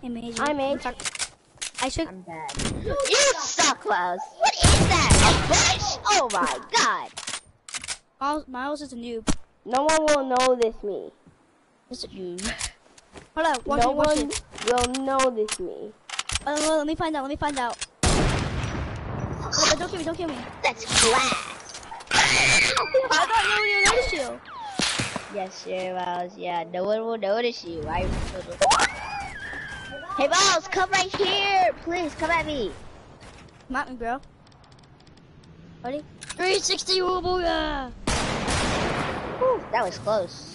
Hey, Major. Hi, Major. I should. I'm bad. You suck, Myles. What is that? A bush? Oh my <laughs> god. Myles, Myles is a noob. No one will know this me. Is it you? Hold on, watch no it, watch one it. will know this me. Uh, let me find out, let me find out. Oh, don't kill me, don't kill me. That's glass. I thought no one would notice you. Yes, sir, Myles. Yeah, no one will notice you. I Hey, Myles, come right here. Please, come at me. Come at me, bro. Ready? 360 oh booyah! That was close.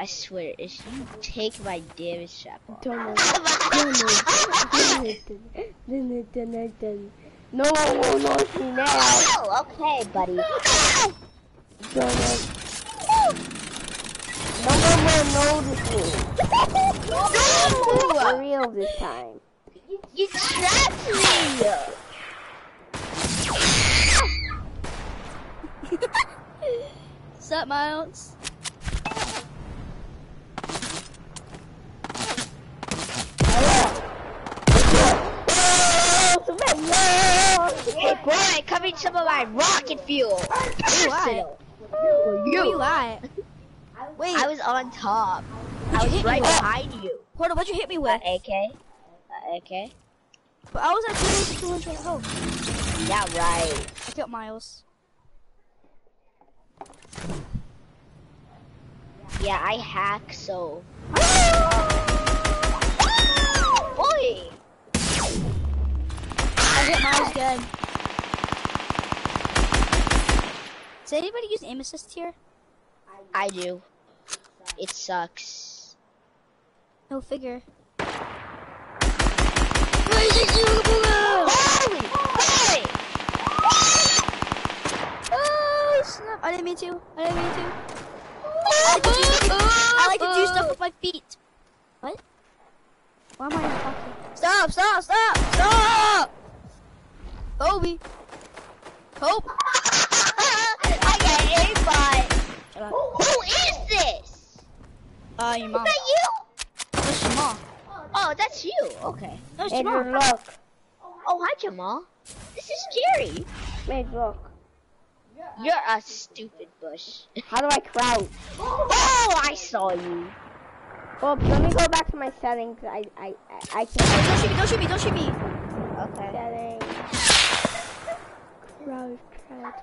I swear, if you take my damage trap off. Don't know. No one will notice me now. Oh, okay, buddy. Don't know. No one will notice me. For real this time. You trapped me. What's <laughs> up, Myles? Hey, boy, come eat some of my rocket fuel. You at? Wait, I was on top. I was right with? behind you. on, what'd you hit me Uh, with? AK. Uh, AK. But I was at 200 200 oh. Yeah, right. I killed Myles. Yeah, I hack so. <laughs> Boy. I hit Myles again. Does anybody use aim assist here? I do. It sucks. No figure. Holy! Holy! Oh snap! I didn't mean to. I didn't mean to. I like to do, I like to do stuff with my feet. What? Why am I not talking? Stop! Stop! Stop! Stop! Kobe. Kobe. <laughs> I got a bot. Shut. Who is this? Uh, your Is that you? That's your mom. Oh, that's you. Okay. That's your Major, look. Oh, hi, Jamal. This is Jerry. Major, look. You're a stupid bush. How do I crouch? Oh, I saw you. Well, let me go back to my settings. I, I, I, I Don't can't. shoot me! Don't shoot me! Don't shoot me! Okay. Settings road tread.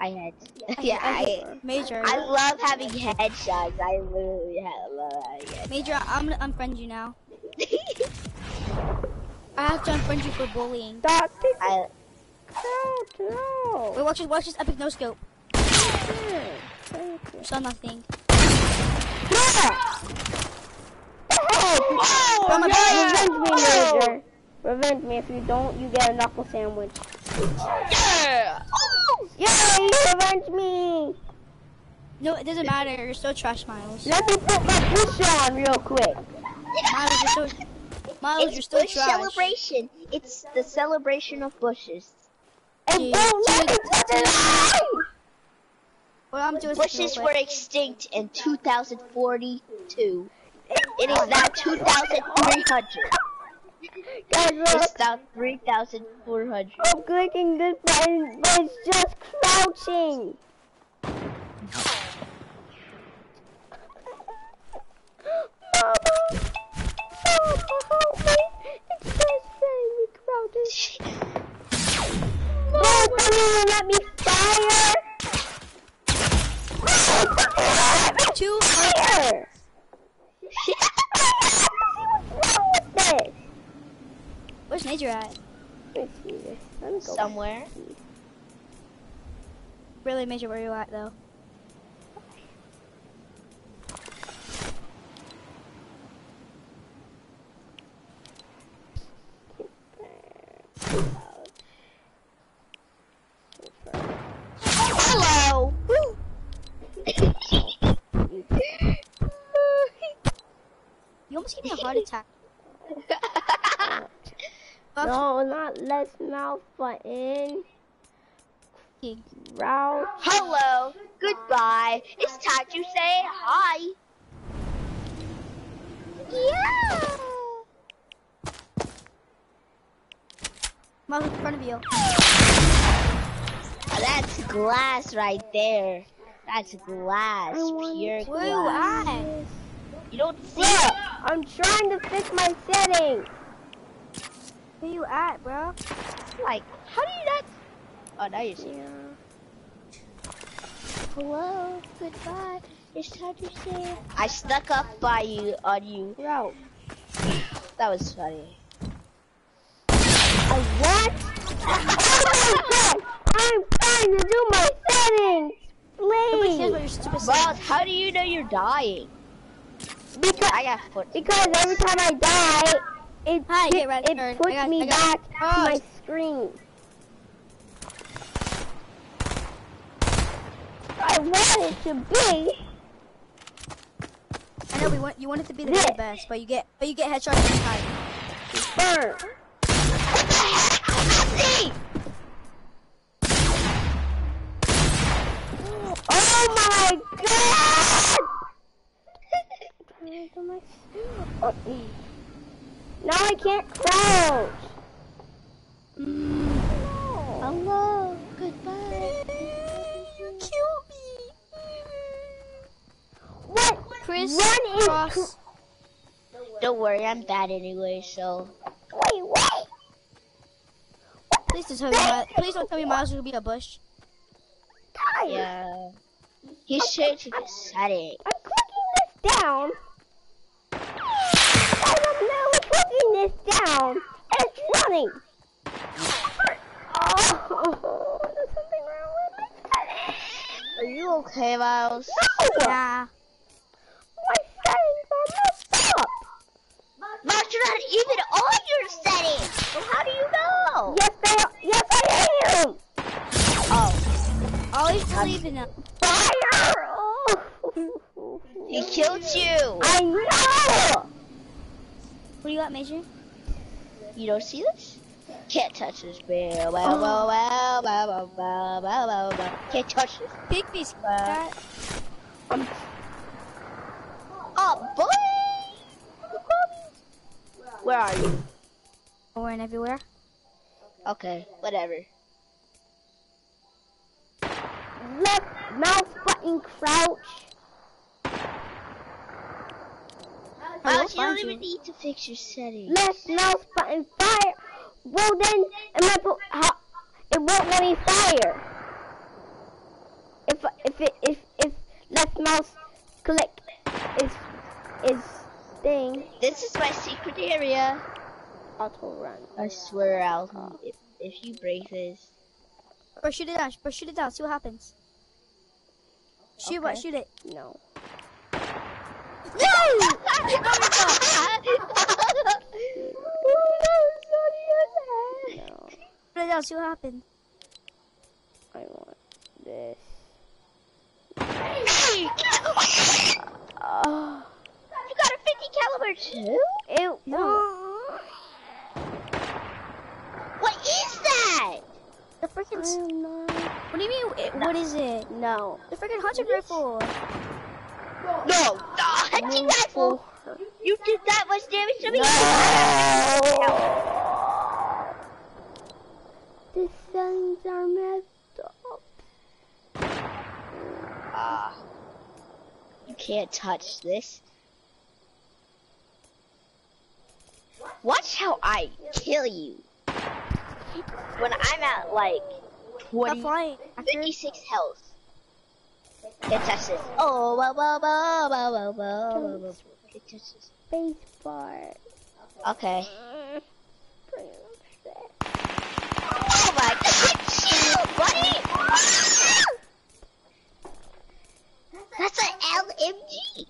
I had. Yeah, I, <laughs> I, Major. I love having headshots. I literally have, love having headshots. Major, I'm gonna unfriend you now. I have to unfriend you for bullying. Stop I, no, no. Wait, watch this, watch this epic no scope. Saw nothing. Yeah. Oh, Oh my Revenge me, Oh. Major. Revenge me. If you don't, you get a knuckle sandwich. yeah. Oh! Yay! Revenge me. No, it doesn't matter. You're still trash, Myles. Let me put my bush on real quick. Myles, you're still. Myles, you're It's still bush trash. celebration. It's the celebration of bushes. And don't let me dude, touch it. Well, I'm doing Bushes were extinct in 2042. It is now 2,300. Guys, look. It's now 3,400. I'm clicking this button, but it's just crouching. Mama, Mama, help me. It's just saying me crouching. No, don't let me fire. Two. Fire. <laughs> Where's Major at? What's wrong with? Where's at? Somewhere. Really, Major, where you at though? Almost gave me a heart attack. No, not let's mouth button. Route. Hello. Goodbye. It's time to say hi. Yeah. Myles in front of you. That's glass right there. That's glass. Pure glass. You don't see it. I'm trying to fix my settings. Where you at, bro? Like, how do you not? Oh, now you see. Yeah. Hello. Goodbye. It's time to say. I stuck up by you on you. Route. That was funny. A what? oh! <laughs> I'm trying to do my settings. Nobody cares Please. about your stupid Boss, stuff. how do you know you're dying? Because I got foot. because every time I die, it Hi, get red it turn. puts got- me back Oh. to my screen. I want it to be. I know we want you want it to be the very best, but you get but you get headshots every time. Burn. Oh my god! Now I can't crouch. Mm. Hello. Goodbye. Kill me. What? Chris Run Cross. Don't worry, I'm bad anyway, so. Wait, wait. Please don't tell me Myles, please don't tell me Myles will be a bush. Yeah. He's changing his setting. I'm clicking this down. Guys, I'm literally clicking this down. And it's running. Oh, there's something wrong with my settings. Are you okay, Myles? No! Nah. My settings are messed up. Myles, you're not even on your settings. So how do you know? Yes, they are. Yes, I am. Oh, Always believe in them. Fire! Oh. he killed you. I know. What do you got, Major? You don't see this? Can't touch this. Well, well, well, well, well, well, well, well, Can't touch this. Pick these. Well. Um. Oh, boy! Where are you? We're everywhere. Okay, whatever. Left mouse button crouch. I will you don't find even you. need to fix your settings. Left mouse button fire. Well then, am I po- how, it won't let me fire. if if it if if left mouse click is is thing This is my secret area. auto run. I swear, I'll if, if you break this. Or shoot it down. Or shoot it down. See what happens. Shoot what? Shoot it. No. No. Down. See what happens. I want this. you Oh. got a 50 caliber too? Ew. No. What is that? The freaking. s- I'm not. What do you mean? it- What is it? No. The freaking hunting rifle. No, the hunting rifle. You did that much damage to me. The settings are messed up. Ah. you can't touch this. Watch how I kill you. When I'm at like Stop 20, 56 health. It touches. Oh, whoa, whoa, whoa, whoa, whoa, whoa, whoa. It touches. Spacebar. Okay. Oh my god, it's buddy! That's an LMG!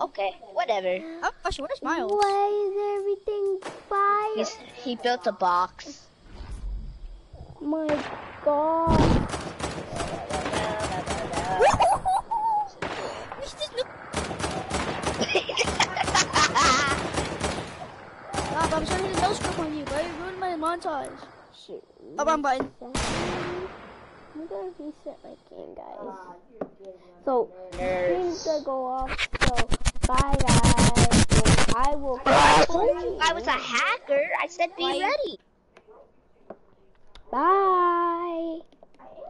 Okay, whatever. Oh gosh, where's Myles? Why is everything fire? He's, he built a box. My god. Stop, I'm trying to a no scope on you, but you ruined my montage. Shoot. Oh, wrong button. I'm gonna reset my game, guys. So, game's gonna go off. So, bye, guys. And I will. I told you I was a hacker. I said be ready. Bye.